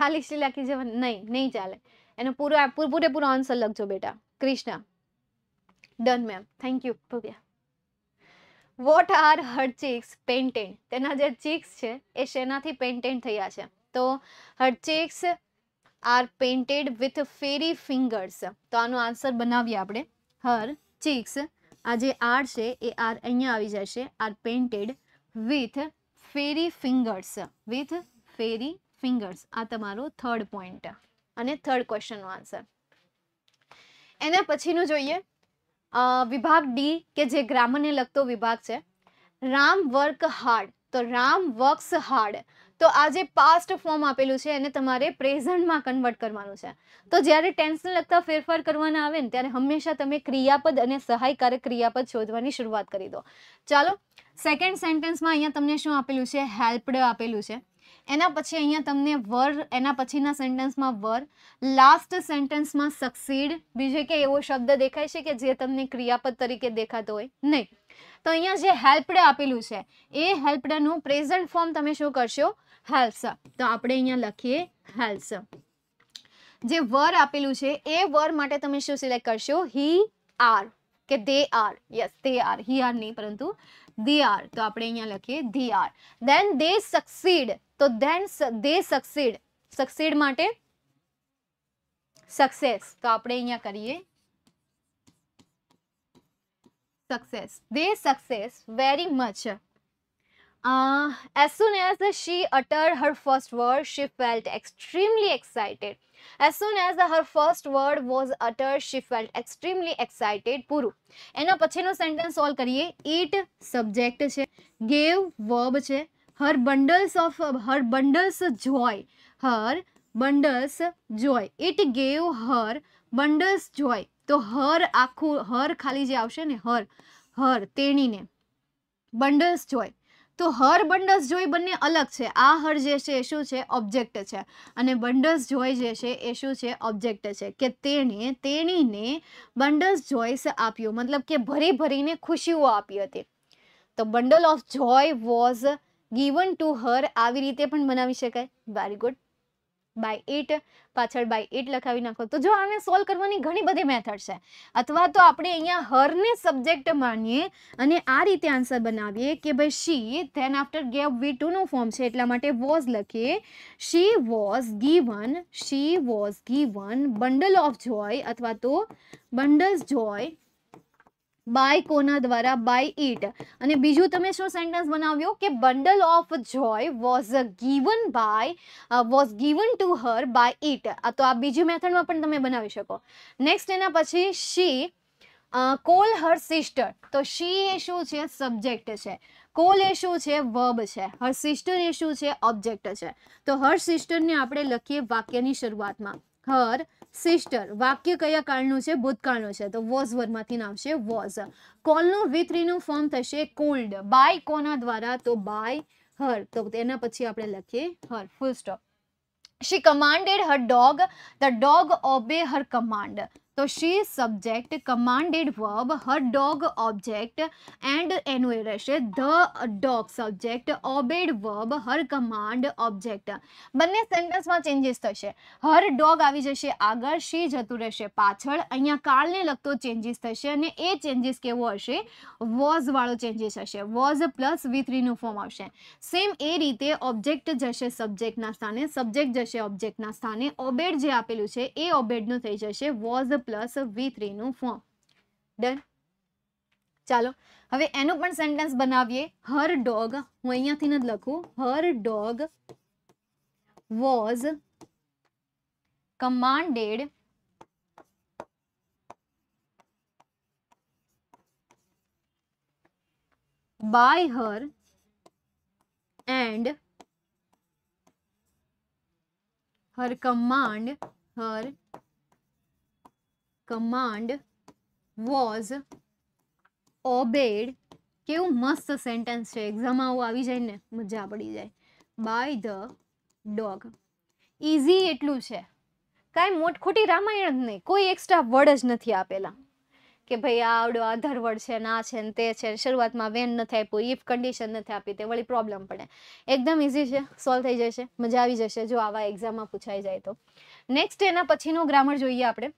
ખાલી શીલા કી જવાનું નહીં નહીં ચાલે. એનો પૂરો પૂરેપૂરો આન્સર લખજો બેટા. Krishna done ma'am thank you Bhavya. What are her cheeks painted તેના જે ચીક્સ છે, એ શેનાથી પેન્ટેડ થયા છે? તો her cheeks are painted with fairy fingers તો આનો આન્સર બનાવીએ આપણે. હર ચીક્સ આ જે આર છે, એ આર અહીંયા આવી જશે. Are painted with fairy fingers with fairy fingers આ તમારો થર્ડ પોઈન્ટ અને થર્ડ ક્વેશ્ચનનો આન્સર એના પછીનું જોઈએ. વિભાગ ડી કે જે ગ્રામરને લગતો વિભાગ છે. Ram work hard. તો રામ વર્ક્સ હાર્ડ. તો આ જે પાસ્ટ ફોર્મ આપેલું છે, એને તમારે પ્રેઝન્ટમાં કન્વર્ટ કરવાનું છે. તો જ્યારે ટેન્સને લગતા ફેરફાર કરવાના આવે ને, ત્યારે હંમેશા તમે ક્રિયાપદ અને સહાયકારક ક્રિયાપદ શોધવાની શરૂઆત કરી દો. ચાલો સેકન્ડ સેન્ટેન્સમાં અહીંયા તમને શું આપેલું છે? હેલ્પડ આપેલું છે. એના પછી અહીંયા તમને વર, એના પછીના સેન્ટેન્સમાં વર લાસ્ટ સેન્ટેન્સમાં સક્સીડ બીજે કે એવો શબ્દ દેખાય છે કે જે તમને ક્રિયાપદ તરીકે દેખાતો હોય? નહીં. તો અહીંયા જે હેલ્પડ આપેલું છે, એ હેલ્પડનું પ્રેઝન્ટ ફોર્મ તમે શું કરશો? હેલ્પ્સ તો આપણે અહીંયા લખીએ હેલ્પ્સ જે વર આપેલું છે, એ વર માટે તમે શું સિલેક્ટ કરશો? હી આર કે they are yes they are he are નહીં, પરંતુ ધી આર. તો આપણે અહીંયા લખીએ they are. Then they succeed તો ધેન દે સક્સીડ સક્સીડ માટે સક્સેસ તો આપણે અહીંયા કરીએ success they success very much as soon as she uttered her first word, she felt extremely. As soon as her first word was uttered, she felt extremely excited. પૂરું એના પછીનો sentence solve કરીએ. It subject છે gave verb છે her bundles of her bundles joy her bundles joy it gave her bundles joy તો her આખું હર ખાલી જે આવશે ને હર હર તેણીને બંડલ્સ જોય તો હર બંડલ્સ જોઈ બંને અલગ છે. આ હર જે છે એ શું છે? ઓબ્જેક્ટ છે. અને બંડલ્સ જોય જે છે એ શું છે? ઓબ્જેક્ટ છે. કે તેણે, તેણીને બંડલ્સ જોઈસ આપ્યું. મતલબ કે ભરી ભરીને ખુશીઓ આપી હતી. તો bundle of joy was given to her. આવી રીતે પણ બનાવી શકાય. વેરી ગુડ બાય ઇટ પાછળ બાય ઇટ લખાવી નાખો. તો જો આને સોલ્વ કરવાની ઘણી બધી મેથડ છે. અથવા તો આપણે અહીંયા હરને સબ્જેક્ટ માનીએ અને આ રીતે આન્સર બનાવીએ કે ભાઈ she then after gave V ટુનું form છે, એટલા માટે વોઝ લખીએ. She was given she was given bundle of joy અથવા તો બંડલ્સ જોય બાય કોના દ્વારા બાય ઇટ અને બીજું તમે શું સેન્ટેન્સ બનાવ્યો? કે bundle of joy was given by was given to her by it તો આ બીજી મેથડમાં પણ તમે બનાવી શકો. નેક્સ્ટ એના પછી શી કોલ હર સિસ્ટર તો શી એ શું છે? સબ્જેક્ટ છે. કોલ એ શું છે? વર્બ છે. હર સિસ્ટર એ શું છે? ઓબ્જેક્ટ છે. તો હર સિસ્ટરને આપણે લખીએ વાક્યની શરૂઆતમાં. હર સિસ્ટર, વાક્ય કયા કાળનું છે? ભૂતકાળનું છે. તો વોઝ વર્ડમાંથી આવશે વોઝ. કોલનું વિથરીનું થ્રીનું ફોર્મ થશે કોલ્ડ. બાય કોના દ્વારા? તો બાય હર. તો તેના પછી આપણે લખીએ her. Full stop she commanded her dog the dog obey her command તો she subject commanded verb her dog object and એનું એ રહેશે. The dog subject obeyed verb her command object બંને સેન્ટેન્સમાં ચેન્જીસ થશે. હર ડોગ આવી જશે આગળ શી જતું રહેશે પાછળ. અહીંયા કાળને લગતો ચેન્જીસ થશે અને એ ચેન્જીસ કેવો હશે? વોઝ વાળો ચેન્જીસ હશે. વોઝ પ્લસ વી થ્રીનું ફોર્મ આવશે. સેમ એ રીતે ઓબ્જેક્ટ જશે સબ્જેક્ટના સ્થાને સબ્જેક્ટ જશે ઓબ્જેક્ટના સ્થાને. ઓબેડ જે આપેલું છે, એ ઓબેડનું થઈ જશે. વોઝ પ્લસ વી થ્રીનું ફોર્મ ડન ચાલો, હવે એનું પણ સેન્ટેન્સ બનાવીએ. હર ડોગ હું અહીંયાથી જ લખું. Her dog was commanded by her and her command her command was obeyed કેવું મસ્ત સેન્ટેન્સ છે. એક્ઝામમાં આવું આવી જાય ને, મજા પડી જાય. બાય ધ ડોગ ઇઝી એટલું છે. કાંઈ મોટ ખોટી રામાયણ જ નહીં. કોઈ એક્સ્ટ્રા વર્ડ જ નથી આપેલા. કે ભાઈ આ આવડો આધાર વર્ડ છે ના છે ને, તે છે શરૂઆતમાં વેન નથી આપ્યું ઇફ કન્ડિશન નથી આપી, તે વળી પ્રોબ્લેમ પડે. એકદમ ઇઝી છે. સોલ્વ થઈ જશે. મજા આવી જશે. જો આવા એક્ઝામમાં પૂછાઈ જાય તો. નેક્સ્ટ એના પછીનો ગ્રામર જોઈએ આપણે.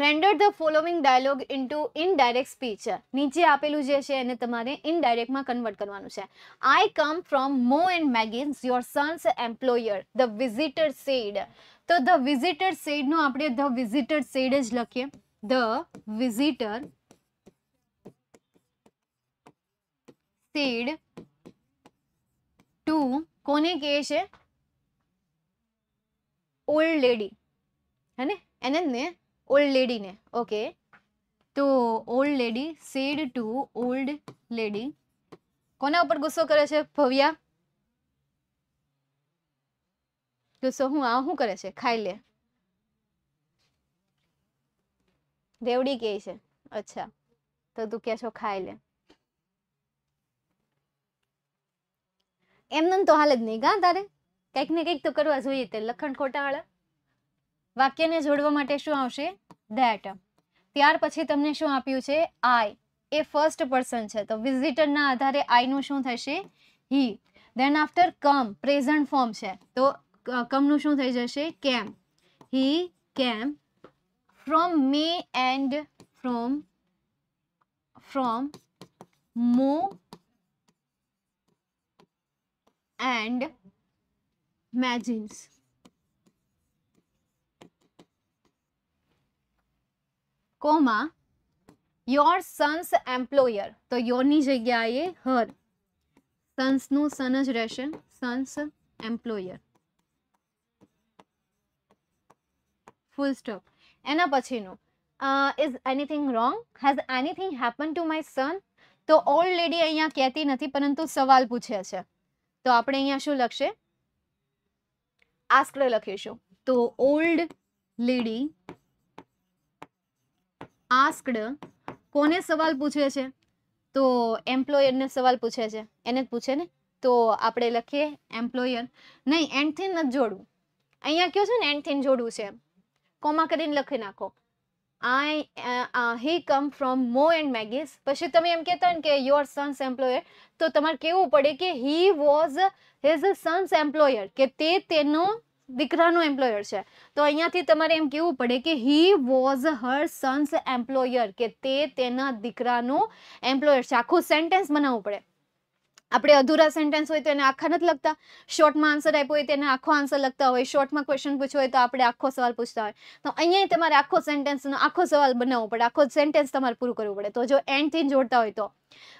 Render the following dialogue into indirect speech નીચે આપેલું જે છે એને તમારે ઇનડાયરેક્ટમાં કન્વર્ટ કરવાનું છે. I come from Mo and Magins your son's employer the visitor said તો ધ વિઝિટર સેડનું આપણે ધ વિઝિટર સેડ જ લખીએ. ધ વિઝિટર સેડ ટુ કોને કહે છે? ઓલ્ડ લેડી હે ને? એને ઓલ્ડ લેડીને ઓકે તો old lady said to old lady કોના ઉપર ગુસ્સો કરે છે, ભવ્યા? ગુસ્સો હું, આ શું કરે છે? ખાઈ લે. રેવડી કે છે, અચ્છા, તો તું કે છો ખાઈ લે. એમને તો હાલ જ નહીં ગા તારે? કંઈક ને કંઈક તો કરવા જોઈએ તે લખણ ખોટા વાળા વાક્યને જોડવા માટે શું આવશે? ધેટ ત્યાર પછી તમને શું આપ્યું છે? આઈ એ ફર્સ્ટ પર્સન છે. તો વિઝિટરના આધારે આઈનું શું થશે? He then after come present form છે. તો કમનું શું થઈ જશે? Came he came from me and from from Mo and magins. Comma your son's employer તો યોરની જગ્યાએ હર સન્સનું સન જ રહેશે સન્સ એમ્પ્લોયર ફૂલ સ્ટોપ એના પછીનું is anything wrong has anything happen to my son તો ઓલ્ડ લેડી અહીંયા કહેતી નથી, પરંતુ સવાલ પૂછે છે. તો આપણે અહીંયા શું લખશે? આસ્કડ લખીશું. તો ઓલ્ડ લેડી આસ્કડ કોને સવાલ પૂછે છે? તો એમ્પ્લોયરને સવાલ પૂછે છે. એને જ પૂછે ને? તો આપણે લખીએ એમ્પ્લોયર નહીં એન્ડથી નથી જોડવું. અહીંયા કયો છે ને એન્ડથી જોડવું છે? કોમા કરીને લખી નાખો. આઈ હી કમ ફ્રોમ મો એન્ડ મેગીસ પછી તમે એમ કહેતા ને કે યોર સન્સ એમ્પ્લોયર તો તમારે કેવું પડે કે he was his son's employer કે તે તેનો દીકરાનો એમ્પ્લોયર છે. તો અહીંયાથી તમારે એમ કેવું પડે કે he was her son's employer કે તે તેના દીકરાનો એમ્પ્લોયર છે. આખું સેન્ટેન્સ બનાવવું પડે. આપણે અધૂરા સેન્ટેન્સ હોય તો એને આખા નથી લખતા. શોર્ટમાં આન્સર આપ્યો હોય તેને આખો આન્સર લખતા હોય. શોર્ટમાં ક્વેશ્ચન પૂછ્યો હોય તો આપણે આખો સવાલ પૂછતા હોય. તો અહીંયા તમારે આખો સેન્ટેન્સનો આખો સવાલ બનાવવો પડે. આખો સેન્ટેન્સ તમારે પૂરું કરવું પડે. તો જો એન્ડથી જોડતા હોય તો.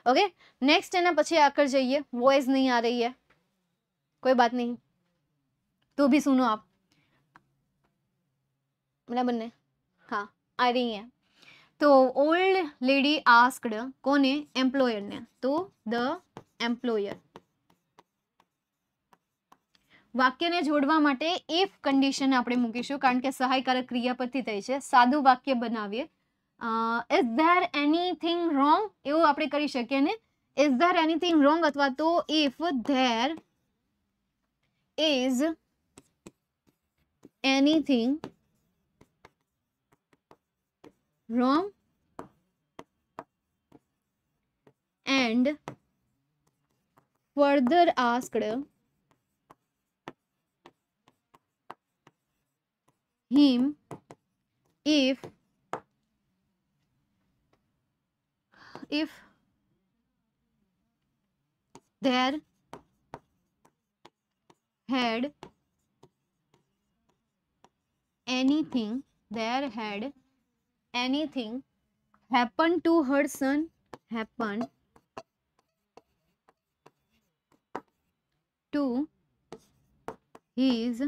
ઓકે નેક્સ્ટ એના પછી આગળ જઈએ. વોઇસ નહીં આ રહી કોઈ બાત નહીં. તો भी सुनो आप બરાબર ને હા આ રહી હે તો ઓલ્ડ લેડી આસ્કડ કોને એમ્પ્લોયરને તો ધ એમ્પ્લોયર વાક્યને જોડવા માટે ઇફ કન્ડિશન આપણે મૂકીશું કારણ કે સહાયકારક ક્રિયાપદથી થઈ છે સાદું વાક્ય બનાવીએ ઇઝ ધેર એનીથિંગ રોંગ એવું આપણે કરી શકીએ ને ઇઝ ધેર એનીથિંગ રોંગ અથવા તો if there is anything wrong and further asked him if if there had anything there had anything happened to her son happened to his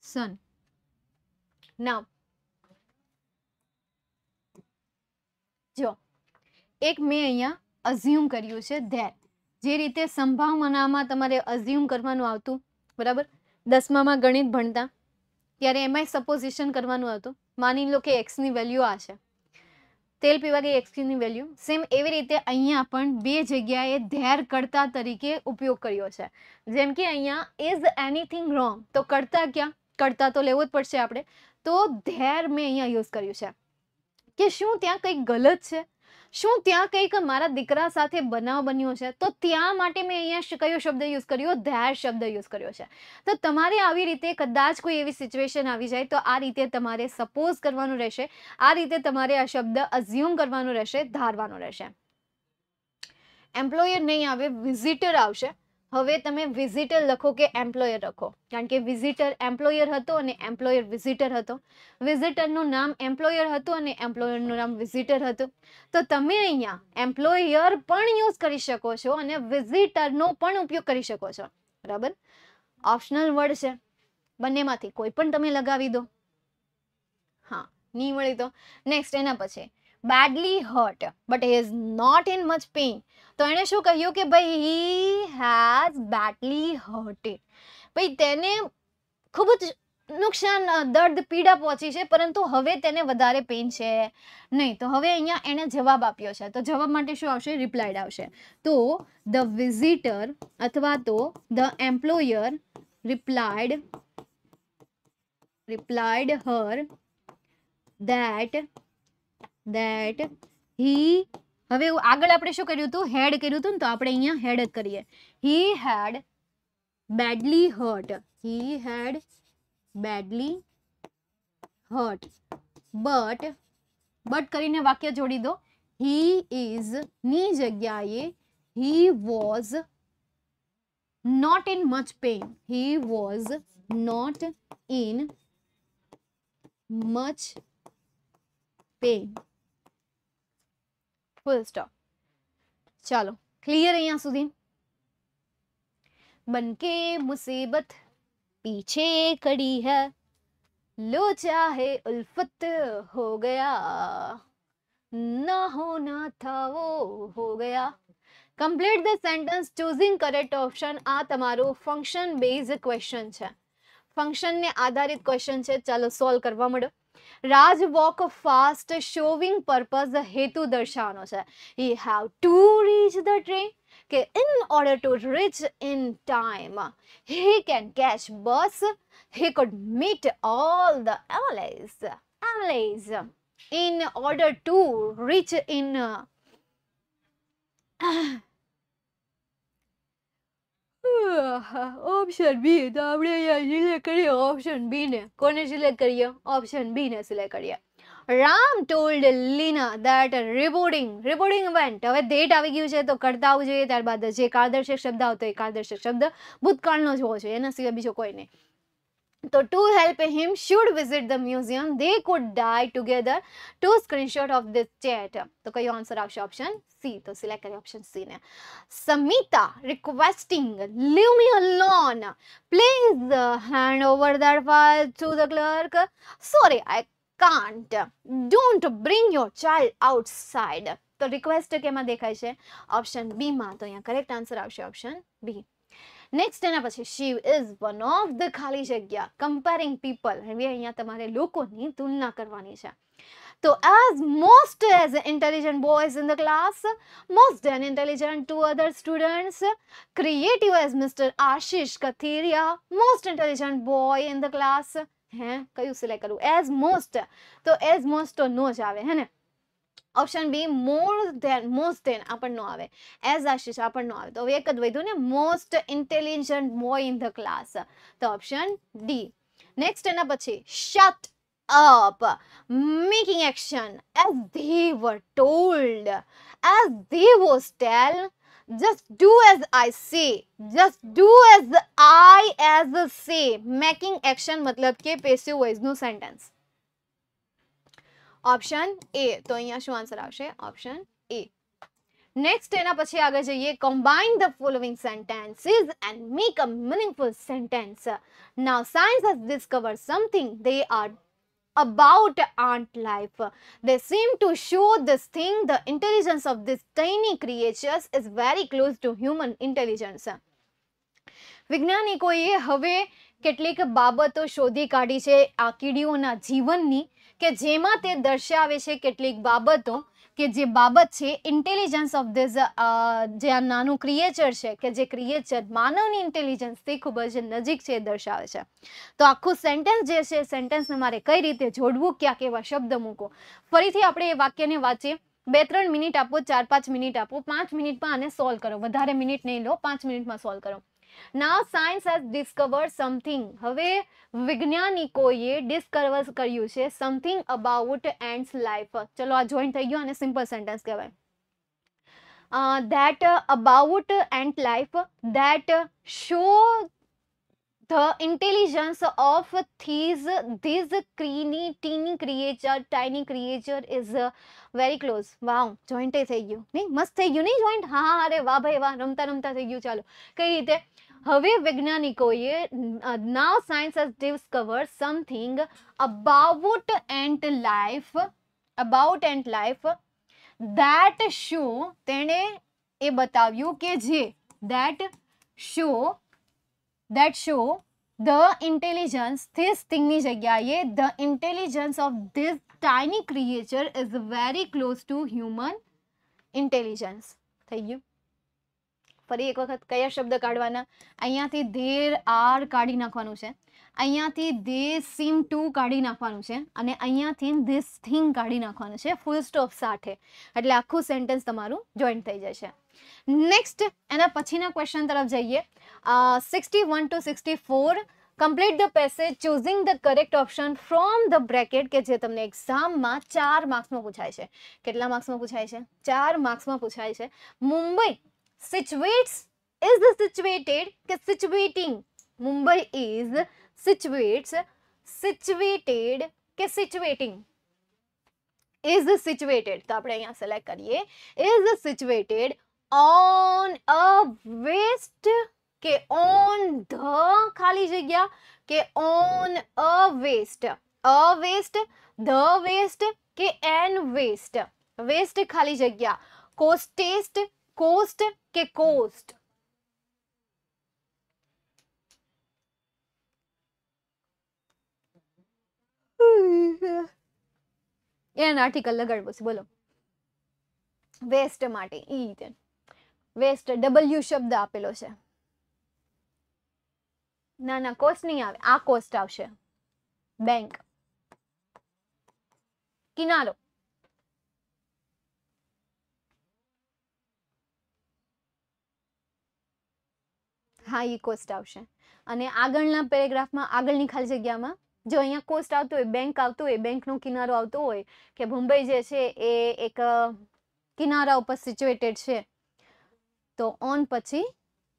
son now જો એક મેં અહીંયા અઝ્યુમ કર્યું છે there જે રીતે સંભાવનામાં તમારે અઝ્યુમ કરવાનું આવતું બરાબર દસમામાં ગણિત ભણતા, ત્યારે એમાંય સપોઝિશન કરવાનું હતું. માની લો કે એક્સની વેલ્યુ આ છે. તેલ પીવાની એક્સની વેલ્યુ સેમ એવી રીતે અહીંયા પણ બે જગ્યાએ ધેર કરતા તરીકે ઉપયોગ કર્યો છે. જેમ કે અહીંયા ઇઝ એનીથિંગ રોંગ તો કરતા ક્યાં? કરતા તો લેવું જ પડશે આપણે. તો ધેર મેં અહીંયા યુઝ કર્યું છે. કે શું ત્યાં કંઈક ગલત છે? શું ત્યાં કંઈક મારા દીકરા સાથે બનાવ બન્યો છે? તો ત્યાં માટે મેં અહીંયા કયો શબ્દ યુઝ કર્યો? ધેર શબ્દ યુઝ કર્યો છે. તો તમારે આવી રીતે કદાચ કોઈ એવી સિચ્યુએશન આવી જાય, તો આ રીતે તમારે સપોઝ કરવાનું રહેશે. આ રીતે તમારે આ શબ્દ અઝ્યુમ કરવાનું રહેશે, ધારવાનું રહેશે. એમ્પ્લોયર નહીં આવે વિઝિટર આવશે. હવે તમે વિઝિટર લખો કે એમ્પ્લોયર લખો. કારણ કે વિઝિટર એમ્પ્લોયર હતો અને એમ્પ્લોયર વિઝિટર હતો. વિઝિટરનું નામ એમ્પ્લોયર હતું અને એમ્પ્લોયરનું નામ વિઝિટર હતું. તો તમે અહીંયા એમ્પ્લોયર પણ યુઝ કરી શકો છો અને વિઝિટરનો પણ ઉપયોગ કરી શકો છો. બરાબર? ઓપ્શનલ વર્ડ છે. બંનેમાંથી કોઈ પણ તમે લગાવી દો. હા, નહીં મળી તો. નેક્સ્ટ એના પછી. Badly hurt but he is not in much pain તો એણે શું કહ્યું કે ભાઈ હી હેઝ બેડલી હર્ટેડ ભાઈ, તેને ખૂબ જ નુકસાન દર્દ, પીડા પહોંચી છે, પરંતુ હવે તેને વધારે પેઇન છે નહીં. તો હવે અહીંયા એણે જવાબ આપ્યો છે. તો જવાબ માટે શું આવશે? રિપ્લાઇડ આવશે. તો ધ વિઝિટર અથવા તો the employer replied replied her that that he, હવે આગળ આપણે શું કર્યું હતું? હેડ કર્યું હતું ને, તો આપણે અહીંયા હેડ જ કરીએ. He had badly hurt he had badly hurt but but કરીને વાક્ય જોડી દો. હી ઇઝની જગ્યાએ he was not in much pain he was not in much pain full stop ચાલો ક્લિયર અહીંયા સુધી बनके मुसीबत पीछे खड़ी है लो चाहे उल्फत हो गया ना होना था वो हो गया complete the sentence choosing correct option આ તમારું ફંક્શન બેઝ ક્વેશ્ચન છે ફંક્શનને આધારિત ક્વેશ્ચન છે ચાલો સોલ્વ કરવા મળો Raj walk fast showing purpose હેતુ દર્શાવવાનો છે he have to reach the train કે in order to reach in time he can catch bus he could meet all the allies families in order to reach in uh, option B તો આપણે અહીંયા select કરીએ option B ને. કોને select કરીએ? Option B ને select કરીએ. Ram told Leena that reporting reporting event હવે ડેટ આવી ગયું છે, તો કરતા આવવું જોઈએ ત્યારબાદ જે કારદર્શક શબ્દ આવતો એ કારદર્શક શબ્દ ભૂતકાળનો જ હોવો જોઈએ. એના સિવાય બીજો કોઈ નહીં. તો to help him should visit the museum they could die together to screenshot of this chat તો કયો આન્સર આવશે ઓપ્શન સી તો સિલેક્ટ કરી ઓપ્શન સી ને Samita requesting leave me alone please hand over that file to the clerk sorry I can't don't bring your child outside તો request કેમાં દેખાય છે ઓપ્શન બીમાં તો અહીંયા કરેક્ટ આન્સર આવશે ઓપ્શન બી નેક્સ્ટ એના પછી Shiv is one of the ખાલી જગ્યા. કમ્પેરિંગ પીપલ હવે અહીંયા તમારે લોકોની તુલના કરવાની છે. તો as most as intelligent boys in the class most an intelligent to other students creative as mister Ashish Kathiriya most intelligent boy in the class હે, કયું સિલેક્ટ કરવું? એઝ મોસ્ટ તો એઝ મોસ્ટ તો નો જ આવે, હે ને? Option B more than most than આપણને આવે. એઝ આશીષ આપણને આવે. તો હવે એક જ વધ્યું ને most intelligent boy in the class તો ઓપ્શન ડી નેક્સ્ટ એના પછી shut up making action as they were told as they was tell just do as i say. Just do as i as say. Making action મતલબ કે passive વોઇસનું sentence option A તો અહીંયા શું answer આવશે option એ next એના પછી આગળ જઈએ combine the following sentences and make a meaningful sentence now science has discovered something they are about ant life they seem to show this thing the intelligence of these tiny creatures is very close to human intelligence વિજ્ઞાનિકોએ હવે કેટલીક બાબતો શોધી કાઢી છે આ કીડીઓના જીવનની કે જેમાં તે દર્શાવે છે કેટલીક બાબતો કે જે બાબત છે ઇન્ટેલિજન્સ ઓફ ધીસ જે આ નાનું ક્રિએચર છે કે જે ક્રિએચર માનવની ઇન્ટેલિજન્સથી ખૂબ જ નજીક છે દર્શાવે છે. તો આખું સેન્ટેન્સ જે છે સેન્ટેન્સને મારે કઈ રીતે જોડવું ક્યાં કેવા શબ્દ મૂકો ફરીથી આપણે એ વાક્યને વાંચીએ. બે ત્રણ મિનિટ આપો ચાર પાંચ મિનિટ આપો, પાંચ મિનિટમાં આને સોલ્વ કરો. વધારે મિનિટ નહીં લો, પાંચ મિનિટમાં સોલ્વ કરો. Now science has discover something હવે વૈજ્ઞાનિકોએ ડિસ્કવર કર્યું છે સમથિંગ અબાઉટ એન્ડ્સ લાઈફ ચલો આ જોઈન્ટ થઈ ગયું અને સિમ્પલ સેન્ટેન્સ કહેવાય. That about and life that show the intelligence of these these ક્રીની teeny creature tiny creature is uh, very close. Wow joint થઈ ગયું. નહીં મસ્ત થઈ ગયું. નહીં જોઈન્ટ હા હા અરે વાહ ભાઈ વાહ રમતા રમતા થઈ ગયું. ચાલો કઈ રીતે? હવે વૈજ્ઞાનિકોએ now science has discover something about ant life about ant life that show તેણે એ બતાવ્યું કે જે that show that show the intelligence this થિંગની જગ્યાએ the intelligence of this tiny creature is very close to human intelligence થઈ ગયું ફરી એક વખત કયા શબ્દ કાઢવાના? અહીંયાથી ધેર આર કાઢી નાખવાનું છે. અહીંયાથી ધે સીમ ટુ કાઢી નાખવાનું છે અને અહીંયાથી ધીસ થિંગ કાઢી નાખવાનું છે. ફૂલ સ્ટોપ સાથે. એટલે આખું સેન્ટેન્સ તમારું જોઈન્ટ થઈ જશે. નેક્સ્ટ એના પછીના ક્વેશ્ચન તરફ જઈએ. Sixty one to sixty four complete the passage choosing the correct option from the bracket કે જે તમને એક્ઝામમાં ચાર માર્ક્સમાં પૂછાય છે. કેટલા માર્ક્સમાં પૂછાય છે? ચાર માર્ક્સમાં પૂછાય છે. Mumbai situates is the situated કે situating. Mumbai is situates situated કે સિચ્યુએટિંગ ઇઝ situated તો આપણે અહીંયા સિલેક્ટ કરીએ is situated on a west કે ઓન ધ ખાલી જગ્યા કે on a west a west the west કે એન વેસ્ટ વેસ્ટ ખાલી જગ્યા કોસ્ટેસ્ટ કોસ્ટ કે કોસ્ટ એન આર્ટિકલ લગાડવો છે બોલો વેસ્ટ માટે ઈ રીતે વેસ્ટ ડબલ્યુ શબ્દ આપેલો છે ના ના કોસ્ટ નહીં આવે આ કોસ્ટ આવશે બેંક કિનારો હા એ કોસ્ટ આવશે. અને આગળના પેરેગ્રાફમાં આગળની ખાલી જગ્યામાં, જો અહીંયા કોસ્ટ આવતો હોય બેંક આવતો હોય બેંકનો કિનારો આવતો હોય, કે મુંબઈ જે છે, એ એક કિનારા ઉપર સિચ્યુએટેડ છે, તો ઓન પછી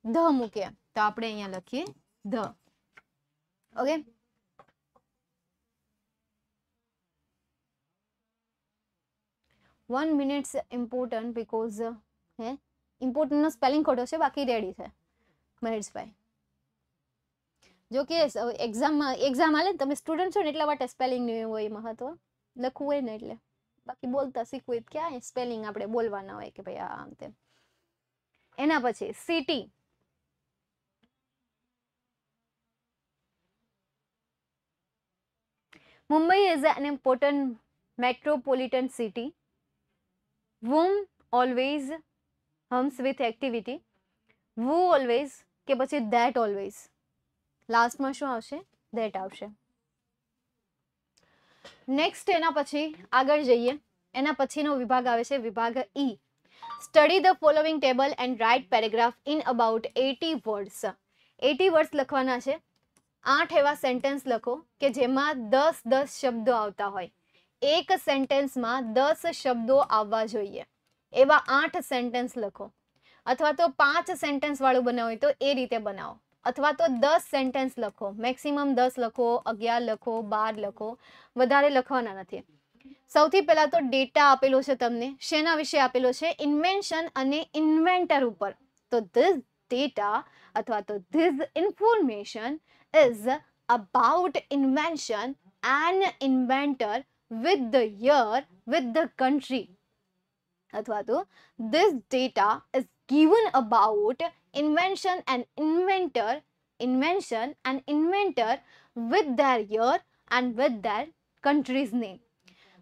ધ મૂકીએ. તો આપણે અહીંયા લખીએ the. Okay one minutes important because હે? ઇમ્પોર્ટન્ટનો સ્પેલિંગ ખોટો છે, બાકી રેડી છે. મહેશભાઈ. જો કે એક્ઝામમાં એક્ઝામ હાલે ને, તમે સ્ટુડન્ટ છો ને, એટલા માટે સ્પેલિંગનું હોય મહત્વ. લખવું હોય ને એટલે. બાકી બોલતા શીખવું હોય. ક્યાં સ્પેલિંગ આપણે બોલવાના હોય કે ભાઈ આ આમ તેમ. એના પછી city Mumbai is an important metropolitan city whom always hums with activity who always કે પછી that ઓલવેઝ લાસ્ટમાં શું આવશે? That આવશે. નેક્સ્ટ એના પછી આગળ જઈએ. એના પછીનો વિભાગ આવે છે વિભાગ E study the following table and write paragraph in about eighty words eighty words લખવાના છે. આઠ એવા સેન્ટેન્સ લખો કે જેમાં દસ દસ શબ્દો આવતા હોય. એક સેન્ટેન્સમાં દસ શબ્દો આવવા જોઈએ. એવા આઠ સેન્ટેન્સ લખો. અથવા તો પાંચ સેન્ટેન્સ વાળું બનાવો હોય તો એ રીતે બનાવો. અથવા તો દસ સેન્ટેન્સ લખો. મેક્સિમમ દસ લખો, અગિયાર લખો, બાર લખો. વધારે લખવાના નથી. સૌથી પહેલા તો ડેટા આપેલો છે તમને. શેના વિશે આપેલો છે? ઇન્વેન્શન અને ઇન્વેન્ટર ઉપર. તો ધીસ ડેટા અથવા તો this information is about invention and inventor with the year, with the country. અથવા તો this data is given about invention and inventor invention and inventor with their year and with their country's name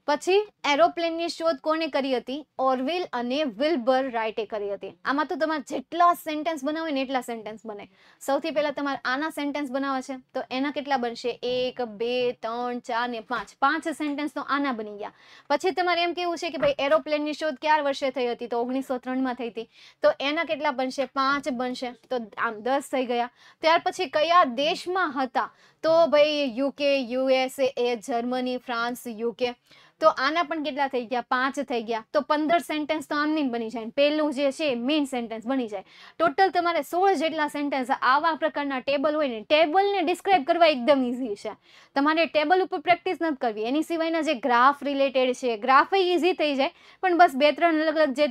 પછી એરોપ્લેનની શોધ કોને કરી હતી? ઓરવિલ અને Wilbur રાઇટે કરી હતી. આમાં તો તમારે જેટલા સેન્ટેન્સ બનાવે ને એટલા સેન્ટેન્સ બને. સૌથી પહેલાં તમારે આના સેન્ટેન્સ બનાવવા છે. તો એના કેટલા બનશે? એક, બે, ત્રણ, ચાર ને પાંચ. પાંચ સેન્ટેન્સ તો આના બની ગયા. પછી તમારે એમ કેવું છે કે ભાઈ એરોપ્લેનની શોધ ક્યાર વર્ષે થઈ હતી? તો ઓગણીસો ત્રણમાં થઈ હતી. તો એના કેટલા બનશે? પાંચ બનશે. તો આમ દસ થઈ ગયા. ત્યાર પછી કયા દેશમાં હતા? તો ભાઈ UK, USA, Germany, France, UK. તો આના પણ કેટલા થઈ ગયા? પાંચ થઈ ગયા. તો પંદર સેન્ટેન્સ તો આમની બની જાય. પહેલું જે છે મેઇન સેન્ટેન્સ બની જાય. ટોટલ તમારે સોળ જેટલા સેન્ટેન્સ આવા પ્રકારના ટેબલ હોય ને ટેબલને ડિસ્ક્રાઇબ કરવા એકદમ ઇઝી છે. તમારે ટેબલ ઉપર પ્રેક્ટિસ નથી કરવી. એની સિવાયના જે ગ્રાફ રિલેટેડ છે ગ્રાફ ઇઝી થઈ જાય. પણ બસ બે ત્રણ અલગ અલગ જે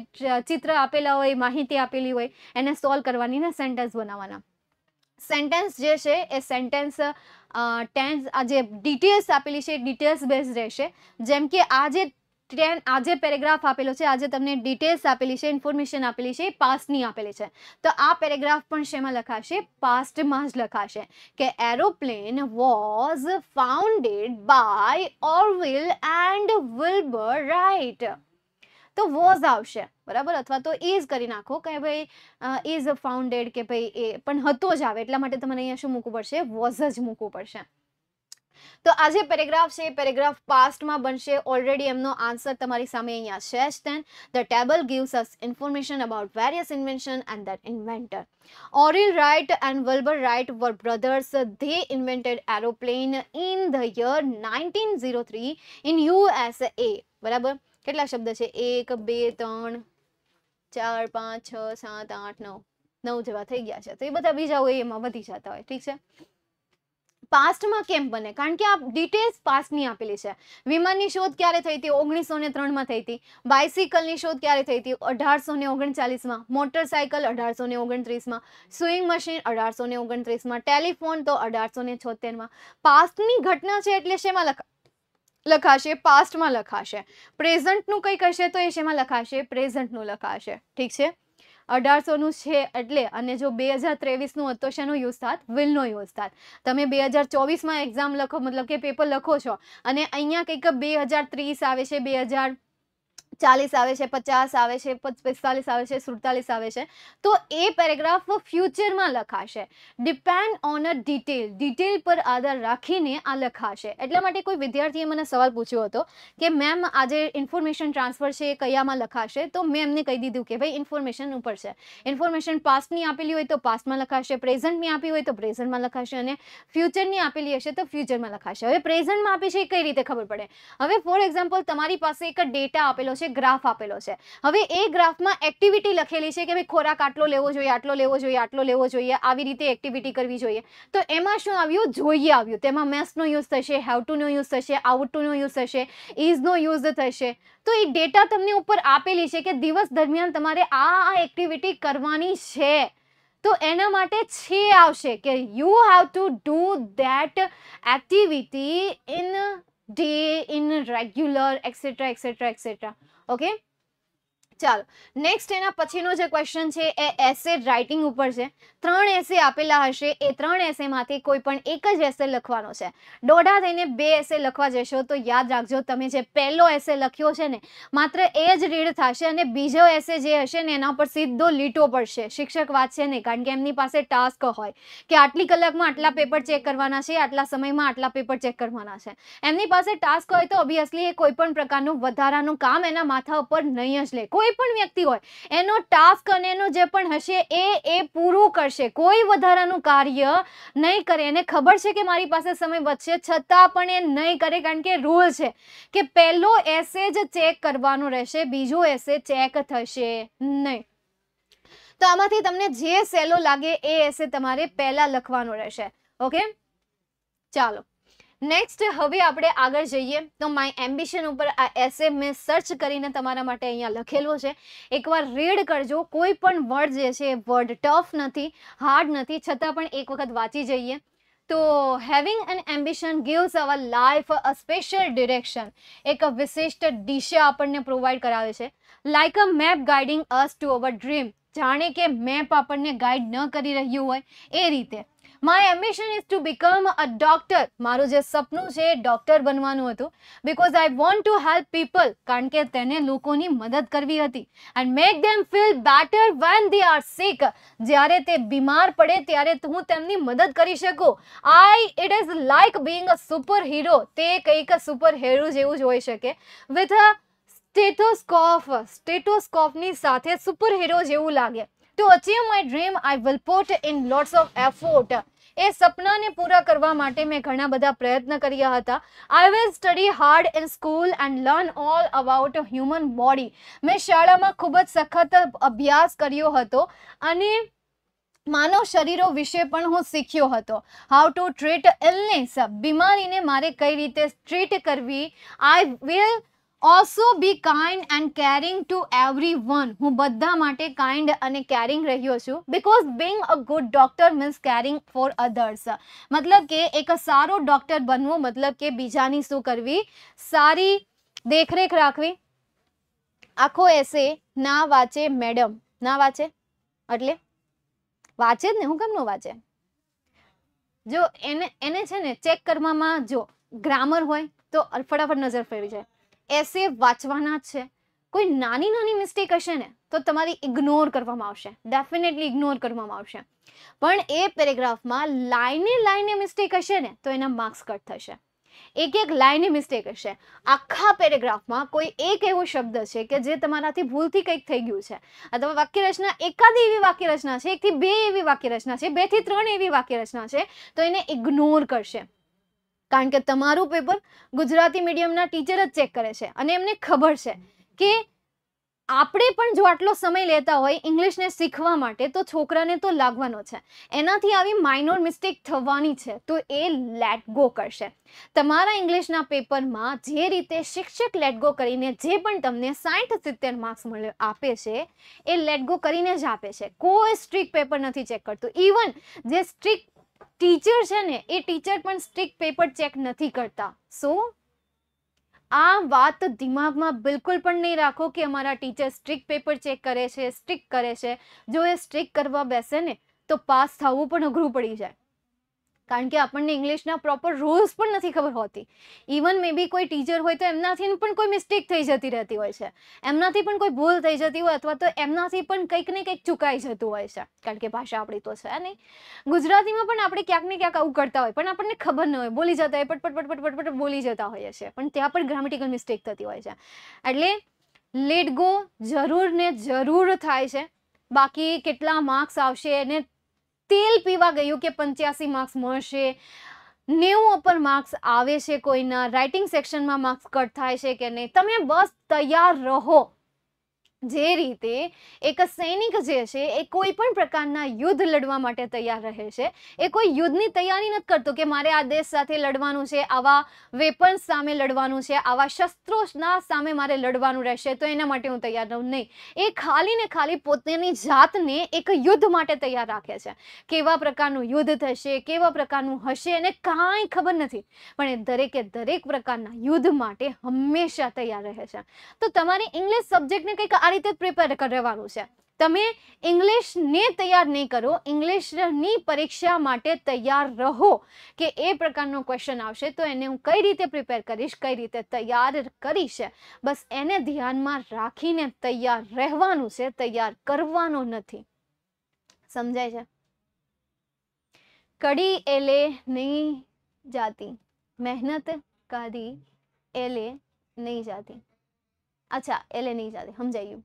ચિત્ર આપેલા હોય, માહિતી આપેલી હોય, એને સોલ્વ કરવાની ને સેન્ટેન્સ બનાવવાના. સેન્ટેન્સ જે છે, એ સેન્ટેન્સ ટેન્સ આ જે ડિટેલ્સ આપેલી છે ડિટેલ્સ બેઝ રહેશે. જેમ કે આ જે ટેન આજે પેરેગ્રાફ આપેલો છે આજે તમને ડિટેલ્સ આપેલી છે ઇન્ફોર્મેશન આપેલી છે પાસ્ટની આપેલી છે. તો આ પેરેગ્રાફ પણ શેમાં લખાશે? પાસ્ટમાં જ લખાશે. કે aeroplane was founded by Orville and Wilbur Wright તો વોઝ આવશે. બરાબર અથવા તો ઇઝ કરી નાખો કે ભાઈ ઇઝ ફાઉન્ડેડ કે ભાઈ એ પણ હતો જ આવે એટલા માટે તમારે અહીંયા શું મૂકવું પડશે વોઝ જ મૂકવું પડશે તો આ જે પેરેગ્રાફ છે એ પેરેગ્રાફ પાસ્ટમાં બનશે ઓલરેડી એમનો આન્સર તમારી સામે અહીંયા છે જ then the table gives us information about various invention and their inventor Orville Wright and Wilbur Wright were brothers they invented aeroplane in the year 1903 in USA બરાબર કેટલા શબ્દ છે એક બે ત્રણ ચાર, પાંચ, છ, સાત, આઠ, નવ નવ જેવા થઈ ગયા છે. તો એ બધા બીજા હોય એમાં વધી જતા હોય. ઠીક છે? પાસ્ટમાં કેમ બને? કારણ કે આ ડિટેલ્સ પાસ્ટની આપેલી છે. વિમાનની શોધ ક્યારે થઈ હતી? ઓગણીસો ને ત્રણમાં થઈ હતી. બાઇસિકલની શોધ ક્યારે થઈ હતી? અઢારસો ને ઓગણચાલીસમાં. મોટરસાયકલ અઢારસો ને ઓગણત્રીસમાં. સ્વિંગ મશીન અઢારસો ને ઓગણત્રીસમાં. ટેલિફોન તો અઢારસો ને છોતેરમાં. પાસ્ટની ઘટના છે એટલે શેમાં લખા લખાશે પાસ્ટમાં લખાશે. પ્રેઝન્ટનું કંઈક હશે તો એ શેમાં લખાશે? પ્રેઝન્ટનું લખાશે. ઠીક છે? અઢારસોનું છે એટલે, અને જો બે હજાર ત્રેવીસનું હતો, શેનો યુઝ થાત? વિલનો યુઝ થાત. તમે બે હજાર ચોવીસમાં એક્ઝામ લખો, મતલબ કે પેપર લખો છો, અને અહીંયા કંઈક બે હજાર ત્રીસ આવે છે, બે હજાર ચાલીસ આવે છે, પચાસ આવે છે પિસ્તાલીસ આવે છે, સુડતાલીસ આવે છે, તો એ પેરેગ્રાફ ફ્યુચરમાં લખાશે. Depend on a detail detail પર આધાર રાખીને આ લખાશે. એટલા માટે કોઈ વિદ્યાર્થીએ મને સવાલ પૂછ્યો હતો કે, મેમ, આજે ઇન્ફોર્મેશન ટ્રાન્સફર છે, એ કયામાં લખાશે? તો મેં એમને કહી દીધું કે, ભાઈ, ઇન્ફોર્મેશન ઉપર છે. ઇન્ફોર્મેશન પાસ્ટની આપેલી હોય તો પાસ્ટમાં લખાશે, પ્રેઝન્ટની આપી હોય તો પ્રેઝન્ટમાં લખાશે અને ફ્યુચરની આપેલી હશે તો ફ્યુચરમાં લખાશે. હવે પ્રેઝન્ટમાં આપી છે એ કઈ રીતે ખબર પડે? હવે, ફોર એક્ઝામ્પલ, તમારી પાસે એક ડેટા આપેલો છે ગ્રાફ આપેલો છે. હવે એ ગ્રાફમાં એક્ટિવિટી લખેલી છે કે ભાઈ ખોરાક આટલો લેવો જોઈએ, આટલો લેવો જોઈએ, આટલો લેવો જોઈએ, આવી રીતે એક્ટિવિટી કરવી જોઈએ. તો એમાં શું આવ્યું? જોઈએ આવ્યું. તેમાં મેસનો યુઝ થશે હેવ ટુનો યુઝ થશે આઉટ ટુનો યુઝ થશે ઇઝનો યુઝ થશે. તો એ ડેટા તમને ઉપર આપેલી છે કે દિવસ દરમિયાન તમારે આ આ એક્ટિવિટી કરવાની છે. તો એના માટે છે આવશે કે you have to do that activity in day in regular etcetera etcetera etcetera okay ચાલો નેક્સ્ટ એના પછીનો જે ક્વેશ્ચન છે એ એસે રાઇટિંગ ઉપર છે. ત્રણ એસે આપેલા હશે, એ ત્રણ એસેમાંથી કોઈ પણ એક જ એસે લખવાનો છે. દોઢા થઈને બે એસે લખવા જશો તો યાદ રાખજો, તમે જે પહેલો એસે લખ્યો છે ને, માત્ર એ જ રીડ થશે અને બીજો એસે જે હશે ને, એના પર સીધો લીટો પડશે. શિક્ષક વાંચશે નહીં, કારણ કે એમની પાસે ટાસ્ક હોય કે આટલી કલાકમાં આટલા પેપર ચેક કરવાના છે, આટલા સમયમાં આટલા પેપર ચેક કરવાના છે. એમની પાસે ટાસ્ક હોય તો ઓબ્વિયસલી એ કોઈ પણ પ્રકારનું વધારાનું કામ એના માથા ઉપર નહીં જ લે. કોઈ પણ વ્યક્તિ હોય, એનો ટાસ્ક અને એનો જે પણ હશે એ એ પૂરું કરશે. કોઈ વધારાનું કાર્ય નહીં કરે. એને ખબર છે કે મારી પાસે સમય વધશે, છતાં પણ એ નહીં કરે કારણ કે રૂલ છે કે પહેલો એસે જ ચેક કરવાનો રહેશે, બીજો એસે ચેક થશે નહીં. તો આમાંથી તમને જે સહેલો લાગે એ એસે તમારે પહેલા લખવાનો રહેશે. ઓકે ચાલો. નેક્સ્ટ હવે આપણે આગળ જઈએ. તો માય એમ્બિશન ઉપર આ એસે મેં સર્ચ કરીને તમારા માટે અહીંયા લખેલો છે. એકવાર રીડ કરજો. કોઈ પણ વર્ડ જે છે વર્ડ ટફ નથી હાર્ડ નથી. છતાં પણ એક વખત વાંચી જઈએ. તો having an ambition gives our life a special direction એક વિશિષ્ટ દિશા આપણને પ્રોવાઈડ કરાવે છે. Like a map guiding us to our dream જાણે કે મેપ આપણને ગાઈડ ન કરી રહ્યું હોય. એ રીતે. My ambition is to become a doctor મારું જે સપનું છે એ ડોક્ટર બનવાનું હતું. Because I want to help people કારણ કે તેને લોકોની મદદ કરવી હતી. And make them feel better when they are sick જ્યારે તે બીમાર પડે, ત્યારે હું તેમની મદદ કરી શકું. I it is like being a super hero તે કંઈક સુપર હીરો જેવું જ હોઈ શકે. વિથ અ સ્ટેટોસ્કોફ સ્ટેટોસ્કોપની સાથે સુપર હીરો જેવું લાગે. To achieve my dream I will put in lots of effort એ સપનાને પૂરા કરવા માટે મેં ઘણા બધા પ્રયત્ન કર્યા હતા. I will study hard in school and learn all about human body મેં શાળામાં ખૂબ જ સખત અભ્યાસ કર્યો હતો અને માનવ શરીરો વિશે પણ હું શીખ્યો હતો. હાઉ ટુ ટ્રીટ ઇલનેસ બીમારીને મારે કઈ રીતે ટ્રીટ કરવી? I will also be kind and caring to everyone હું બધા માટે કાઇન્ડ અને કેરિંગ રહ્યો છું. Because being a good doctor means caring for others મતલબ કે એક સારો ડોક્ટર બનવું, મતલબ કે બીજાની શું કરવી? સારી દેખરેખ રાખવી. આખો એસે ના વાંચે મેડમ ના વાંચે? એટલે? વાંચે જ ને? હું કેમનું વાંચે? જો એને એને છે ને ચેક કરવામાં જો ગ્રામર હોય, તો ફટાફટ નજર ફેરવી જાય. એસે વાંચવાના છે. કોઈ નાની નાની મિસ્ટેક હશે ને, તો તમારી ઇગ્નોર કરવામાં આવશે. ડેફિનેટલી ઇગ્નોર કરવામાં આવશે. પણ એ પેરેગ્રાફમાં લાઈને લાઈને મિસ્ટેક હશે ને, તો એના માર્ક્સ કટ થશે. એક એક લાઈને મિસ્ટેક હશે. આખા પેરેગ્રાફમાં કોઈ એક એવો શબ્દ છે કે જે તમારાથી ભૂલથી કંઈક થઈ ગયું છે. અથવા વાક્ય રચના એકાદી એવી વાક્ય રચના છે, એકથી બે એવી વાક્ય રચના છે, બેથી ત્રણ એવી વાક્ય રચના છે, તો એને ઇગ્નોર કરશે. કારણ કે તમારું પેપર ગુજરાતી મીડિયમના ટીચર જ ચેક કરે છે અને એમને ખબર છે કે આપણે પણ જો આટલો સમય લેતા હોય ઇંગ્લિશને શીખવા માટે, તો છોકરાને તો લાગવાનો છે. એનાથી આવી માઇનોર મિસ્ટેક થવાની છે, તો એ લેટ ગો કરશે. તમારા ઇંગ્લિશના પેપરમાં જે રીતે શિક્ષક લેટ ગો કરીને જે પણ તમને સાઠ સિત્તેર માર્ક્સ મળે આપે છે, એ લેટ ગો કરીને જ આપે છે. કોઈ સ્ટ્રીક પેપર નથી ચેક કરતું. ઇવન જે સ્ટ્રીક ટીચર છે ને, એ ટીચર પણ સ્ટ્રિક્ટ પેપર ચેક નથી કરતા. સો આ વાત દિમાગમાં બિલકુલ પણ નહીં રાખો કે અમારા ટીચર સ્ટ્રિક્ટ પેપર ચેક કરે છે સ્ટ્રિક કરે છે. જો એ સ્ટ્રિક કરવા બેસે ને, તો પાસ થવું પણ અઘરું પડી જાય. કારણ કે આપણને ઇંગ્લિશના પ્રોપર રૂલ્સ પણ નથી ખબર હોતી. ઇવન મે બી કોઈ ટીચર હોય તો એમનાથી પણ કોઈ મિસ્ટેક થઈ જતી રહેતી હોય છે. એમનાથી પણ કોઈ ભૂલ થઈ જતી હોય અથવા તો એમનાથી પણ કંઈક ને કંઈક ચૂકાઈ જતું હોય છે. કારણ કે ભાષા આપણી તો છે નહીં. ગુજરાતીમાં પણ આપણે ક્યાંક ને ક્યાંક આવું કરતા હોય, પણ આપણને ખબર ન હોય. બોલી જતા હોય, પટ પટ પટ પટ પટ બોલી જતા હોઈએ છીએ. પણ ત્યાં પણ ગ્રામેટિકલ મિસ્ટેક થતી હોય છે. એટલે લેટ ગો જરૂર ને જરૂર થાય છે. બાકી કેટલા માર્ક્સ આવશે અને તેલ પીવા ગયું કે પંચ્યાસી માર્ક્સ મળશે? નેવું ઉપર માર્ક્સ આવે છે કોઈના? રાઇટિંગ સેક્શનમાં માર્ક્સ કટ થાય છે કે નહીં? તમે બસ તૈયાર રહો. જે રીતે એક સૈનિક જે છે, એ કોઈ પણ પ્રકારના યુદ્ધ લડવા માટે તૈયાર રહે છે. એ કોઈ યુદ્ધની તૈયારી નથી કરતો કે મારે આ દેશ સાથે લડવાનું છે, આવા વેપન્સ સામે લડવાનું છે, આવા શસ્ત્રોના સામે મારે લડવાનું રહેશે, તો એના માટે હું તૈયાર રહું નહીં. એ ખાલી ને ખાલી પોતાની જાતને એક યુદ્ધ માટે તૈયાર રાખે છે. કેવા પ્રકારનું યુદ્ધ થશે, કેવા પ્રકારનું હશે એને કાંઈ ખબર નથી. પણ એ દરેકે દરેક પ્રકારના યુદ્ધ માટે હંમેશા તૈયાર રહે છે. તો તમારે ઇંગ્લિશ સબ્જેક્ટને કંઈક રીતે પ્રિપેર કરવાનું છે. તમે ઇંગ્લિશને તૈયાર નહીં કરો ઇંગ્લિશની પરીક્ષા માટે તૈયાર રહો કે એ પ્રકારનો ક્વેશ્ચન આવશે, તો એને હું કઈ રીતે પ્રિપેર કરીશ, કઈ રીતે તૈયાર કરીશ. બસ એને ધ્યાનમાં રાખીને તૈયાર રહેવાનું છે, તૈયાર કરવાનું નથી. સમજાય છે? કડી એલે નહીં જાતી. મહેનત કરી એલે નહીં જાતી. અચ્છા, એલે નહીં ચાલે, સમજાઈ ગયું.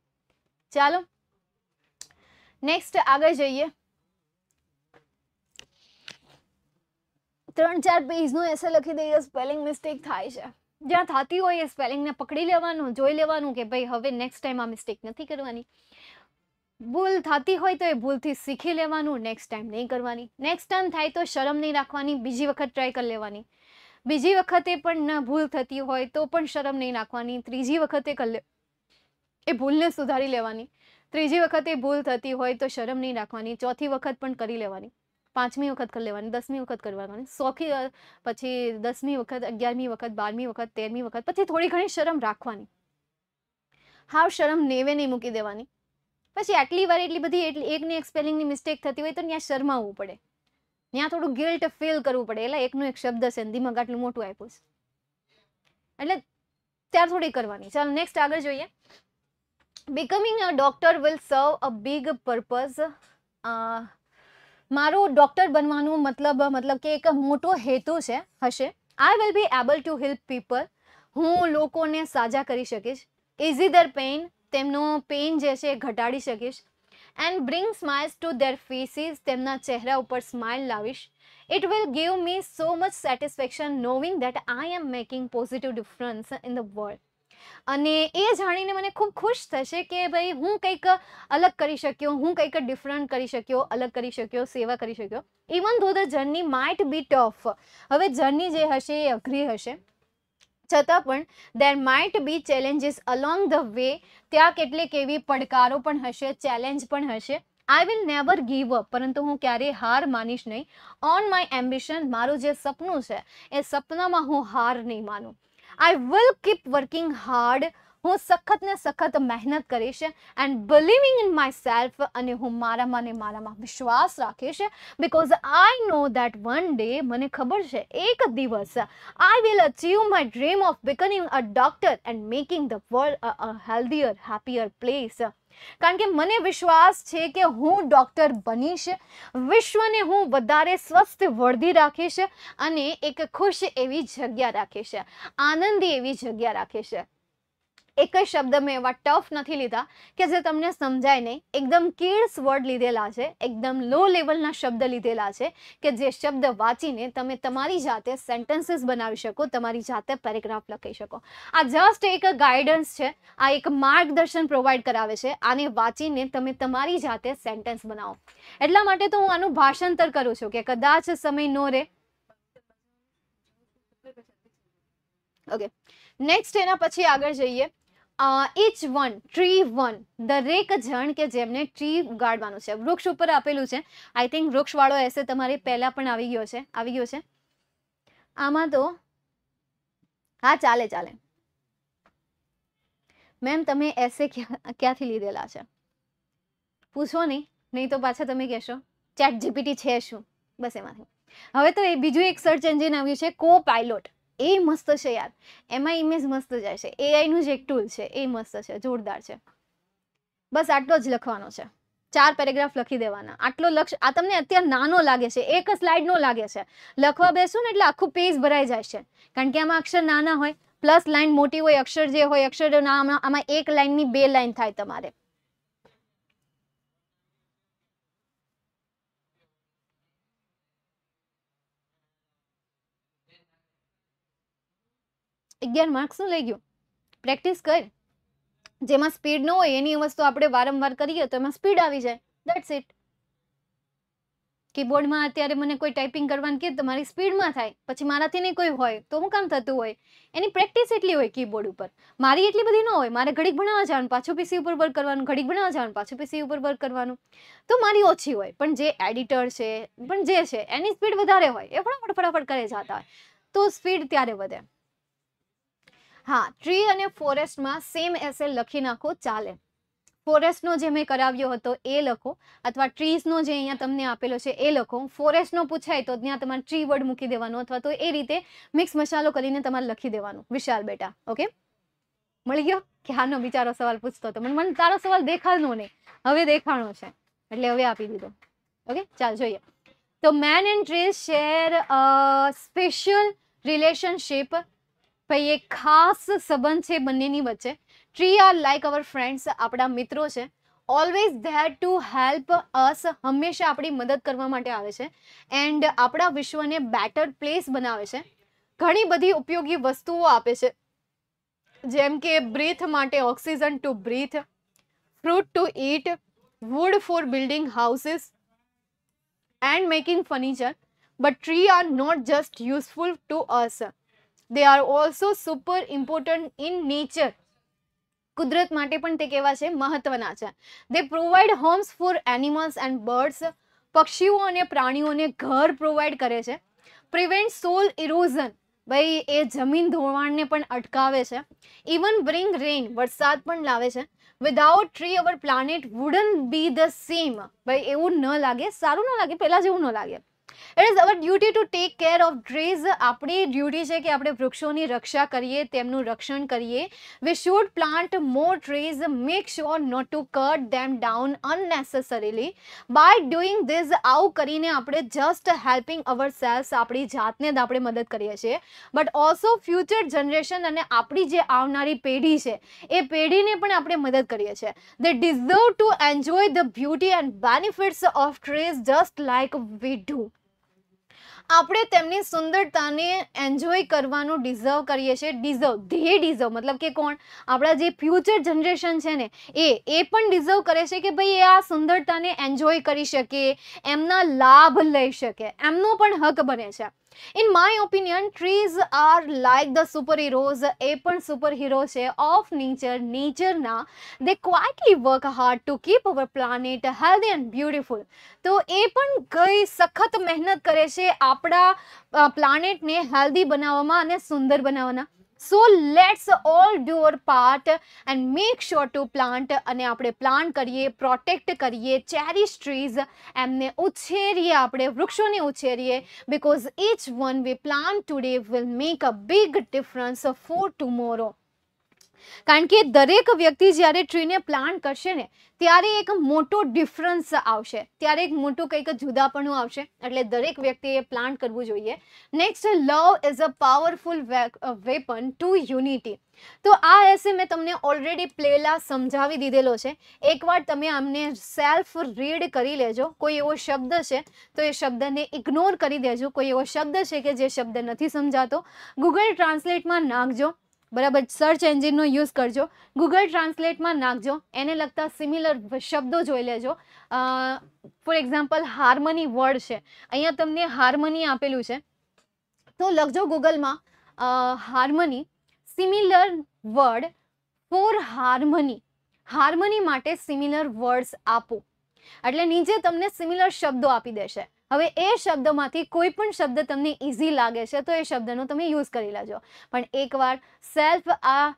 ચાલો નેક્સ્ટ આગળ જઈએ. ત્રણ ચાર પેજનું એસે લખી દઈએ સ્પેલિંગ મિસ્ટેક થાય છે. જ્યાં થતી હોય એ સ્પેલિંગને પકડી લેવાનું, જોઈ લેવાનું કે ભાઈ હવે નેક્સ્ટ ટાઈમ આ મિસ્ટેક નથી કરવાની. ભૂલ થતી હોય તો એ ભૂલથી શીખી લેવાનું નેક્સ્ટ ટાઈમ નહીં કરવાની. નેક્સ્ટ ટાઈમ થાય તો શરમ નહીં રાખવાની, બીજી વખત ટ્રાય કરી લેવાની. બીજી વખતે પણ ના ભૂલ થતી હોય તો પણ શરમ નહીં નાખવાની. ત્રીજી વખતે એ ભૂલને સુધારી લેવાની. ત્રીજી વખતે ભૂલ થતી હોય તો શરમ નહીં રાખવાની. ચોથી વખત પણ કરી લેવાની. પાંચમી વખત કરી લેવાની. દસમી વખત કરી લેવાની. સોખી પછી દસમી વખત, અગિયારમી વખત, બારમી વખત, તેરમી વખત, પછી થોડી ઘણી શરમ રાખવાની. હાવ શરમ નેવે નહીં મૂકી દેવાની. પછી આટલી વાર એટલી બધી, એટલી એકની એક સ્પેલિંગની મિસ્ટેક થતી હોય તો ત્યાં શરમાવવું પડે. ત્યાં થોડું ગિલ્ટ ફીલ કરવું પડે. એટલે એકનો એક શબ્દ છે દિમાગ આટલું મોટું આપ્યું છે. એટલે ત્યાર થોડી કરવાની. ચાલો નેક્સ્ટ આગળ જોઈએ. Becoming a doctor will serve a big purpose મારું ડોક્ટર બનવાનું મતલબ મતલબ કે એક મોટો હેતુ છે, હશે. I will be able to help people હું લોકોને સાજા કરી શકીશ. ઇઝી દર પેઇન તેમનો પેઇન જે છે એ ઘટાડી શકીશ. And bring smiles to their faces તેમના ચહેરા ઉપર સ્માઇલ લાવીશ. It will give me so much satisfaction knowing that I am making positive difference in the world અને એ જાણીને મને ખૂબ ખુશ થશે કે ભાઈ હું કંઈક અલગ કરી શક્યો, હું કંઈક ડિફરન્ટ કરી શક્યો, અલગ કરી શક્યો, સેવા કરી શક્યો. Even though the journey might be tough હવે જર્ની જે હશે એ અઘરી હશે. છતાં પણ there might be challenges along the way ત્યાં કેટલીક એવી પડકારો પણ હશે ચેલેન્જ પણ હશે. I will never give up પરંતુ હું ક્યારેય હાર માનીશ નહીં. ઓન માય એમ્બિશન મારું જે સપનું છે, એ સપનામાં હું હાર નહીં માનું. I will keep working hard હું સખત ને સખત મહેનત કરીશ and believing in myself અને હું મારામાં ને મારામાં વિશ્વાસ રાખીશ because I know that one day મને ખબર છે, એક દિવસ I will achieve my dream of becoming a doctor and making the world a healthier happier place કારણ કે મને વિશ્વાસ છે કે હું ડૉક્ટર બનીશ, વિશ્વને હું વધારે સ્વસ્થ વર્ધી રાખીશ અને એક ખુશ એવી જગ્યા રાખીશ, આનંદી એવી જગ્યા રાખીશ. એક જ શબ્દ મેં એવા ટફ નથી લીધા કે જે તમને સમજાય નહીં. એકદમ કિડ્સ વર્ડ લીધેલા છે, એકદમ લો લેવલના શબ્દ લીધેલા છે કે જે શબ્દ વાંચીને તમે તમારી જાતે સેન્ટેન્સીસ બનાવી શકો, તમારી જાતે પેરેગ્રાફ લખી શકો. આ જસ્ટ એક ગાઈડન્સ છે, આ એક માર્ગદર્શન પ્રોવાઈડ કરાવે છે, આને વાંચીને તમે તમારી જાતે સેન્ટેન્સ બનાવો. એટલા માટે તો હું આનું ભાષાંતર કરું છું કે કદાચ સમય નો રહે. ઓકે નેક્સ્ટ એના પછી આગળ જઈએ. ઇચ વન ટ્રી વન દરેક જણ કે જેમને ટ્રી ઉગાડવાનું છે. વૃક્ષ ઉપર આપેલું છે. આઈ થિંક વૃક્ષવાળો એસે તમારે પહેલાં પણ આવી ગયો છે. આવી ગયો છે. આમાં તો હા, ચાલે ચાલે. મેમ, તમે એસે ક્યાંથી લીધેલા છે? પૂછો નહીં. નહીં તો પાછા તમે કહેશો. ચેટ જીપીટી છે શું? બસ એમાંથી. હવે તો એ બીજું એક સર્ચ એન્જિન આવ્યું છે. કો પાયલોટ એ મસ્ત છે યાર. એમાં ઇમેજ મસ્ત જાય છે. એઆઈનું જે એક ટૂલ છે, એ મસ્ત છે, જોરદાર છે. બસ આટલો જ લખવાનો છે. ચાર પેરેગ્રાફ લખી દેવાના. આટલો લક્ષ, આ તમને અત્યારે નાનો લાગે છે. એક સ્લાઇડનો લાગે છે. લખવા બેસો ને એટલે આખું પેજ ભરાઈ જાય છે. કારણ કે આમાં અક્ષર નાના હોય પ્લસ લાઇન મોટી હોય, અક્ષર જે હોય, અક્ષર આમાં એક લાઈનની બે લાઇન થાય તમારે. અગિયાર માર્ક્સનું લઈ ગયું. પ્રેક્ટિસ કર. જેમાં સ્પીડ ન હોય એની વસ્તુ આપણે વારંવાર કરીએ તો એમાં સ્પીડ આવી જાય. દેટ્સ ઇટ કીબોર્ડમાં અત્યારે મને કોઈ ટાઈપિંગ કરવાનું કે તમારી સ્પીડમાં થાય. પછી મારાથી નહીં કોઈ હોય તો હું કામ થતું હોય? એની પ્રેક્ટિસ એટલી હોય કીબોર્ડ ઉપર. મારી એટલી બધી ન હોય. મારે ઘડીક ભણાવવા જવાનું, પાછું પીસી ઉપર વર્ક કરવાનું, ઘડીક ભણાવવા જવાનું, પાછું પીસી ઉપર વર્ક કરવાનું. તો મારી ઓછી હોય. પણ જે એડિટર છે, પણ જે છે, એની સ્પીડ વધારે હોય. એ ફટાફટ ફટાફટ કરે જતા હોય. તો સ્પીડ ત્યારે વધે. હા ટ્રી અને ફોરેસ્ટમાં સેમ એસે લખી નાખો, ચાલે. ફોરેસ્ટનો જે મેં કરાવ્યો હતો, એ લખો. અથવા ટ્રીઝનો જે અહીંયા તમને આપેલો છે, એ લખો. ફોરેસ્ટનો પૂછાય તો ત્યાં તમારે ટ્રી વર્ડ મૂકી દેવાનો, અથવા તો એ રીતે મિક્સ મસાલો કરીને તમારે લખી દેવાનું, વિશાલ બેટા, ઓકે? મળી ગયો? કે હાનો બિચારો સવાલ પૂછતો હતો? મને તારો સવાલ દેખાડનો નહીં. હવે દેખાણો છે. એટલે હવે આપી દીધો. ઓકે? ચાલ, જોઈએ. તો man and trees share special relationship ભાઈ એક ખાસ સંબંધ છે બંનેની વચ્ચે. Tree are like our friends આપણા મિત્રો છે. Always there to help us હંમેશા આપણી મદદ કરવા માટે આવે છે. એન્ડ આપણા વિશ્વને બેટર પ્લેસ બનાવે છે. ઘણી બધી ઉપયોગી વસ્તુઓ આપે છે. જેમ કે બ્રીથ માટે oxygen to breathe fruit to eat wood for building houses and making furniture but tree are not just useful to us they are also super important in nature કુદરત માટે પણ તે કેવા છે? મહત્વના છે. They provide homes for animals and birds પક્ષીઓ અને પ્રાણીઓને ઘર પ્રોવાઈડ કરે છે. પ્રિવેન્ટ સોલ ઇરોઝન ભાઈ, એ જમીન ધોવાણને પણ અટકાવે છે. ઇવન બ્રિંગ રેઇન વરસાદ પણ લાવે છે. Without tree our planet wouldn't be the same ભાઈ, એવું ન લાગે. સારું ન લાગે. પહેલાં જેવું ન લાગે. It is our duty to take care of trees આપણી ડ્યુટી છે કે આપણે વૃક્ષોની રક્ષા કરીએ, તેમનું રક્ષણ કરીએ. We should plant more trees make sure not to cut them down unnecessarily by doing this આવું કરીને આપણે જસ્ટ હેલ્પિંગ અવર સેલ્સ આપણી જાતને જ આપણે મદદ કરીએ છીએ. બટ ઓલ્સો ફ્યુચર જનરેશન અને આપણી જે આવનારી પેઢી છે, એ પેઢીને પણ આપણે મદદ કરીએ છીએ. They deserve to enjoy the beauty and benefits of trees just like we do આપણે તેમની સુંદરતાને એન્જોય કરવાનું ડિઝર્વ કરીએ છીએ. ડિઝર્વ ધે ડિઝર્વ મતલબ કે કોણ? આપણા જે ફ્યુચર જનરેશન છે ને, એ એ પણ ડિઝર્વ કરે છે કે ભાઈ એ આ સુંદરતાને એન્જોય કરી શકે, એમના લાભ લઈ શકે. એમનો પણ હક બને છે. In my opinion trees are like the super heroes એ પણ સુપર હીરો છે of nature નેચરના they quietly work hard to keep our planet healthy and beautiful તો એ પણ કઈ સખત મહેનત કરે છે આપણા પ્લાનેટને હેલ્ધી બનાવવામાં અને સુંદર બનાવવાના so let's all do part and make sure to plant અને આપણે પ્લાન્ટ કરીએ પ્રોટેક્ટ કરીએ ચેરિશ ટ્રીઝ એમને ઉછેરીએ, આપણે વૃક્ષોને ઉછેરીએ because each one we plant today will make a big difference for tomorrow કારણ કે દરેક વ્યક્તિ જ્યારે ટ્રીને પ્લાન્ટ કરશે ને, ત્યારે એક મોટો ડિફરન્સ આવશે. ત્યારે એક મોટું કંઈક જુદાપણું આવશે. એટલે દરેક વ્યક્તિએ પ્લાન્ટ કરવું જોઈએ. Next love is a powerful weapon to unity તો આ એસે મેં તમને ઓલરેડી પ્લેલા સમજાવી દીધેલો છે. એકવાર તમે આમને સેલ્ફ રીડ કરી લેજો. કોઈ એવો શબ્દ છે, તો એ શબ્દને ઇગ્નોર કરી દેજો. કોઈ એવો શબ્દ છે કે જે શબ્દ નથી સમજાતો. ગૂગલ ટ્રાન્સલેટમાં નાખજો. બરાબર સર્ચ એન્જિનનો યુઝ કરજો. ગૂગલ ટ્રાન્સલેટમાં નાખજો. એને લગતા સિમિલર શબ્દો જોઈ લેજો. ફોર એક્ઝામ્પલ હાર્મની વર્ડ છે. અહીંયા તમને હાર્મની આપેલું છે. તો લખજો ગૂગલમાં harmony similar word for harmony harmony માટે સિમિલર વર્ડ્સ આપો. એટલે નીચે તમને સિમિલર શબ્દો આપી દેશે. હવે એ શબ્દમાંથી કોઈ પણ શબ્દ તમને ઇઝી લાગે છે, તો એ શબ્દનો તમે યુઝ કરી લેજો. પણ એકવાર સેલ્ફ આ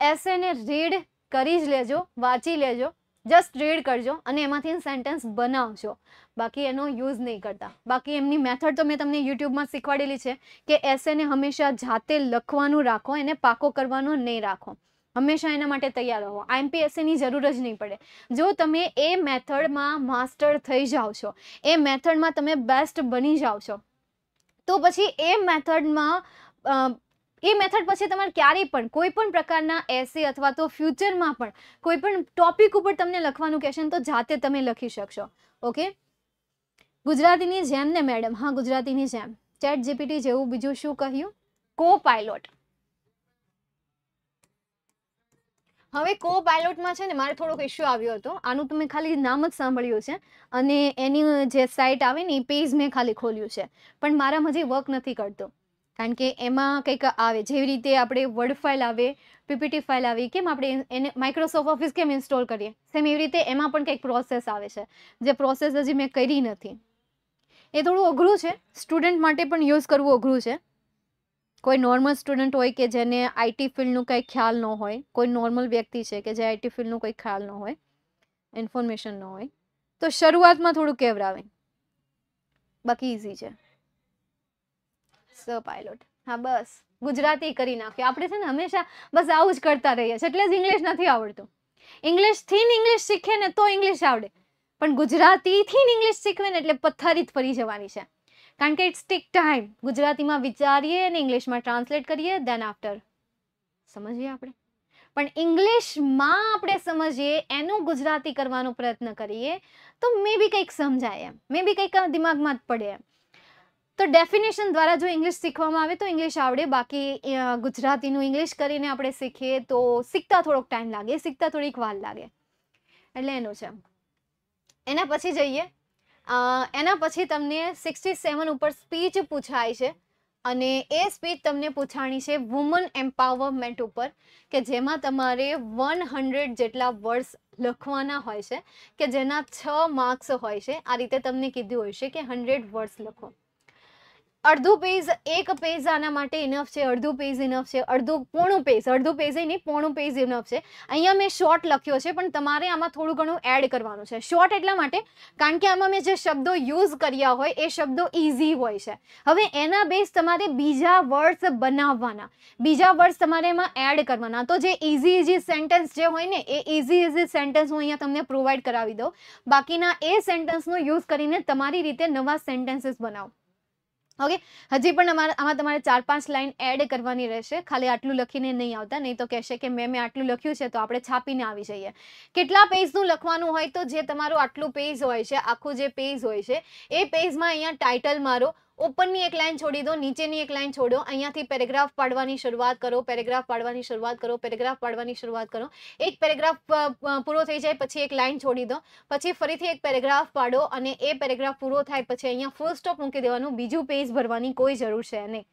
એસેને રીડ કરી જ લેજો, વાંચી લેજો જસ્ટ રીડ કરજો અને એમાંથી સેન્ટેન્સ બનાવજો. બાકી એનો યુઝ નહીં કરતા. બાકી એમની મેથડ તો મેં તમને યુટ્યુબમાં શીખવાડેલી છે કે એસેને હંમેશા જાતે લખવાનું રાખો, એને પાકો કરવાનો નહીં રાખો. હંમેશા એના માટે તૈયાર રહો. આઈએમપીએસસીની જરૂર જ નહીં પડે. જો તમે એ મેથડમાં માસ્ટર થઈ જાઓ છો, એ મેથડમાં તમે બેસ્ટ બની જાઓ છો, તો પછી એ મેથડમાં એ મેથડ પછી તમારે ક્યારેય પણ, કોઈ પણ પ્રકારના એસે અથવા તો ફ્યુચરમાં પણ, કોઈ પણ ટોપિક ઉપર તમને લખવાનું કહેશે તો જાતે તમે લખી શકશો. ઓકે? ગુજરાતીની જેમ ને, મેડમ? હા, ગુજરાતીની જેમ. ચેટ જીપીટી જેવું બીજું શું કહ્યું? કો પાયલોટ હવે કો પાયલોટમાં છે ને મારે થોડોક ઇશ્યુ આવ્યો હતો. આનું તો મેં ખાલી નામ જ સાંભળ્યું છે અને એની જે સાઇટ આવે ને એ પેજ મેં ખાલી ખોલ્યું છે. પણ મારા હજી વર્ક નથી કરતો. કારણ કે એમાં કંઈક આવે, જેવી રીતે આપણે વર્ડ ફાઇલ આવે પીપીટી ફાઇલ આવે, કેમ આપણે એને માઇક્રોસોફ્ટ ઓફિસ કેમ ઇન્સ્ટોલ કરીએ? સેમ એવી રીતે એમાં પણ કંઈક પ્રોસેસ આવે છે. જે પ્રોસેસ હજી મેં કરી નથી. એ થોડું અઘરું છે. સ્ટુડન્ટ માટે પણ યુઝ કરવું અઘરું છે. કોઈ નોર્મલ સ્ટુડન્ટ હોય કે જેને આઈટી ફિલ્ડનું કંઈ ખ્યાલ ન હોય, કોઈ નોર્મલ વ્યક્તિ છે કે જે આઈટી ફિલ્ડનું કોઈ ખ્યાલ ન હોય ઇન્ફોર્મેશન ન હોય, તો શરૂઆતમાં થોડું કેવરાવે. બાકી ઇઝી છે. સ પાયલોટ હા, બસ. ગુજરાતી કરી નાખ્યું. આપણે છે ને હંમેશા બસ આવું જ કરતા રહીએ છીએ. એટલે જ ઇંગ્લિશ નથી આવડતું. ઇંગ્લિશથી ને ઇંગ્લિશ શીખે ને તો ઇંગ્લિશ આવડે. પણ ગુજરાતીથી ઇંગ્લિશ શીખવે ને એટલે પથ્થરી જ ફરી જવાની છે. કારણ કે ઇટ્સ ટેક ટાઈમ ગુજરાતીમાં વિચારીએ અને ઇંગ્લિશમાં ટ્રાન્સલેટ કરીએ દેન આફ્ટર સમજીએ આપણે? પણ ઇંગ્લિશમાં આપણે સમજીએ, એનું ગુજરાતી કરવાનો પ્રયત્ન કરીએ, તો મે બી કંઈક સમજાય એમ. મે બી કંઈક દિમાગમાં જ પડે એમ. તો ડેફિનેશન દ્વારા જો ઇંગ્લિશ શીખવામાં આવે, તો ઇંગ્લિશ આવડે. બાકી ગુજરાતીનું ઇંગ્લિશ કરીને આપણે શીખીએ, તો શીખતા થોડોક ટાઈમ લાગે, શીખતા થોડીક વાર લાગે. એટલે એનું છે. એના પછી જઈએ. એના પછી તમને સિક્સટી સેવન ઉપર સ્પીચ પૂછાય છે અને એ સ્પીચ તમને પૂછાણી છે વુમન એમ્પાવરમેન્ટ ઉપર કે જેમાં તમારે વન હંડ્રેડ જેટલા વર્ડ્સ લખવાના હોય છે કે જેના છ માર્ક્સ હોય છે. આ રીતે તમને કીધું હોય છે કે હંડ્રેડ વર્ડ્સ લખો. અડધું પેજ એક પેજ આના માટે ઇનફ છે, અડધું પેજ ઇનફ છે, અડધું પોણું પેજ અડધું પેજ નહીં, પોણું પેજ ઇનફ છે. અહીંયા મેં શોર્ટ લખ્યો છે, પણ તમારે આમાં થોડું ઘણું એડ કરવાનું છે. શોર્ટ એટલા માટે કારણ કે આમાં મેં જે શબ્દો યુઝ કર્યા હોય, એ શબ્દો ઇઝી હોય છે. હવે એના બેઝ તમારે બીજા વર્ડ્સ બનાવવાના. બીજા વર્ડ્સ તમારે એમાં એડ કરવાના. તો જે ઇઝી ઇઝી સેન્ટેન્સ જે હોય ને, એ ઇઝી ઇઝી સેન્ટેન્સ હું અહીંયા તમને પ્રોવાઈડ કરાવી દઉં. બાકીના એ સેન્ટેન્સનો યુઝ કરીને તમારી રીતે નવા સેન્ટેન્સીસ બનાવો. ઓકે હજી પણ અમારે આમાં તમારે ચાર પાંચ લાઈન એડ કરવાની રહેશે. ખાલી આટલું લખીને નહીં આવતા, નહીં તો કહેશે કે મેં મેં આટલું લખ્યું છે, તો આપણે છાપીને આવી જઈએ. કેટલા પેજનું લખવાનું હોય તો જે તમારું આટલું પેજ હોય છે, આખું જે પેજ હોય છે, એ પેજમાં અહીંયા ટાઇટલ મારો. ઉપરની એક લાઈન છોડી દો, નીચેની એક લાઈન છોડો, અહીંયાથી પેરેગ્રાફ પાડવાની શરૂઆત કરો, પેરેગ્રાફ પાડવાની શરૂઆત કરો, પેરેગ્રાફ પાડવાની શરૂઆત કરો. એક પેરેગ્રાફ પૂરો થઈ જાય, પછી એક લાઈન છોડી દો, પછી ફરીથી એક પેરેગ્રાફ પાડો અને એ પેરેગ્રાફ પૂરો થાય, પછી અહીંયા ફૂલ સ્ટોપ મૂકી દેવાનું, બીજું પેજ ભરવાની કોઈ જરૂર છે નહીં.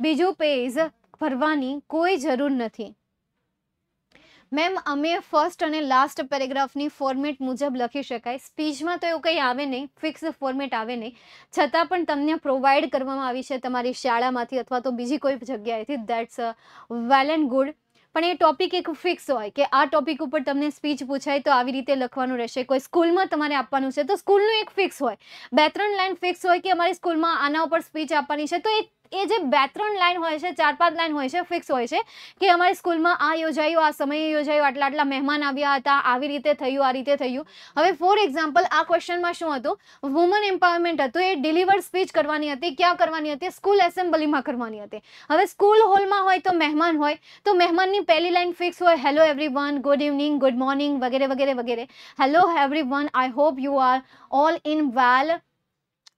બીજું પેજ ભરવાની કોઈ જરૂર નથી. મેમ, અમે ફર્સ્ટ અને લાસ્ટ પેરેગ્રાફની ફોર્મેટ મુજબ લખી શકાય. સ્પીચમાં તો એવું કંઈ આવે નહીં ફિક્સ ફોર્મેટ આવે નહીં. છતાં પણ તમને પ્રોવાઈડ કરવામાં આવી છે તમારી શાળામાંથી અથવા તો બીજી કોઈ જગ્યાએથી. દેટ્સ વેલ એન્ડ ગુડ પણ એ ટોપિક એક ફિક્સ હોય કે આ ટોપિક ઉપર તમને સ્પીચ પૂછાય તો આવી રીતે લખવાનું રહેશે. કોઈ સ્કૂલમાં તમારે આપવાનું છે તો સ્કૂલનું એક ફિક્સ હોય. બે ત્રણ લાઈન ફિક્સ હોય કે અમારી સ્કૂલમાં આના ઉપર સ્પીચ આપવાની છે તો એ એ જે બે ત્રણ લાઈન હોય છે, ચાર પાંચ લાઈન હોય છે ફિક્સ હોય છે કે અમારી સ્કૂલમાં આ યોજાયું, આ સમયે યોજાયું, આટલા આટલા મહેમાન આવ્યા હતા, આવી રીતે થયું, આ રીતે થયું. હવે ફોર એક્ઝામ્પલ આ ક્વેશ્ચનમાં શું હતું? વુમન એમ્પાવરમેન્ટ હતું, એ ડિલિવર સ્પીચ કરવાની હતી, ક્યાં કરવાની હતી? સ્કૂલ એસેમ્બલીમાં કરવાની હતી. હવે સ્કૂલ હોલમાં હોય તો મહેમાન હોય, તો મહેમાનની પહેલી લાઈન ફિક્સ હોય hello everyone good evening good morning વગેરે વગેરે વગેરે. Hello everyone I hope you are all in well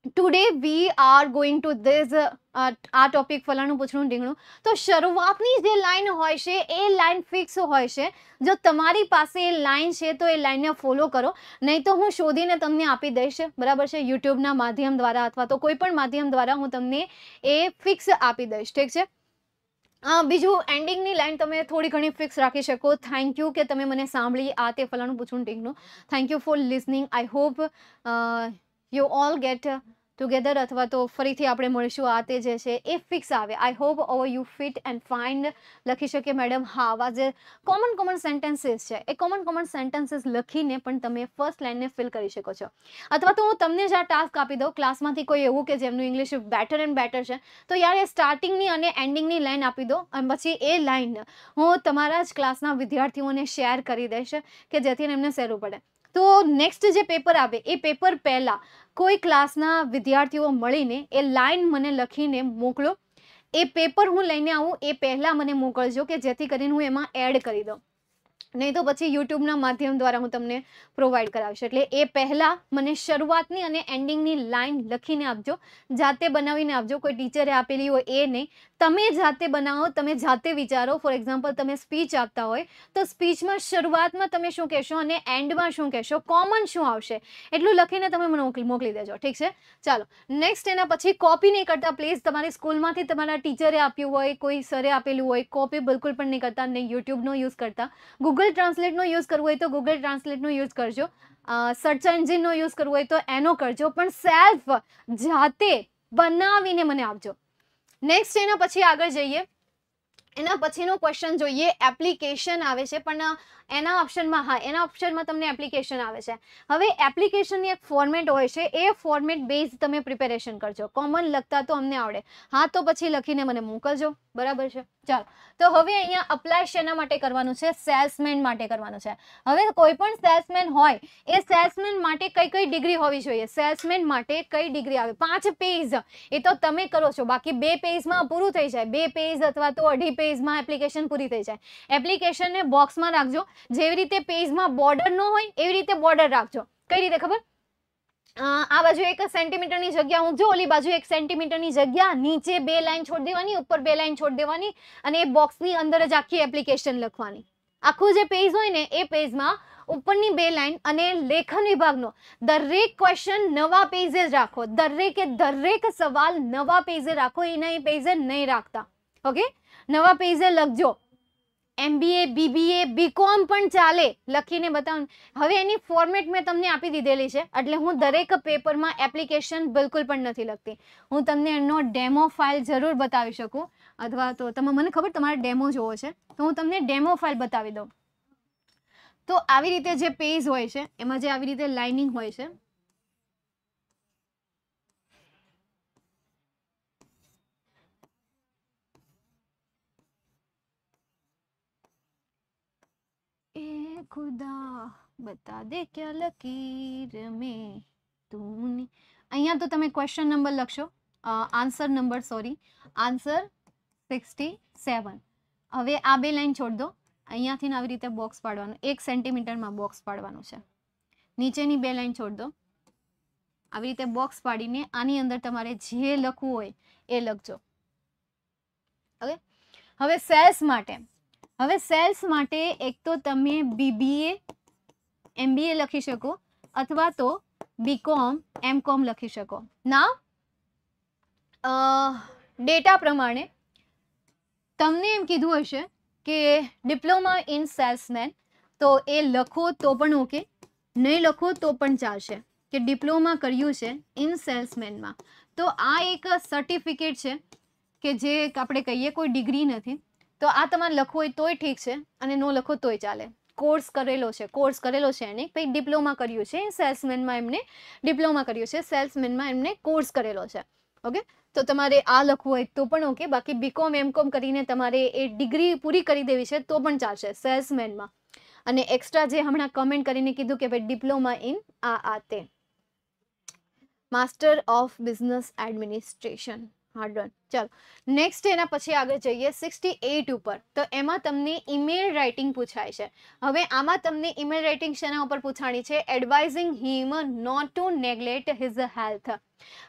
today we are going to this આ ટોપિક ફલાણું પૂછણું, ઢીંગણું. તો શરૂઆતની જે લાઈન હોય છે, એ લાઈન ફિક્સ હોય છે. જો તમારી પાસે એ લાઈન છે, તો એ લાઈનને ફોલો કરો. નહીં તો હું શોધીને તમને આપી દઈશ. બરાબર છે? યુટ્યુબના માધ્યમ દ્વારા અથવા તો કોઈ પણ માધ્યમ દ્વારા હું તમને એ ફિક્સ આપી દઈશ. ઠીક છે? બીજું એન્ડિંગની લાઈન તમે થોડી ઘણી ફિક્સ રાખી શકો. થેન્ક યુ કે તમે મને સાંભળી આ તે ફલાણું પૂછવું ટીકનું thank you for listening I hope you all get together અથવા તો ફરીથી આપણે મળીશું આ તે જે છે એ ફિક્સ આવે. I hope over you fit and find લખી શકીએ મેડમ હા, આવા જે કોમન કોમન સેન્ટેન્સીસ છે, એ કોમન કોમન સેન્ટેન્સીસ લખીને પણ તમે ફર્સ્ટ લાઇનને ફિલ કરી શકો છો. અથવા તો હું તમને જ આ ટાસ્ક આપી દઉં. ક્લાસમાંથી કોઈ એવું કે જેમનું ઇંગ્લિશ બેટર એન્ડ બેટર છે, તો યાર એ સ્ટાર્ટિંગની અને એન્ડિંગની લાઇન આપી દો. અને પછી એ લાઇન હું તમારા જ ક્લાસના વિદ્યાર્થીઓને શેર કરી દઈશ, કે જેથી એમને સહેલું પડે. તો નેક્સ્ટ જે પેપર આવે, એ પેપર પહેલાં કોઈ ક્લાસના વિદ્યાર્થીઓ મળીને એ લાઈન મને લખીને મોકલો. એ પેપર હું લઈને આવું, એ પહેલાં મને મોકલજો કે જેથી કરીને હું એમાં એડ કરી દઉં. નહીં તો પછી યુટ્યુબના માધ્યમ દ્વારા હું તમને પ્રોવાઈડ કરાવીશ. એટલે એ પહેલાં મને શરૂઆતની અને એન્ડિંગની લાઈન લખીને આપજો. જાતે બનાવીને આપજો. કોઈ ટીચરે આપેલી હોય એ નહીં. તમે જાતે બનાવો, તમે જાતે વિચારો. ફોર એક્ઝામ્પલ તમે સ્પીચ આપતા હોય, તો સ્પીચમાં શરૂઆતમાં તમે શું કહેશો અને એન્ડમાં શું કહેશો? કોમન શું આવશે? એટલું લખીને તમે મને મોકલી દેજો. ઠીક છે? ચાલો. નેક્સ્ટ એના પછી કોપી નહીં કરતા. પ્લીઝ તમારી સ્કૂલમાંથી તમારા ટીચરે આપ્યું હોય, કોઈ સરે આપેલું હોય કોપી બિલકુલ પણ નહીં કરતા નહીં યુટ્યુબનો યુઝ કરતા. ગૂગલ ટ્રાન્સલેટનો યુઝ કરવો હોય તો ગૂગલ ટ્રાન્સલેટનો યુઝ કરજો. સર્ચ એન્જિનનો યુઝ કરવો હોય તો એનો કરજો. પણ સેલ્ફ જાતે બનાવીને મને આપજો. નેક્સ્ટ એના પછી આગળ જઈએ. એના પછીનો ક્વેશ્ચન જોઈએ. એપ્લિકેશન આવે છે પણ એના ઓપ્શનમાં હા, એના ઓપ્શનમાં તમને એપ્લિકેશન આવે છે. હવે એપ્લિકેશનની એક ફોર્મેટ હોય છે, એ ફોર્મેટ બેઝ તમે પ્રિપેરેશન કરજો. કોમન લખતા તો અમને આવડે. હા, તો પછી લખીને મને મોકલજો. બરાબર છે? ચાલો. તો હવે અહીંયા અપ્લાય શેના માટે કરવાનું છે સેલ્સમેન માટે કરવાનું છે. હવે કોઈ પણ સેલ્સમેન હોય, એ સેલ્સમેન માટે કઈ કઈ ડિગ્રી હોવી જોઈએ? સેલ્સમેન માટે કઈ ડિગ્રી આવે? પાંચ પેજ એ તો તમે કરો છો. બાકી બે પેજમાં પૂરું થઈ જાય. બે પેજ અથવા તો અઢી પેજમાં એપ્લિકેશન પૂરી થઈ જાય. એપ્લિકેશનને બોક્સમાં રાખજો. જેવી રીતે પેજમાં બોર્ડર ન હોય, એવી રીતે બોર્ડર રાખજો. કઈ રીતે ખબર? આ બાજુ એક સેન્ટીમીટરની જગ્યા, હું જો ઓલી બાજુ એક સેન્ટીમીટરની જગ્યા, નીચે બે લાઈન છોડી દેવાની, ઉપર બે લાઈન છોડી દેવાની અને એ બોક્સની અંદર જ આખી એપ્લિકેશન લખવાની. આખું જે પેજ હોય ને, એ પેજમાં ઉપરની બે લાઈન અને લેખન વિભાગનો દરેક ક્વેશ્ચન નવા પેજે જ રાખો. દરેકે દરેક સવાલ નવા પેજે રાખો, એના એ પેજે નહીં રાખતા. ઓકે નવા પેજે લખજો. એમબીએ બીબીએ બીકોમ પણ ચાલે. લખીને બતાવું. હવે એની ફોર્મેટ મેં તમને આપી દીધેલી છે. એટલે હું દરેક પેપરમાં એપ્લિકેશન બિલકુલ પણ નથી લખતી. હું તમને એનો ડેમો ફાઇલ જરૂર બતાવી શકું. અથવા તો તમે મને ખબર તમારે ડેમો જોવો છે. તો હું તમને ડેમો ફાઇલ બતાવી દઉં. તો આવી રીતે જે પેજ હોય છે, એમાં જે આવી રીતે લાઇનિંગ હોય છે ખુદા બતા દે ક્યા લકીર મેં તૂની અહીંયા તો તમે ક્વેશ્ચન નંબર લખશો answer number sorry answer sixty seven હવે આ બે લાઈન છોડ દો અહીંયાથી આવી રીતે બોક્સ પાડવાનું એક સેન્ટીમીટરમાં બોક્સ પાડવાનું છે નીચેની બે લાઈન છોડ દો આવી રીતે બોક્સ પાડીને આની અંદર તમારે જે લખવું હોય એ લખજો ઓકે હવે સેલ્સ માટે હવે સેલ્સ માટે એક તો તમે બીબીએ એમબીએ લખી શકો, અથવા તો બીકોમ એમ કોમ લખી શકો. ના ડેટા પ્રમાણે તમને એમ કીધું હશે કે ડિપ્લોમા ઇન સેલ્સમેન, તો એ લખો તો પણ ઓકે, નહીં લખો તો પણ ચાલશે, કે ડિપ્લોમા કર્યું છે ઇન સેલ્સમેનમાં. તો આ એક સર્ટિફિકેટ છે કે જે આપણે કહીએ કોઈ ડિગ્રી નથી. તો આ તમારે લખવું હોય તોય ઠીક છે અને ન લખો તોય ચાલે. કોર્સ કરેલો છે કોર્સ કરેલો છે એને પછી ડિપ્લોમા કર્યું છે સેલ્સમેનમાં એમને ડિપ્લોમા કર્યું છે સેલ્સમેનમાં એમને કોર્સ કરેલો છે. ઓકે? તો તમારે આ લખવું હોય તો પણ ઓકે, બાકી બીકોમ એમ કોમ કરીને તમારે એ ડિગ્રી પૂરી કરી દેવી છે તો પણ ચાલશે સેલ્સમેનમાં અને એક્સ્ટ્રા જે હમણાં કમેન્ટ કરીને કીધું કે ભાઈ ડિપ્લોમા ઇન આ આ, તે. માસ્ટર ઓફ બિઝનેસ એડમિનિસ્ટ્રેશન હા ડન ચાલો. નેક્સ્ટ એના પછી આગળ જઈએ સિક્સટી એઇટ ઉપર. તો એમાં તમને ઈમેલ રાઇટિંગ પૂછાય છે. હવે આમાં તમને ઈમેલ રાઇટિંગ શેના ઉપર પૂછાણી છે? Advising him not to neglect his health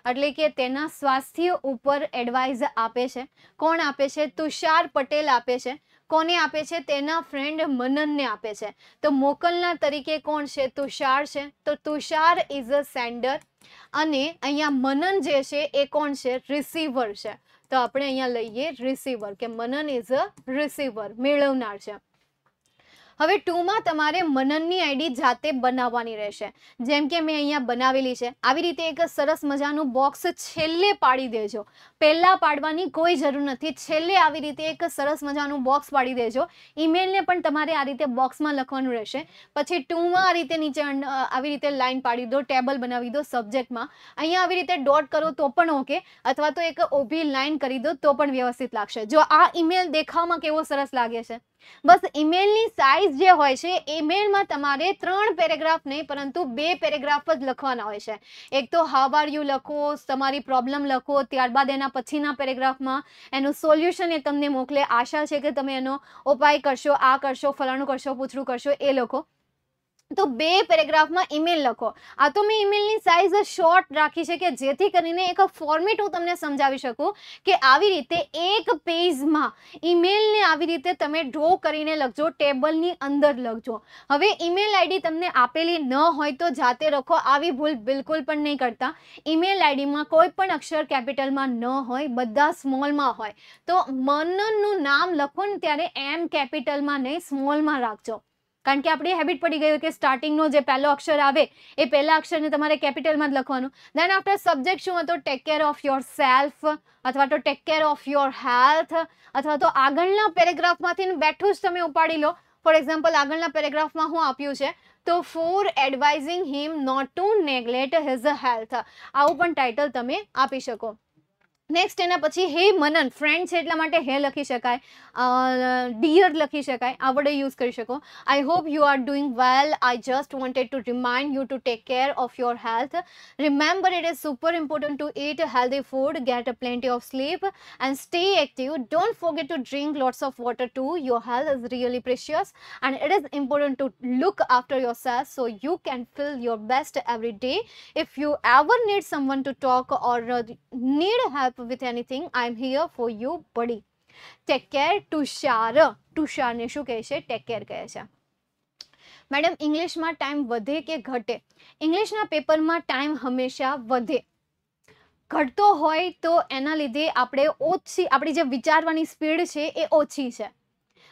એટલે કે તેના સ્વાસ્થ્ય ઉપર એડવાઇઝ આપે છે. કોણ આપે છે? તુષાર પટેલ આપે છે. કોને આપે છે? તેના ફ્રેન્ડ મનનને આપે છે. તો મોકલના તરીકે કોણ છે? તુષાર છે. તો તુષાર ઇઝ અ સેન્ડર અને અહીંયા મનન જે છે એ કોણ છે? રિસીવર છે. તો આપણે અહીંયા લઈએ રિસીવર કે મનન ઇઝ અ રિસીવર મેળવનાર છે. હવે ટુમાં તમારે મનનની આઈડી જાતે બનાવવાની રહેશે. જેમ કે મેં અહીંયા બનાવેલી છે. આવી રીતે એક સરસ મજાનું બોક્સ છેલ્લે પાડી દેજો. પહેલાં પાડવાની કોઈ જરૂર નથી. છેલ્લે આવી રીતે એક સરસ મજાનું બોક્સ પાડી દેજો. ઈમેલને પણ તમારે આ રીતે બોક્સમાં લખવાનું રહેશે. પછી ટુમાં આ રીતે નીચે આવી રીતે લાઇન પાડી દો, ટેબલ બનાવી દો સબ્જેક્ટમાં. અહીંયા આવી રીતે ડોટ કરો તો પણ ઓકે, અથવા તો એક ઊભી લાઇન કરી દો તો પણ વ્યવસ્થિત લાગશે. જો આ ઈમેલ દેખાવમાં કેવો સરસ લાગે છે? બસ ઈમેલની સાઇઝ જે હોય છે, ઈમેલમાં તમારે ત્રણ પેરેગ્રાફ નહીં, પરંતુ બે પેરેગ્રાફ જ લખવાના હોય છે. એક તો હાવ આર યુ લખો, તમારી પ્રોબ્લેમ લખો, ત્યારબાદ એના પછીના પેરેગ્રાફમાં એનું સોલ્યુશન એ તમને મોકલે. આશા છે કે તમે એનો ઉપાય કરશો, આ કરશો, ફલાણું કરશો, પૂછડું કરશો, એ લખો. તો બે પેરેગ્રાફમાં ઈમેલ લખો. આ તો મેં ઈમેલની સાઇઝ શોર્ટ રાખી છે કે જેથી કરીને એક ફોર્મેટ હું તમને સમજાવી શકું કે આવી રીતે એક પેજમાં ઈમેલને આવી રીતે તમે ડ્રો કરીને લખજો ટેબલની અંદર લખજો. હવે ઈમેલ આઈડી તમને આપેલી ન હોય તો જાતે લખો આવી ભૂલ બિલકુલ પણ નહીં કરતા. ઈમેલ આઈડીમાં કોઈ પણ અક્ષર કેપિટલમાં ન હોય, બધા સ્મોલમાં હોય. તો મનનનું નામ લખો ને ત્યારે એમ કેપિટલમાં નહીં સ્મોલમાં રાખજો. કારણ કે આપણી હેબિટ પડી ગઈ કે સ્ટાર્ટિંગનો જે પહેલો અક્ષર આવે, એ પહેલા અક્ષરને તમારે કેપિટલમાં જ લખવાનું. દેન આફ્ટર સબ્જેક્ટ શું હતો? Take care of yourself અથવા તો take care of your health અથવા તો આગળના પેરેગ્રાફમાંથી બેઠું જ તમે ઉપાડી લો. ફોર એક્ઝામ્પલ આગળના પેરેગ્રાફમાં હું આપ્યું છે, તો for advising him not to neglect his health આવું પણ ટાઇટલ તમે આપી શકો. નેક્સ્ટ એના પછી હે મનન ફ્રેન્ડ છે એટલા માટે હે લખી શકાય ડિયર લખી શકાય આ વડે યુઝ કરી શકો I hope you are doing well I just wanted to remind you to take care of your health remember it is super important to eat healthy food get a plenty of sleep and stay active don't forget to drink lots of water too your health is really precious and it is important to look after yourself so you can feel your best every day if you ever need someone to talk or uh, need help with anything, i'm here for you, buddy. Take care Tushar તુષારને શું કહે છે? Take care કહે છે. Madam ઇંગ્લિશમાં time વધે કે ઘટે? ઇંગ્લિશના પેપરમાં ટાઈમ હંમેશા વધે. ઘટતો હોય તો એના લીધે આપણે ઓછી, આપણી જે વિચારવાની સ્પીડ છે એ ઓછી છે.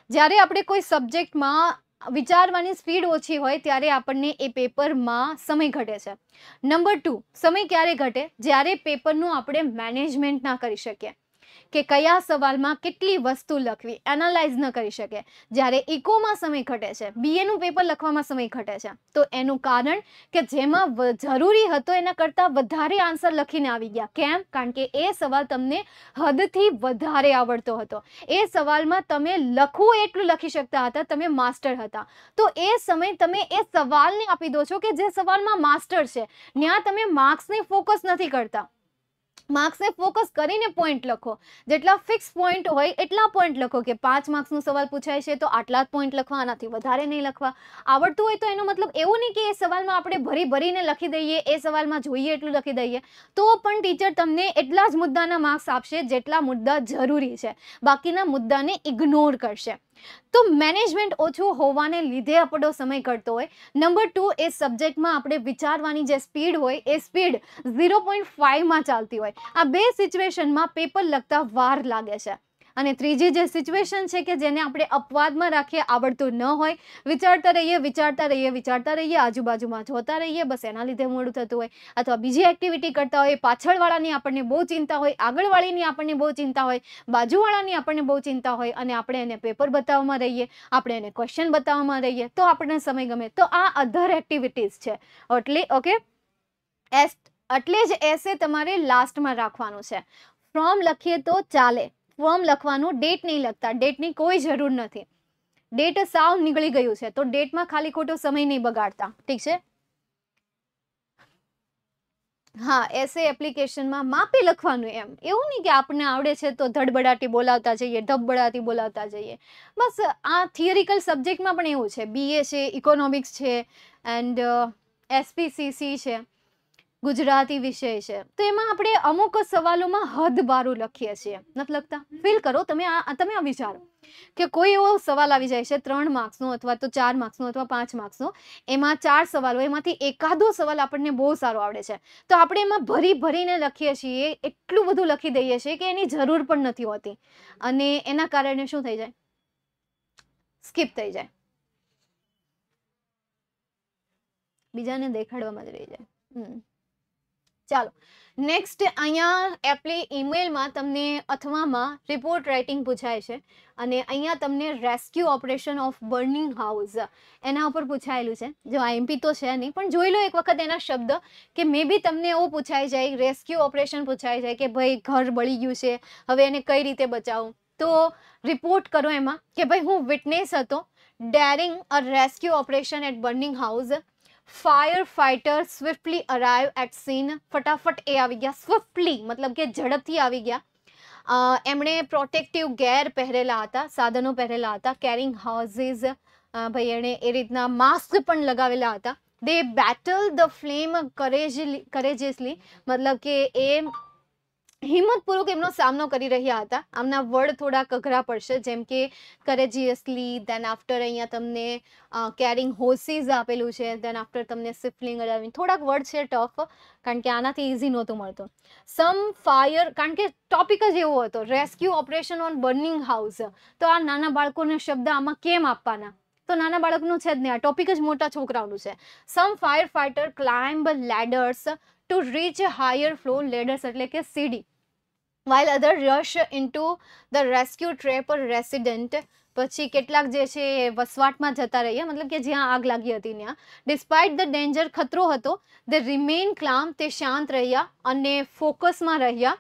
જ્યારે આપણે કોઈ સબ્જેક્ટમાં વિચારવાની સ્પીડ ઓછી હોય ત્યારે આપણને એ પેપરમાં સમય ઘટે છે. નંબર ટુ, સમય ક્યારે ઘટે? જ્યારે પેપરનું આપણે મેનેજમેન્ટ ના કરી શકીએ. કે કયા સવાલમાં કેટલી વસ્તુ લખવી, એનાલાઇઝ ન કરી શકે. જ્યારે ઇકોમાં સમય ઘટે છે બીએનું પેપર લખવામાં સમય ઘટે છે, તો એનું કારણ કે જેમાં જરૂરી હતો એના કરતાં વધારે આન્સર લખીને આવી ગયા. કેમ? કારણ કે એ સવાલ તમને હદથી વધારે આવડતો હતો. એ સવાલમાં તમે લખવું એટલું લખી શકતા હતા, તમે માસ્ટર હતા. તો એ સમય તમે એ સવાલને આપી દો છો કે જે સવાલમાં માસ્ટર છે. ત્યાં તમે માર્ક્સને ફોકસ નથી કરતા. માર્ક્સને ફોકસ કરીને પોઈન્ટ લખો. જેટલા ફિક્સ પોઈન્ટ હોય એટલા પોઈન્ટ લખો કે પાંચ માર્ક્સનો સવાલ પૂછાય છે તો આટલા જ પોઈન્ટ લખવા, આનાથી વધારે નહીં લખવા. આવડતું હોય તો એનો મતલબ એવું નહીં કે એ સવાલમાં આપણે ભરી ભરીને લખી દઈએ, એ સવાલમાં જોઈએ એટલું લખી દઈએ. તો પણ ટીચર તમને એટલા જ મુદ્દાના માર્ક્સ આપશે જેટલા મુદ્દા જરૂરી છે. બાકીના મુદ્દાને ઇગ્નોર કરશે. તો મેનેજમેન્ટ ઓછું હોવાને લીધે આપણો સમય ઘટતો હોય. નંબર ટુ એ સબ્જેક્ટમાં આપણે વિચારવાની જે સ્પીડ હોય, એ સ્પીડ ઝીરો પોઈન્ટ ફાઇવમાં ચાલતી હોય. આ બે સિચ્યુએશનમાં પેપર લખતા વાર લાગે છે. અને ત્રીજી જે સિચ્યુએશન છે કે જેને આપણે અપવાદમાં રાખીએ, આવડતું ન હોય, વિચારતા રહીએ વિચારતા રહીએ વિચારતા રહીએ, આજુબાજુમાં જોતા રહીએ, બસ એના લીધે મોડું થતું હોય. અથવા બીજી એક્ટિવિટી કરતા હોય, પાછળવાળાની આપણને બહુ ચિંતા હોય, આગળવાળીની આપણને બહુ ચિંતા હોય, બાજુવાળાની આપણને બહુ ચિંતા હોય, અને આપણે એને પેપર બતાવવામાં રહીએ, આપણે એને ક્વેશ્ચન બતાવવામાં રહીએ, તો આપણને સમય ગમે. તો આ અધર એક્ટિવિટીઝ છે. એટલે ઓકે એસ એટલે જ એસે તમારે લાસ્ટમાં રાખવાનું છે. ફ્રોમ લખીએ તો ચાલે. ફોર્મ લખવાનું ડેટ નહીં લખતા. ડેટની કોઈ જરૂર નથી. ડેટ સાવ નીકળી ગયું છે. તો ડેટમાં ખાલી ખોટો સમય નહીં બગાડતા. ઠીક છે? હા એસે એપ્લિકેશનમાં માપી લખવાનું એમ. એવું નહીં કે આપણને આવડે છે તો ધડબડાટી બોલાવતા જઈએ, ધબબડાટી બોલાવતા જઈએ. બસ આ થિયરિકલ સબ્જેક્ટમાં પણ એવું છે. બીએ છે ઇકોનોમિક્સ છે એન્ડ એસપીસીસી છે. ગુજરાતી વિષય છે. તો એમાં આપણે અમુક સવાલોમાં હદ બારું લખીએ છીએ. નથી લખતા? ફીલ કરો. તમે આ તમે આ વિચારો. કે કોઈ એવો સવાલ આવી જાય છે, ત્રણ માર્ક્સનો અથવા તો ચાર માર્ક્સનો અથવા પાંચ માર્ક્સનો, એમાં ચાર સવાલો, એમાંથી એકાદો સવાલ આપણને બહુ સારો આવડે છે. તો આપણે એમાં ભરી ભરીને લખીએ છીએ, એટલું બધું લખી દઈએ છીએ કે એની જરૂર પણ નથી હોતી. અને એના કારણે શું થઈ જાય? સ્કીપ થઈ જાય. બીજાને દેખાડવામાં જ રહી જાય. હમ. ચાલો. નેક્સ્ટ અહીંયા એપ્લી ઈમેલમાં તમને અથવામાં રિપોર્ટ રાઇટિંગ પૂછાય છે અને અહીંયા તમને rescue operation of burning house એના ઉપર પૂછાયેલું છે. જો આઈએમપી તો છે નહીં, પણ જોઈ લો એક વખત એના શબ્દ કે મે બી તમને એવું પૂછાઈ જાય રેસ્ક્યુ ઓપરેશન પૂછાઈ જાય કે ભાઈ ઘર બળી ગયું છે, હવે એને કઈ રીતે બચાવું? તો રિપોર્ટ કરો એમાં કે ભાઈ હું વિટનેસ હતો daring a rescue operation at burning house firefighter swiftly arrive at scene ફટાફટ એ આવી ગયા. સ્વિફ્ટલી મતલબ કે ઝડપથી આવી ગયા. એમણે પ્રોટેક્ટિવ ગેર પહેરેલા હતા, સાધનો પહેરેલા હતા કેરિંગ હાઉઝીસ ભાઈ, એણે એ રીતના માસ્ક પણ લગાવેલા હતા. They battle the flame courageously courageously મતલબ કે એ હિંમતપૂર્વક એમનો સામનો કરી રહ્યા હતા. આમના વર્ડ થોડા અઘરા પડશે, જેમ કે કરેજિયસલી દેન આફ્ટર અહીંયા તમને કેરિંગ હોસીસ આપેલું છે દેન આફ્ટર તમને સિફલિંગ અડાવી થોડાક વર્ડ છે ટફ કારણ કે આનાથી ઇઝી નહોતું મળતું. સમ ફાયર કારણ કે ટોપિક જ એવો હતો rescue operation on burning house તો આ નાના બાળકોને શબ્દ આમાં કેમ આપવાના? તો નાના બાળકનું છે જ નહીં, આ ટોપિક જ મોટા છોકરાઓનું છે. Some firefighter climb ladders to reach higher floor ladders એટલે કે સીડી. While other rush the the rescue or resident પછી કેટલાક જે છે એ વસવાટમાં જતા રહ્યા મતલબ કે જ્યાં આગ લાગી હતી ત્યાં. ડિસ્પાઇટ ધ ડેન્જર ખતરો હતો ધ રિમેન ક્લામ તે શાંત રહ્યા અને ફોકસમાં રહ્યા.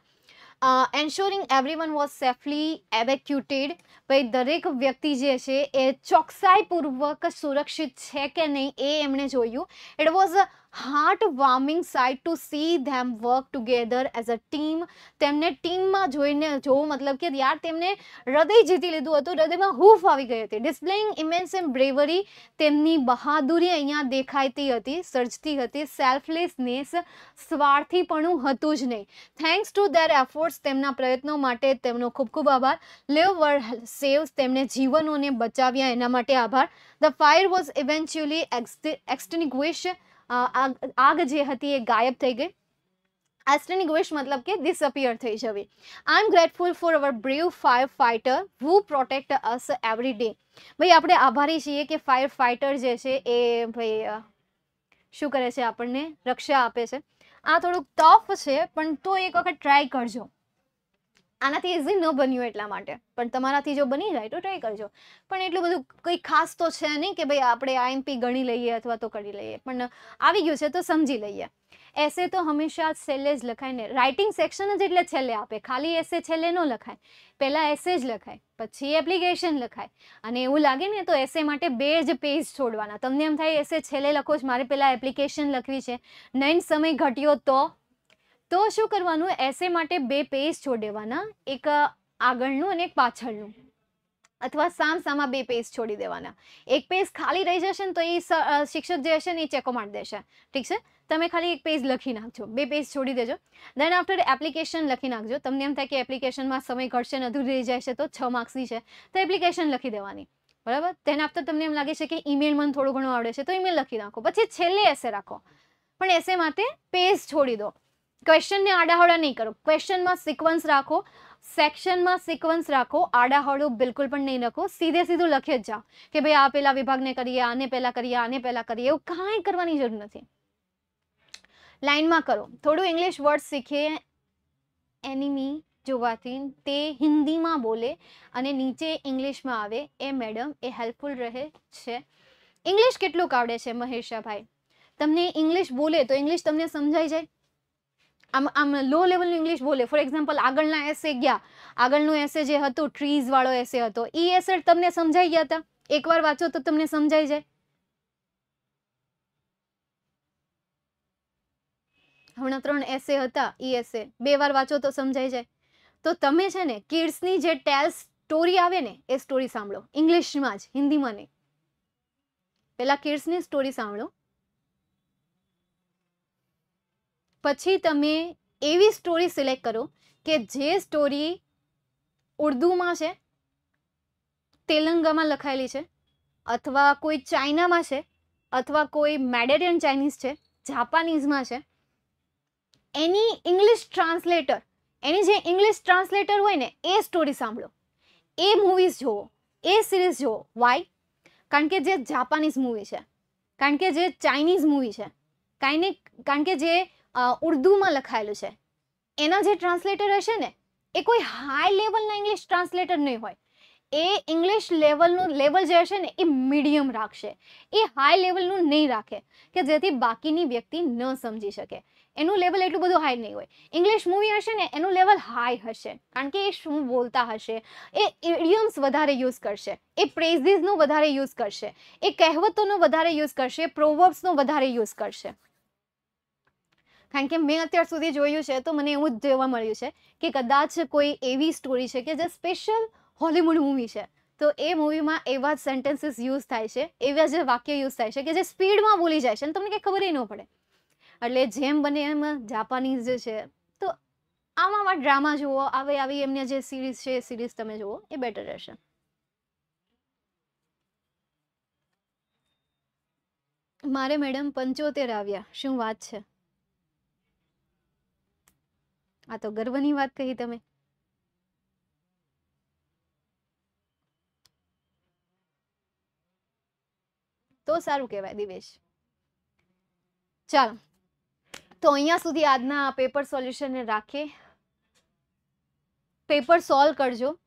Ensuring everyone was safely evacuated ભાઈ દરેક વ્યક્તિ જે છે એ ચોકસાઈપૂર્વક સુરક્ષિત છે કે નહીં એ એમણે જોયું. It was a heart warming sight to see them work together as a team તેમને ટીમમાં જોઈને જોવું મતલબ કે યાર તેમને હૃદય જીતી લીધું હતું, હૃદયમાં હૂફ આવી ગઈ હતી. ડિસ્પ્લેઇંગ ઇમેન્સ એન્ડ બ્રેવરી તેમની બહાદુરી અહીંયા દેખાતી હતી, સર્જતી હતી. સેલ્ફલેસનેસ સ્વાર્થીપણું હતું જ નહીં. થેન્ક્સ ટુ ધેર એફર્ટ્સ તેમના પ્રયત્નો માટે તેમનો ખૂબ ખૂબ આભાર. લિવ વર સેવ્સ તેમને જીવનોને બચાવ્યા. એના માટે આભાર. The fire was eventually extinguish આગ જે હતી એ ગાયબ થઈ ગઈ. એસ્ટેનિગ્વિશ મતલબ કે ડિસઅપિયર થઈ જવી. I am grateful for our brave firefighter who protect us every day ભાઈ, આપણે આભારી છીએ કે ફાયર ફાઇટર જે છે એ, ભાઈ શું કરે છે આપણને? રક્ષા આપે છે. આ થોડુંક ટફ છે, પણ તો એક વખત ટ્રાય કરજો. આનાથી ઇઝી ન બન્યું એટલા માટે. પણ તમારાથી જો બની જાય તો ટ્રાય કરજો. પણ એટલું બધું કંઈ ખાસ તો છે નહીં કે ભાઈ આપણે આઈએમપી ગણી લઈએ અથવા તો કરી લઈએ. પણ આવી ગયું છે તો સમજી લઈએ. એસે તો હંમેશા છેલ્લે જ લખાય ને. રાઇટિંગ સેક્શન જ એટલે છેલ્લે આપે. ખાલી એસે છેલ્લે ન લખાય. પહેલાં એસે જ લખાય. પછી એપ્લિકેશન લખાય. અને એવું લાગે ને તો એસે માટે બે જ પેજ છોડવાના. તમને એમ થાય એસે છેલ્લે લખો જ. મારે પહેલાં એપ્લિકેશન લખવી છે. નહીં સમય ઘટ્યો તો તો શું કરવાનું? એસે માટે બે પેજ છોડી એક આગળનું અને એક પાછળનું. અથવા સામ સામા બે પેજ છોડી દેવાના. એક પેજ ખાલી રહી જશે ને તો એ શિક્ષક જે હશે ને એ ચેકો મારી દેશે. ઠીક છે? તમે ખાલી એક પેજ લખી નાખજો. બે પેજ છોડી દેજો. દેન આફ્ટર એપ્લિકેશન લખી નાખજો. તમને એમ થાય કે એપ્લિકેશનમાં સમય ઘટશે ને અધૂરી રહી જાય છે તો છ માર્ક્સની છે. તો એપ્લિકેશન લખી દેવાની. બરાબર? તેના આફ્ટર તમને એમ લાગે છે કે ઈમેલ મને થોડું ઘણું આવડે છે તો ઈમેલ લખી નાખો. પછી છેલ્લે એસે રાખો. પણ એસે માટે પેજ છોડી દો. ક્વેશ્ચનને આડાહોળા નહીં કરો. ક્વેશ્ચનમાં સિક્વન્સ રાખો. સેક્શનમાં સિક્વન્સ રાખો. આડાહોળું બિલકુલ પણ નહીં રાખો સીધે સીધું લખી જ જાઓ કે ભાઈ આ પેલા વિભાગને કરીએ, આને પહેલાં કરીએ, આને પહેલાં કરીએ, એવું કાંઈ કરવાની જરૂર નથી. લાઇનમાં કરો. થોડું ઇંગ્લિશ વર્ડ શીખીએ. એનિમી જોવાથી તે હિન્દીમાં બોલે અને નીચે ઇંગ્લિશમાં આવે. એ મેડમ એ હેલ્પફુલ રહે છે. ઇંગ્લિશ કેટલુંક આવડે છે, મહેશાભાઈ? તમને ઇંગ્લિશ બોલે તો ઇંગ્લિશ તમને સમજાઈ જાય? આમ આમ લો લેવલનું ઇંગ્લિશ બોલે. ફોર એક્ઝામ્પલ આગળના એસે ગયા. આગળનું એસે જે હતું ટ્રીઝવાળો એસે હતો. એ એસે તમને સમજાઈ ગયા હતા એકવાર વાંચો તો તમને સમજાઈ જાય. હમણાં ત્રણ એસે હતા, ઈ એસે બે વાર વાંચો તો સમજાઈ જાય. તો તમે છે ને કિડ્સની જે ટેલ સ્ટોરી આવે ને, એ સ્ટોરી સાંભળો. ઇંગ્લિશમાં જ, હિન્દીમાં નહીં. પેલા કિડ્સની સ્ટોરી સાંભળો. પછી તમે એવી સ્ટોરી સિલેક્ટ કરો કે જે સ્ટોરી ઉર્દુમાં છે, તેલંગામાં લખાયેલી છે, અથવા કોઈ ચાઇનામાં છે, અથવા કોઈ મેડેરિયન ચાઇનીઝ છે, જાપાનીઝમાં છે. એની ઇંગ્લિશ ટ્રાન્સલેટર એની જે ઇંગ્લિશ ટ્રાન્સલેટર હોય ને, એ સ્ટોરી સાંભળો. એ મૂવીઝ જુઓ એ સિરીઝ જુઓ વાય કારણ કે જે જાપાનીઝ મૂવી છે, કારણ કે જે ચાઇનીઝ મૂવી છે, કાંઈ કારણ કે જે ઉર્દુમાં લખાયેલું છે. એના જે ટ્રાન્સલેટર હશે ને, એ કોઈ હાઈ લેવલના ઇંગ્લિશ ટ્રાન્સલેટર નહીં હોય. એ ઇંગ્લિશ લેવલનું લેવલ જે હશે ને, એ મીડિયમ રાખશે. એ હાઈ લેવલનું નહીં રાખે, કે જેથી બાકીની વ્યક્તિ ન સમજી શકે. એનું લેવલ એટલું બધું હાઈ નહીં હોય. ઇંગ્લિશ મૂવી હશે ને, એનું લેવલ હાઈ હશે. કારણ કે એ શું બોલતા હશે, એ ઇડિયમ્સ વધારે યુઝ કરશે. એ પ્રેઝિસનો વધારે યુઝ કરશે. એ કહેવતોનો વધારે યુઝ કરશે પ્રોવર્બ્સનો વધારે યુઝ કરશે. કારણ કે મેં અત્યાર સુધી જોયું છે, તો મને એવું જ જોવા મળ્યું છે કે કદાચ કોઈ એવી સ્ટોરી છે કે જે સ્પેશિયલ હોલિવૂડ મૂવી છે. તો એ મૂવીમાં એવા જ સેન્ટેન્સીસ યુઝ થાય છે, એવા જે વાક્ય યુઝ થાય છે કે જે સ્પીડમાં બોલી જાય છે અને તમને કંઈ ખબર ન પડે. એટલે જેમ બને એમ જાપાનીઝ જે છે, તો આમાં આવા ડ્રામા જુઓ, આવી આવી એમને જે સિરીઝ છે, એ સિરીઝ તમે જુઓ, એ બેટર રહેશે. મારે મેડમ પંચોતેર આવ્યા, શું વાત છે? આ તો ગર્વની વાત કહી તમે. તો સારું કહેવાય, દિવેશ. ચાલો. તો અહીંયા સુધી આજના પેપર સોલ્યુશનને રાખીએ. પેપર સોલ્વ કરજો.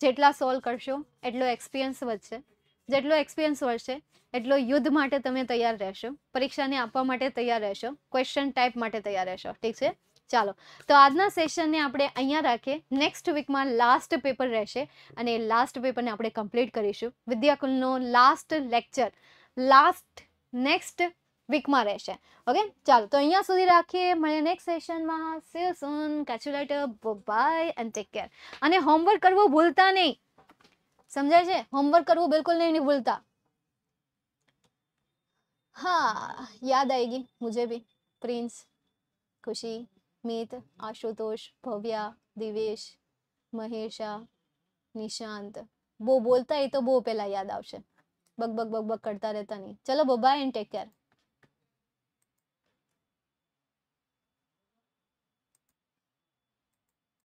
જેટલા સોલ્વ કરશો, એટલો એક્સપિરિયન્સ વધશે. જેટલો એક્સપિરિયન્સ વધશે, એટલો યુદ્ધ માટે તમે તૈયાર રહેશો. પરીક્ષાને આપવા માટે તૈયાર રહેશો. ક્વેશ્ચન ટાઈપ માટે તૈયાર રહેશો. ઠીક છે? ચાલો, તો આજના સેશનને આપણે અહીંયા રાખીએ. નેક્સ્ટ વીકમાં લાસ્ટ પેપર રહેશે અને લાસ્ટ પેપરને આપણે કમ્પ્લીટ કરીશું. વિદ્યાકુલનો લાસ્ટ લેક્ચર લાસ્ટ નેક્સ્ટ વીકમાં રહેશે. ઓકે ચાલો, તો અહીંયા સુધી રાખીએ. મળીએ નેક્સ્ટ સેશનમાં see you soon calculator bye and take care અને હોમવર્ક કરવું ભૂલતા નહીં. સમજાય છે? હોમવર્ક કરવું બિલકુલ નહીં નહીં ભૂલતા. હા, યાદ આએગી મુજે મુજબી. પ્રિન્સ ખુશી. મિત આશુતોષ ભવ્યા દિવેશ મહેશા નિશાંત બહુ બોલતા એ તો બહુ પહેલાં યાદ આવશે. બગ બગ બગ બગ કરતા રહેતા નહીં. ચલો બબાય એન્ડ ટેક કેર